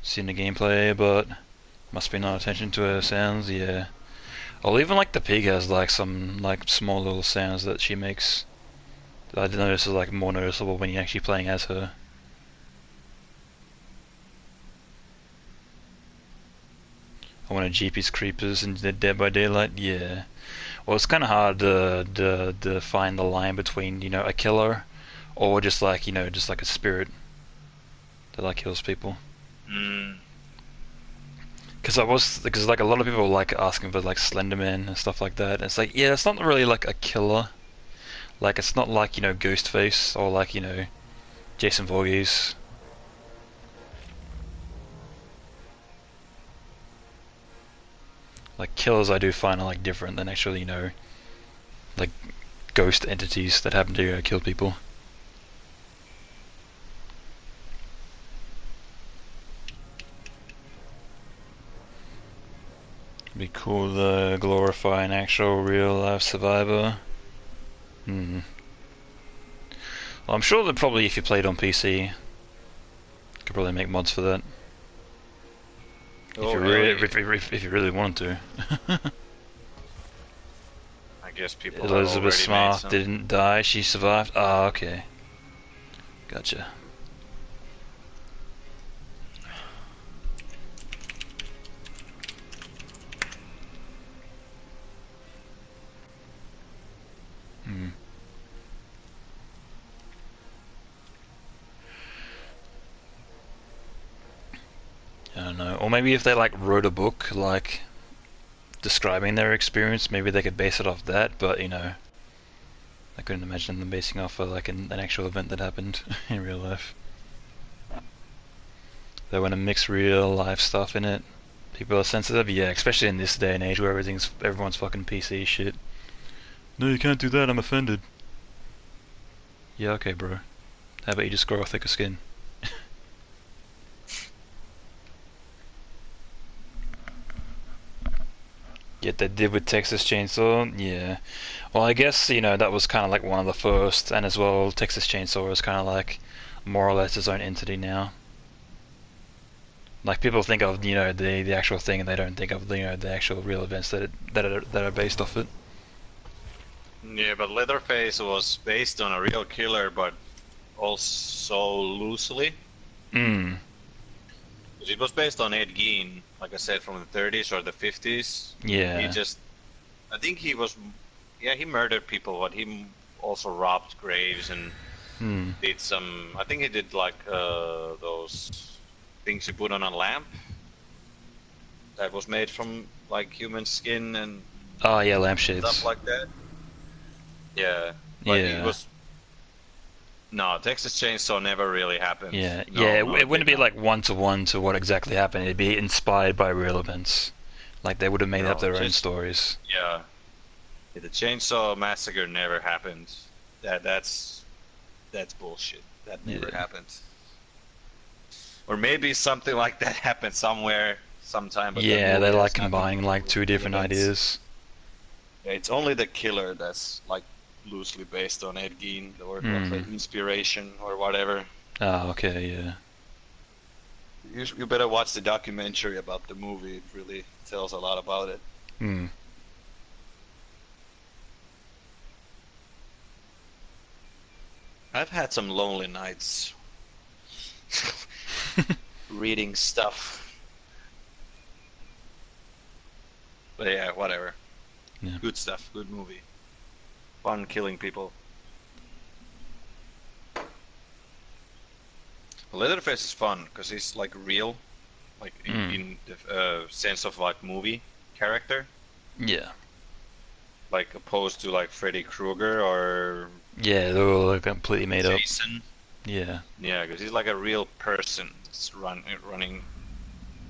Seen the gameplay, but must be not attention to her sounds. Yeah. Or even like the pig has like some like small little sounds that she makes. That I notice is like more noticeable when you're actually playing as her. I want to Jeepers Creepers and the Dead by Daylight. Yeah. Well, it's kind of hard to, to to find the line between you know a killer, or just like you know just like a spirit that like kills people. Mm. Because I was, because like a lot of people like asking for like Slenderman and stuff like that. And it's like, yeah, it's not really like a killer. Like it's not like you know Ghostface or like you know Jason Voorhees. Like killers, I do find are like different than actually you know like ghost entities that happen to uh, kill people. Be cool to glorify an actual real life survivor. Hmm. Well, I'm sure that probably if you played on PC, could probably make mods for that. Oh, if, you really? really, if, if, if you really wanted to. I guess people Elizabeth Smart didn't die, she survived. Ah, okay. Gotcha. Hmm. I don't know. Or maybe if they like wrote a book like describing their experience, maybe they could base it off that, but you know I couldn't imagine them basing off of like an, an actual event that happened in real life. They want to mix real life stuff in it. People are sensitive, yeah, especially in this day and age where everything's everyone's fucking PC shit. No, you can't do that. I'm offended. Yeah, okay, bro. How about you just grow a thicker skin? Yeah, they did with Texas Chainsaw. Yeah. Well, I guess you know that was kind of like one of the first, and as well, Texas Chainsaw is kind of like more or less its own entity now. Like people think of you know the the actual thing, and they don't think of you know the actual real events that it, that are that are based off it. Yeah, but Leatherface was based on a real killer, but also loosely. Hmm. It was based on Ed Gein, like I said, from the 30s or the 50s. Yeah. He just, I think he was, yeah, he murdered people, but he also robbed graves and Hmm. did some. I think he did like uh, those things you put on a lamp that was made from like human skin and Oh yeah, lampshades. stuff like that. Yeah, but Yeah. he was. No, Texas Chainsaw never really happened. Yeah, No, yeah. It, it wouldn't be not. like one to one to what exactly happened. It'd be inspired by real events. Like they would have made No, up their own stories. Yeah. Yeah, The Chainsaw Massacre never happened. That that's that's bullshit. That never Yeah. happened. Or maybe something like that happened somewhere, sometime. But yeah, they're like combining like two different events. ideas. Yeah, it's only the killer that's like loosely based on Ed Gein, or Hmm. like, inspiration or whatever. Ah, okay, yeah. You, you better watch the documentary about the movie. It really tells a lot about it. Hmm. I've had some lonely nights reading stuff. But yeah, whatever. Yeah. Good stuff, good movie. Fun killing people. Leatherface is fun because he's like real, like in, Mm. in the uh, sense of like movie character, Yeah. like opposed to like Freddy Krueger or Yeah, they're all like, completely made up. Jason. Yeah. Yeah, because he's like a real person that's run, running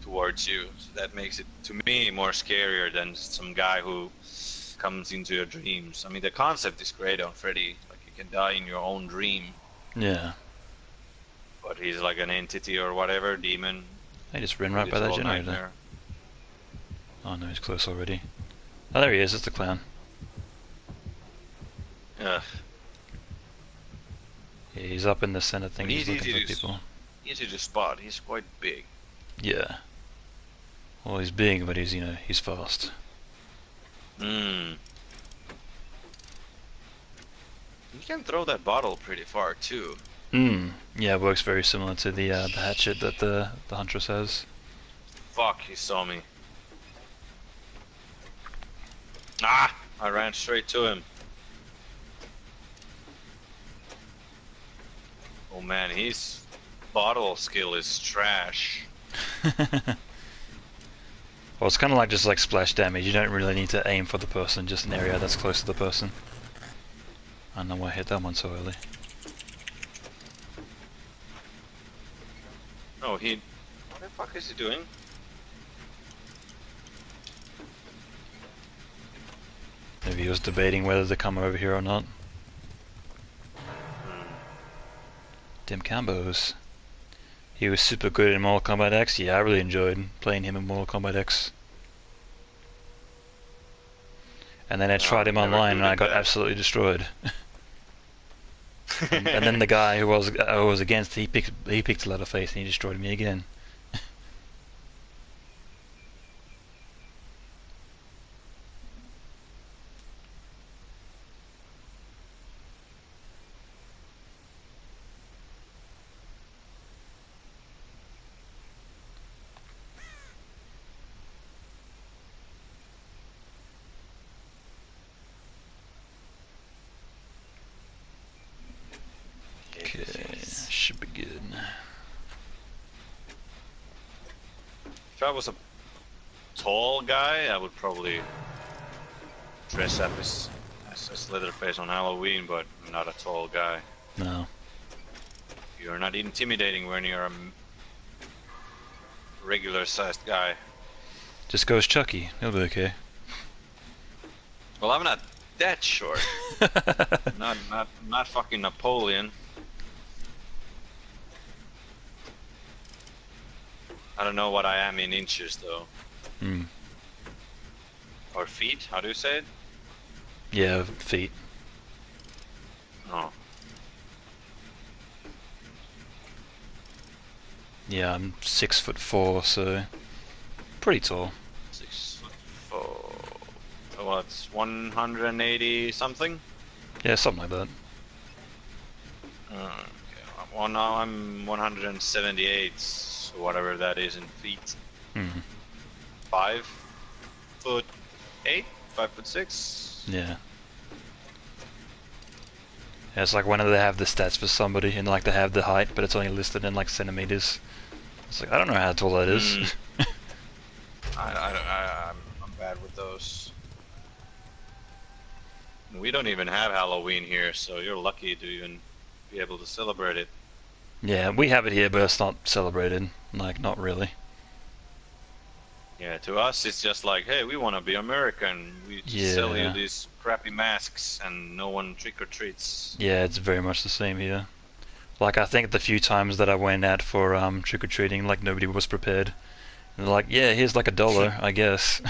towards you. So that makes it, to me, more scarier than some guy who comes into your dreams. I mean, the concept is great on Freddy. Like, you can die in your own dream, Yeah. but he's like an entity or whatever, demon. I just ran right by that generator. nightmare. Oh no, he's close already. Oh, there he is. It's the clown. Ugh. Yeah, he's up in the center thing. He's he's looking for easy to s- people. Easy to spot. He's quite big. Yeah. Well, he's big, but he's you know he's fast. Hmm. You can throw that bottle pretty far too. Hmm. Yeah, it works very similar to the uh, the hatchet that the the huntress has. Fuck, he saw me. Ah! I ran straight to him. Oh man, his bottle skill is trash. well, it's kind of like just like splash damage. You don't really need to aim for the person, just an area that's close to the person. I don't know why I hit that one so early. Oh, he. What the fuck is he doing? Maybe he was debating whether to come over here or not. Hmm. Dim combos. He was super good in Mortal Kombat X. Yeah, I really enjoyed playing him in Mortal Kombat X. And then I tried him online and I got absolutely destroyed. and then the guy who was uh, I was against, he picked he picked Leatherface and he destroyed me again. Okay, should be good. If I was a tall guy, I would probably dress up as, as, as Leatherface on Halloween, but I'm not a tall guy. No. You're not intimidating when you're a regular-sized guy. Just go as Chucky. He'll be okay. Well, I'm not that short. not not not fucking Napoleon. I don't know what I am in inches though. Hmm. Or feet? How do you say it? Yeah, feet. Oh. Yeah, I'm six foot four, so pretty tall. Six foot four. Well, it's 180 something. Yeah, something like that. Uh, okay. Well, now I'm 178, so whatever that is in feet. Hmm. Five foot eight, five foot six. Yeah. Yeah, it's like whenever they have the stats for somebody and like they have the height, but it's only listed in like centimeters. It's like I don't know how tall that is. Mm. I, I, don't- I, I'm, I'm bad with those. We don't even have Halloween here, so you're lucky to even be able to celebrate it. Yeah, we have it here, but it's not celebrated. Like, not really. Yeah, to us it's just like, hey, we want to be American. We just sell you these crappy masks, and no one trick or treats. Yeah, it's very much the same here. Like, I think the few times that I went out for um, trick or treating, like nobody was prepared. And they're like, yeah, here's like a dollar, I guess.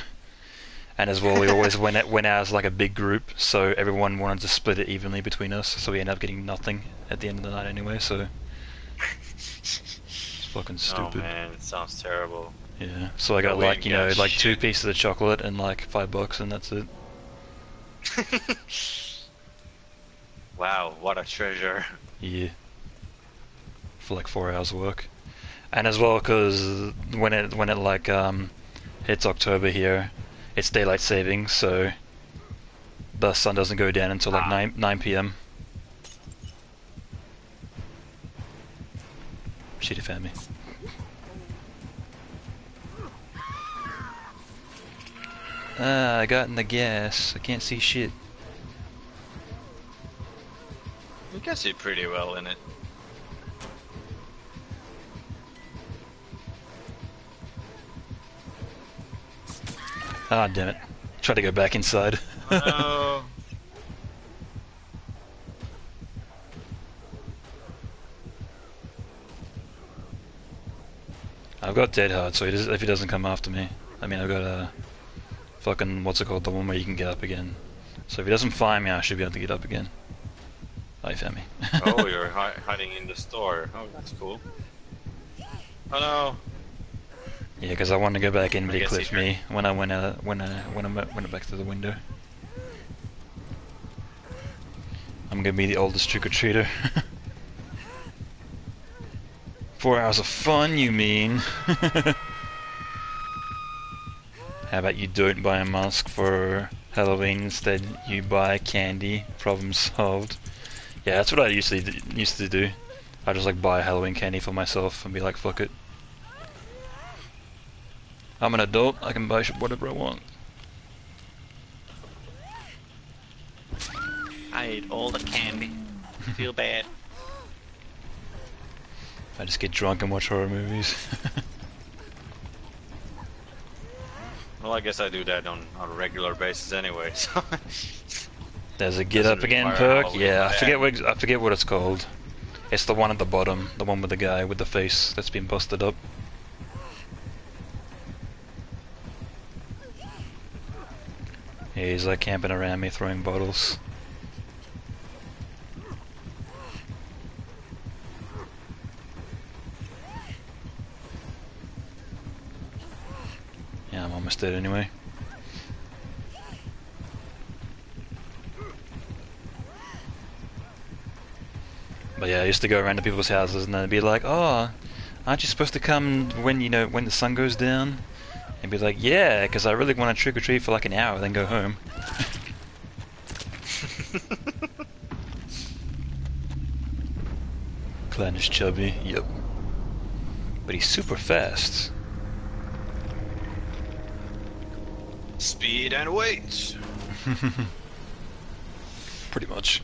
and as well, we always went out, went out as like a big group, so everyone wanted to split it evenly between us. So we ended up getting nothing at the end of the night anyway. So fucking stupid. Oh man, it sounds terrible. Yeah. So I got Oh, like you know like two pieces of chocolate and like five bucks, and that's it. wow, what a treasure. Yeah. For like four hours of work, and as well because when it when it like um hits October here, it's daylight saving, so the sun doesn't go down until like Ah. nine nine p.m. Shitty family. Ah, I got in the gas. I can't see shit. You can see pretty well in it. Ah, damn it. Try to go back inside. Oh. I've got Dead Hard, so he does, if he doesn't come after me, I mean, I've got a fucking what's it called, the one where you can get up again. So if he doesn't find me, I should be able to get up again. Oh, you found me. oh, you're hi- hiding in the store. Oh, that's cool. Oh no. yeah, because I wanted to go back in, but he clipped me when I went out, when I when I went back to the window. I'm gonna be the oldest trick or treater. Four hours of fun, you mean? How about you don't buy a mask for Halloween instead? You buy candy. Problem solved. Yeah, that's what I usually used to do. I just like buy Halloween candy for myself and be like, fuck it. I'm an adult. I can buy whatever I want. I ate all the candy. Feel bad. I just get drunk and watch horror movies. Well, I guess I do that on, on a regular basis anyway. So There's a get Doesn't up again perk. Yeah, I forget what I forget what it's called. It's the one at the bottom, the one with the guy with the face that's been busted up. Yeah, he's like camping around me, throwing bottles. Yeah, I'm almost dead anyway. But yeah, I used to go around to people's houses and they'd be like, "Oh, aren't you supposed to come when you know when the sun goes down?" And be like, "Yeah, because I really want to trick or treat for like an hour, then go home." Clan is chubby. Yep. But he's super fast. Speed and weight. Pretty much.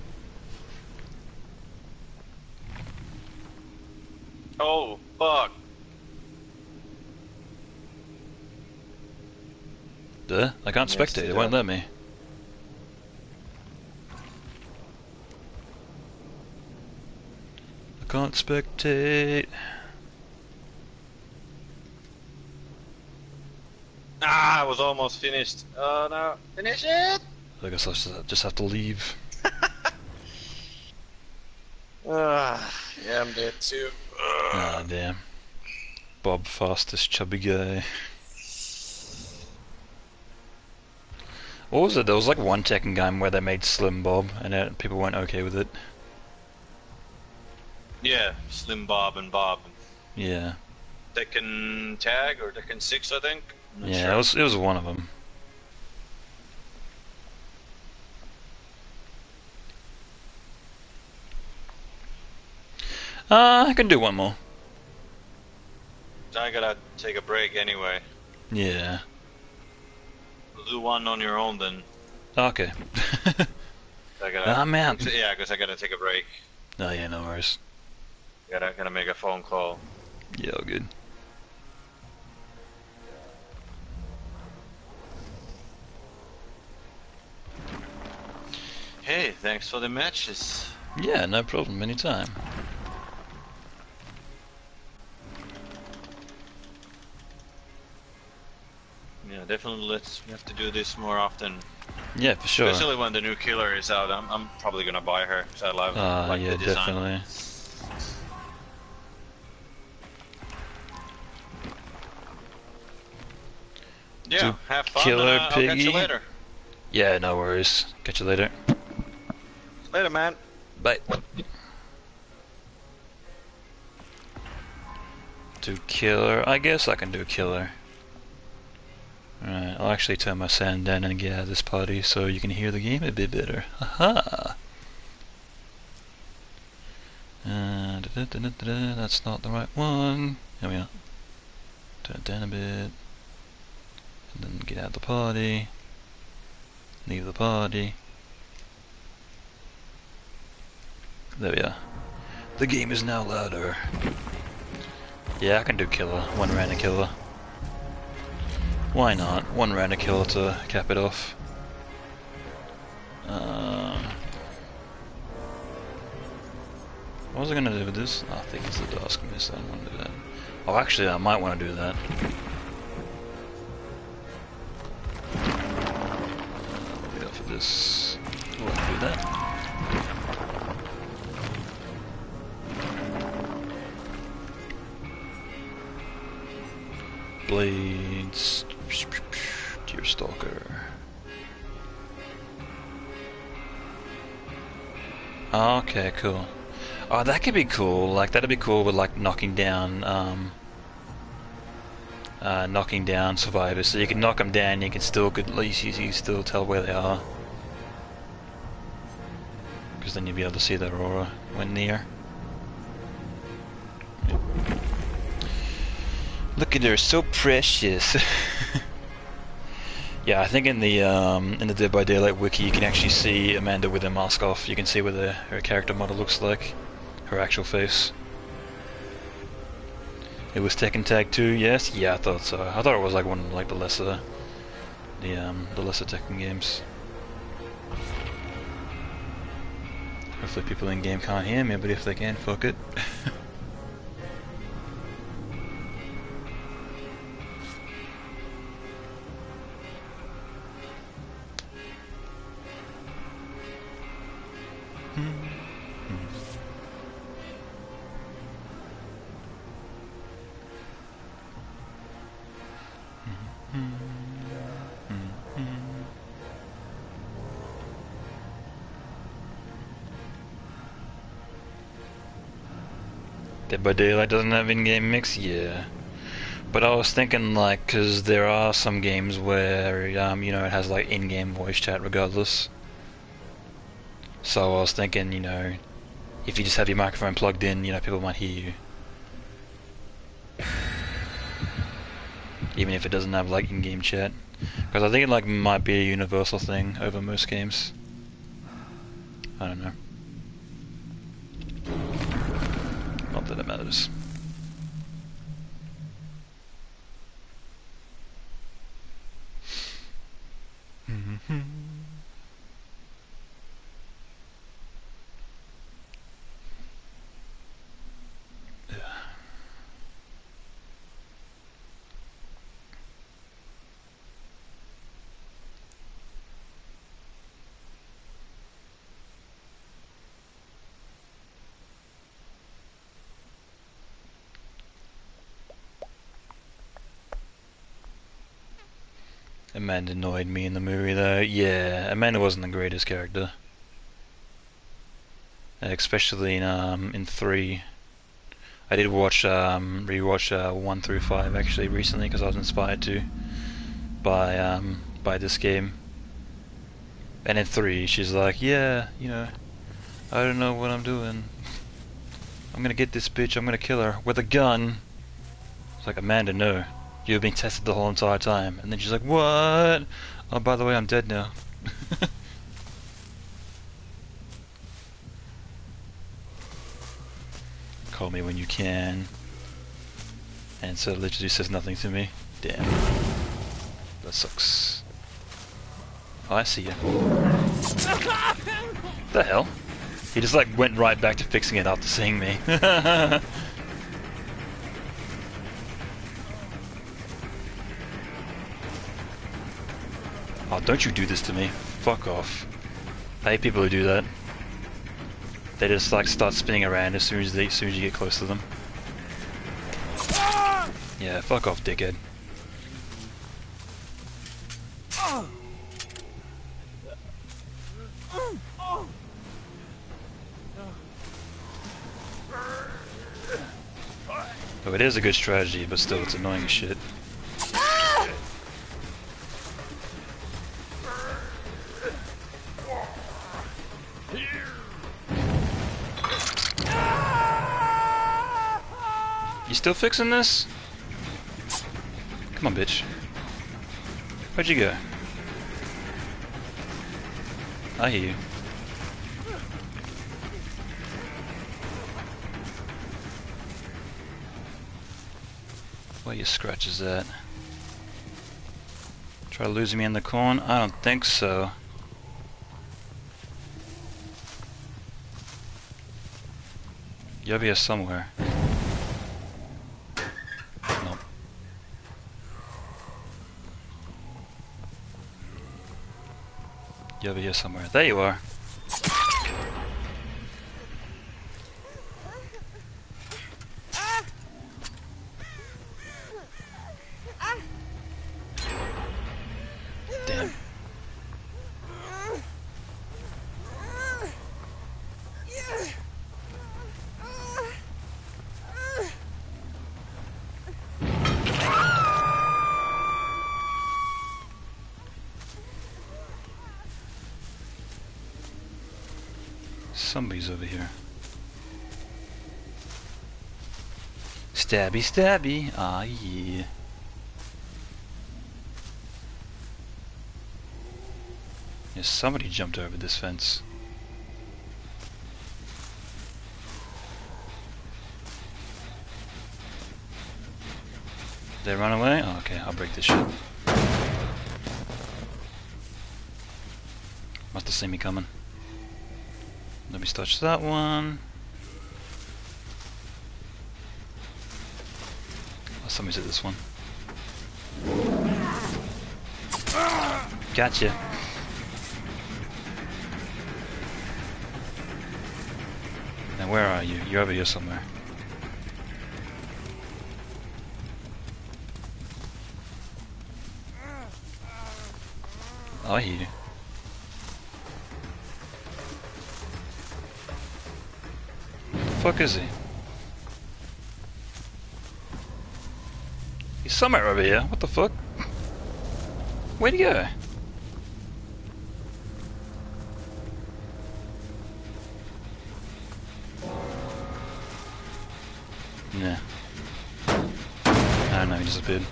Oh fuck! Duh, I can't Yes, spectate. you It won't let me. I can't spectate. Ah, I was almost finished. Oh no! Finish it! I guess I'll just- have to leave. Ah, yeah, I'm dead too. Ah, damn. Bob fastest chubby guy. What was it? There was like one Tekken game where they made Slim Bob, and uh, people weren't okay with it. Yeah, Slim Bob and Bob. Yeah, Tekken Tag or Tekken 6, I think. Not yeah, sure. it was it was one of them. Uh, I can do one more. I gotta take a break anyway. Yeah. We'll do one on your own then. Okay. I gotta. I'm out. Yeah, because I gotta take a break. Oh yeah, no worries. Gotta gotta make a phone call. Yeah, all good. Hey, thanks for the matches. Yeah, no problem. Anytime. Yeah, definitely. Let's we have to do this more often. Yeah, for sure. Especially when the new killer is out. I'm, I'm probably gonna buy her. 'cause I love Uh, like yeah, the design. definitely. Yeah, have fun. Killer uh, I'll catch you Piggy? later. Yeah, no worries. Catch you later. Later, man. Bye. Do killer. I guess I can do killer. Alright, I'll actually turn my sound down and get out of this party so you can hear the game a bit better. Haha! Uh, da-da-da-da-da, that's not the right one. Here we are. Turn it down a bit. And then get out of the party. Leave the party. There we are. The game is now louder. Yeah, I can do killer. One round of killer. Why not? One round of killer to cap it off. Um, what was I gonna do with this? Oh, I think it's the Dusk Mist. I don't want to do that. Oh, actually, I might want to do that. Go for this. We'll do that. Blades. Deerstalker. Okay, cool. Oh, that could be cool. Like that'd be cool with like knocking down, um, uh, knocking down survivors. So you can knock them down, you can still at least you, you still tell where they are. Because then you'll be able to see their aura when near. Look at her, so precious. yeah, I think in the um, in the Dead by Daylight wiki, you can actually see Amanda with her mask off. You can see what the, her character model looks like, her actual face. It was Tekken Tag 2, yes? Yeah, I thought so. I thought it was like one of like the lesser the um the lesser Tekken games. Hopefully people in game can't hear me, but if they can, fuck it. Dead by Daylight doesn't have in-game mix, yeah. But I was thinking like, cause there are some games where um, you know, it has like in-game voice chat regardless. So I was thinking, you know, if you just have your microphone plugged in, you know, people might hear you. Even if it doesn't have like in-game chat. Because I think it like might be a universal thing over most games. I don't know. Not that it matters. Mm-hmm. Amanda annoyed me in the movie though. Yeah, Amanda wasn't the greatest character. Especially in um in three. I did watch um rewatch uh, one through five actually recently because I was inspired to by um by this game. And in three, she's like, yeah, you know, I don't know what I'm doing. I'm gonna get this bitch. I'm gonna kill her with a gun. It's like Amanda, no. You've been tested the whole entire time. And then she's like, what? Oh, by the way, I'm dead now. Call me when you can. And so literally says nothing to me. Damn. That sucks. Oh, I see you. the hell? He just like went right back to fixing it after seeing me. don't you do this to me. Fuck off. I hate people who do that. They just like start spinning around as soon as they as soon as you get close to them. Yeah, fuck off, dickhead. Oh, it is a good strategy, but still, it's annoying as shit. Still fixing this? Come on, bitch. Where'd you go? I hear you. Where your scratches at? Try losing me in the corn? I don't think so. You're over here somewhere. You're over here somewhere. There you are. Stabby, stabby. Ah, yeah. Somebody jumped over this fence. They run away? Oh, okay, I'll break this shit. Must have seen me coming. Let me touch that one. Somebody's at this one. Gotcha. Now where are you? You're over here somewhere. Oh, I hear you. Fuck is he? He's somewhere over here. What the fuck? Where'd he go? Don't know, he disappeared.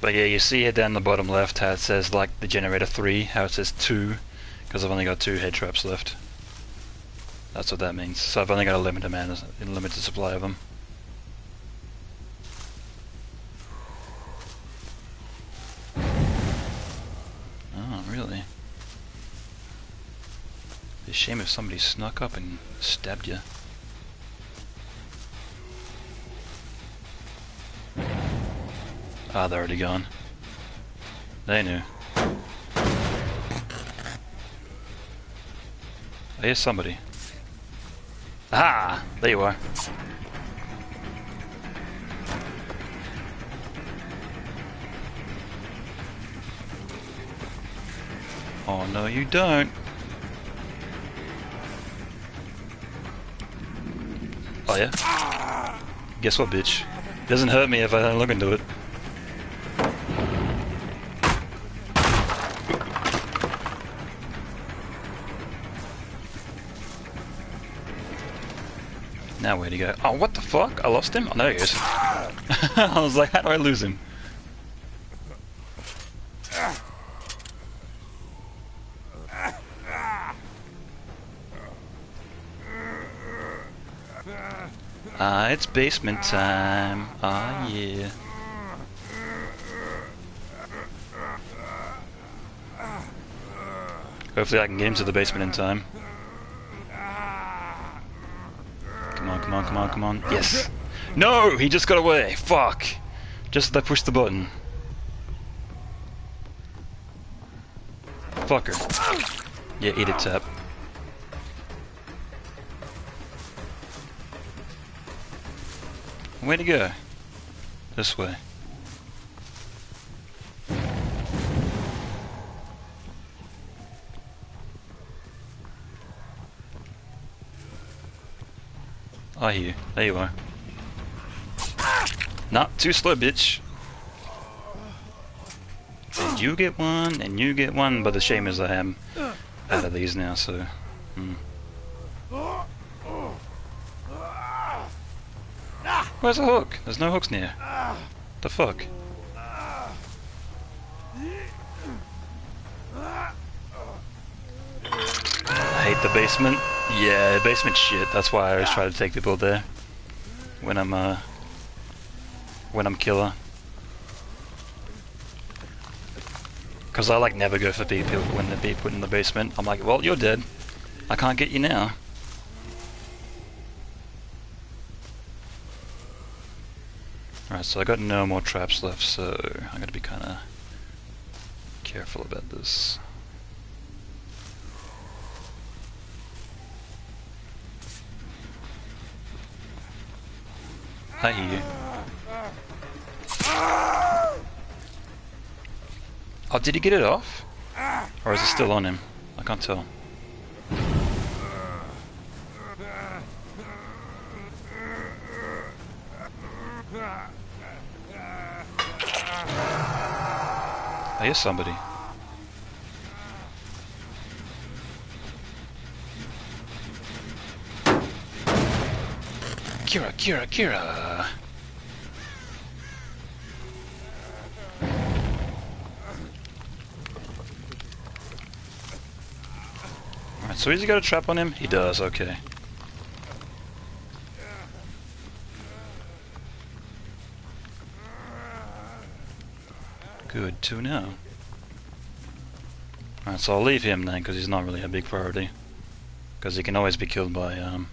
But yeah, you see it down the bottom left how it says like the generator 3, how it says 2, because I've only got 2 head traps left. That's what that means. So I've only got a limited amount, a limited supply of them. Oh, really? It's a shame if somebody snuck up and stabbed you. Ah, they're already gone. They knew. I hear somebody. Ah, there you are. Oh no, you don't. Oh yeah. Guess what, bitch? It Doesn't hurt me if I don't look into it. Now where'd he go? Oh, what the fuck? I lost him? Oh, there he is. I was like, how do I lose him? It's basement time. Ah, yeah. Hopefully I can get into the basement in time. Come on, come on, come on, come on. Yes! No! He just got away! Fuck! Just as I pushed the button. Fucker. Yeah, eat it, Tapp. Way to go. This way. I hear you. There you are. Not too slow, bitch. And you get one, and you get one, but the shame is I am out of these now, so... Hmm. Where's the hook? There's no hooks near. The fuck? I hate the basement. Yeah, basement shit. That's why I always try to take people there. When I'm, uh... When I'm killer. Because I, like, never go for people when they be put in the basement. I'm like, well, you're dead. I can't get you now. So I got no more traps left, so I'm going to be kinda careful about this. I hear you. Oh, did he get it off? Or is it still on him? I can't tell. I hear somebody. Kira, Kira, Kira. Alright, so he's got a trap on him? He does, okay. To know. Alright, so I'll leave him then, because he's not really a big priority. Because he can always be killed by, um...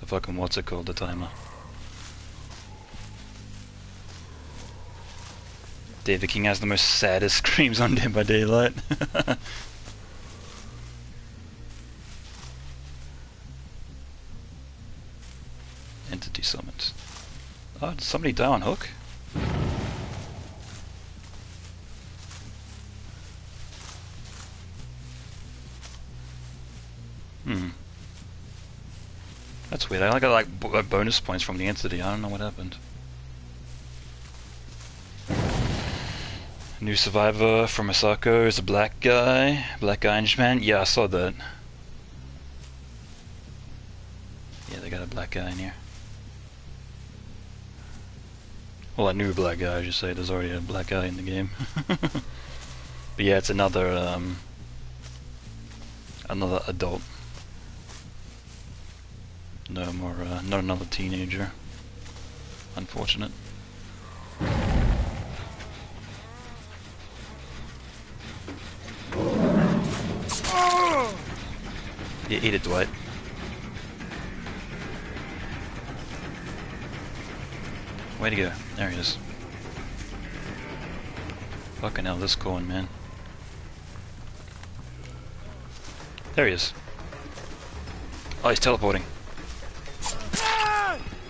The fucking, what's it called, the timer. David King has the most saddest screams on Dead by Daylight. Entity summons. Oh, did somebody die on hook? I got like bonus points from the entity. I don't know what happened. New survivor from Hisako is a black guy. Black guy in man. Yeah, I saw that. Yeah, they got a black guy in here. Well, a new black guy, I should say. There's already a black guy in the game. but yeah, it's another, um, another adult. No more, uh, not another teenager. Unfortunate. Yeah, eat it, Dwight. Way to go. There he is. Fucking hell, this going, man. There he is. Oh, he's teleporting.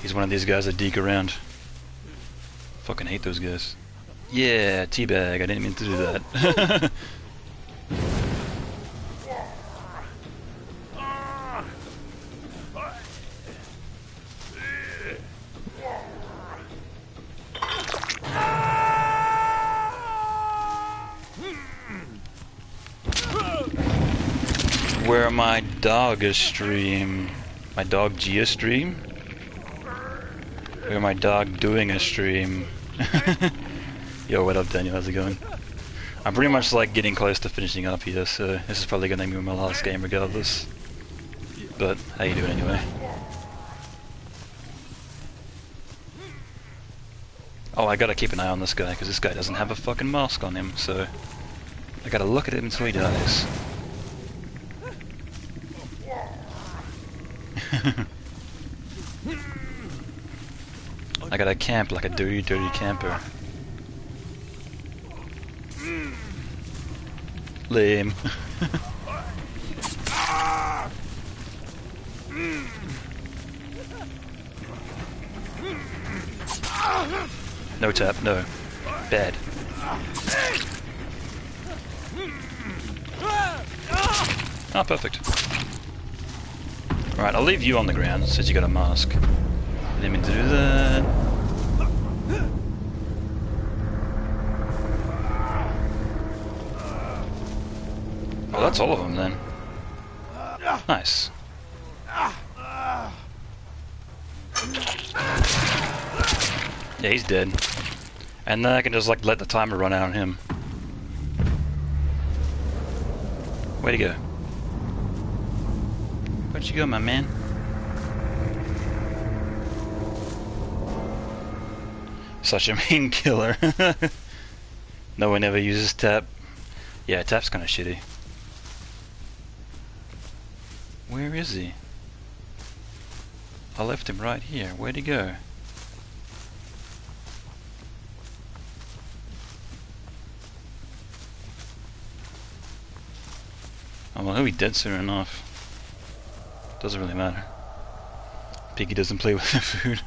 He's one of these guys that deke around. Fucking hate those guys. Yeah, teabag. I didn't mean to do that. Where my dog is stream. My dog Gia stream? Where my dog doing a stream. Yo, what up Daniel, how's it going? I'm pretty much like getting close to finishing up here, so this is probably gonna be my last game regardless. But, how you doing anyway? Oh, I gotta keep an eye on this guy, because this guy doesn't have a fucking mask on him, so... I gotta look at him until he dies. I gotta camp like a dirty, dirty camper. Lame. no Tapp, no. Bad. Ah, perfect. Right, I'll leave you on the ground since you got a mask. Mean to do that. Oh, that's all of them then. Nice. Yeah, he's dead. And then I can just like let the timer run out on him. Way to go. Where'd you go, my man? Such a mean killer. no one ever uses Tapp. Yeah, Tapp's kinda shitty. Where is he? I left him right here. Where'd he go? Oh, well, he'll be dead soon enough. Doesn't really matter. Piggy doesn't play with the food.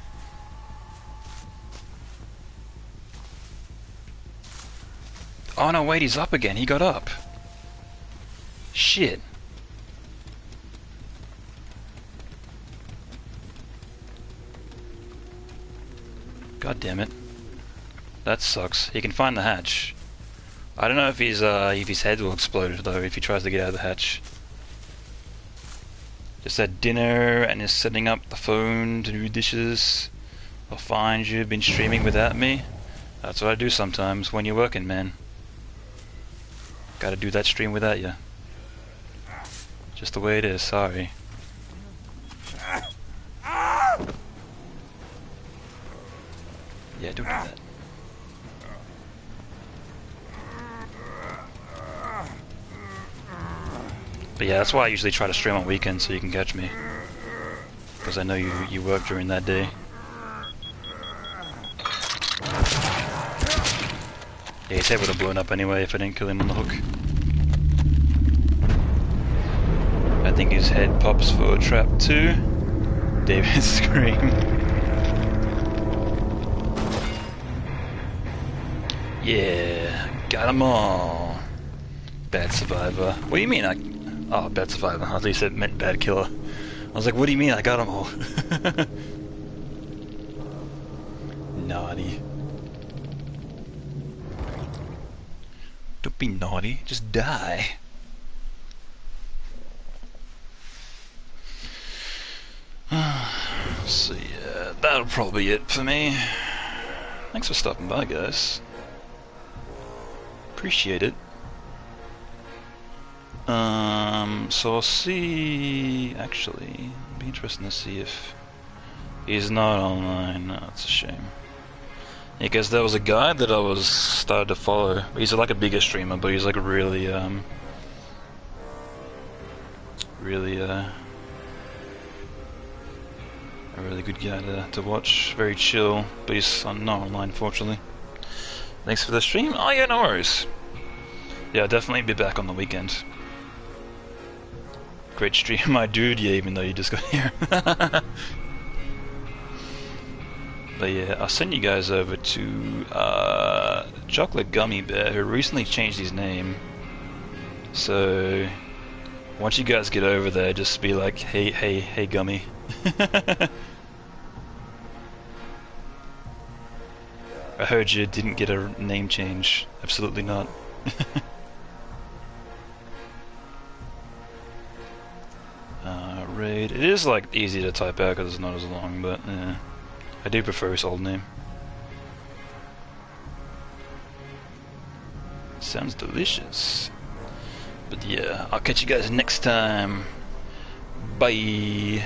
Oh no, wait, he's up again. He got up. Shit. God damn it. That sucks. He can find the hatch. I don't know if his uh, if his head will explode though if he tries to get out of the hatch. just had dinner and is setting up the phone to do dishes. I'll find you been streaming without me. That's what I do sometimes when you're working, man. Gotta do that stream without you. Just the way it is, sorry. Yeah, don't do that. But yeah, that's why I usually try to stream on weekends so you can catch me. Because I know you, you work during that day. Yeah, his head would have blown up anyway if I didn't kill him on the hook. I think his head pops for a trap two. David scream. Yeah, got 'em all. Bad survivor. What do you mean I... Oh, bad survivor. I thought you said meant bad killer. I was like, what do you mean I got 'em all? naughty. Don't be naughty, just die. so yeah, that'll probably be it for me. Thanks for stopping by, guys. Appreciate it. Um, so I'll see. Actually, it'd be interesting to see if he's not online. No, that's a shame. Because there was a guy that I was started to follow. He's like a bigger streamer, but he's like really, um, really, uh, a really good guy to, to watch. Very chill, but he's not online, fortunately. Thanks for the stream. Oh yeah, no worries. Yeah, definitely be back on the weekend. Great stream, my dude. Yeah, even though you just got here. But yeah, I'll send you guys over to uh, Chocolate Gummy Bear, who recently changed his name. So once you guys get over there, just be like, hey, hey, hey, Gummy. I heard you didn't get a name change. Absolutely not. uh, raid. It is like easy to type out because it's not as long, but yeah. I do prefer his old name. Sounds delicious. But yeah, I'll catch you guys next time. Bye.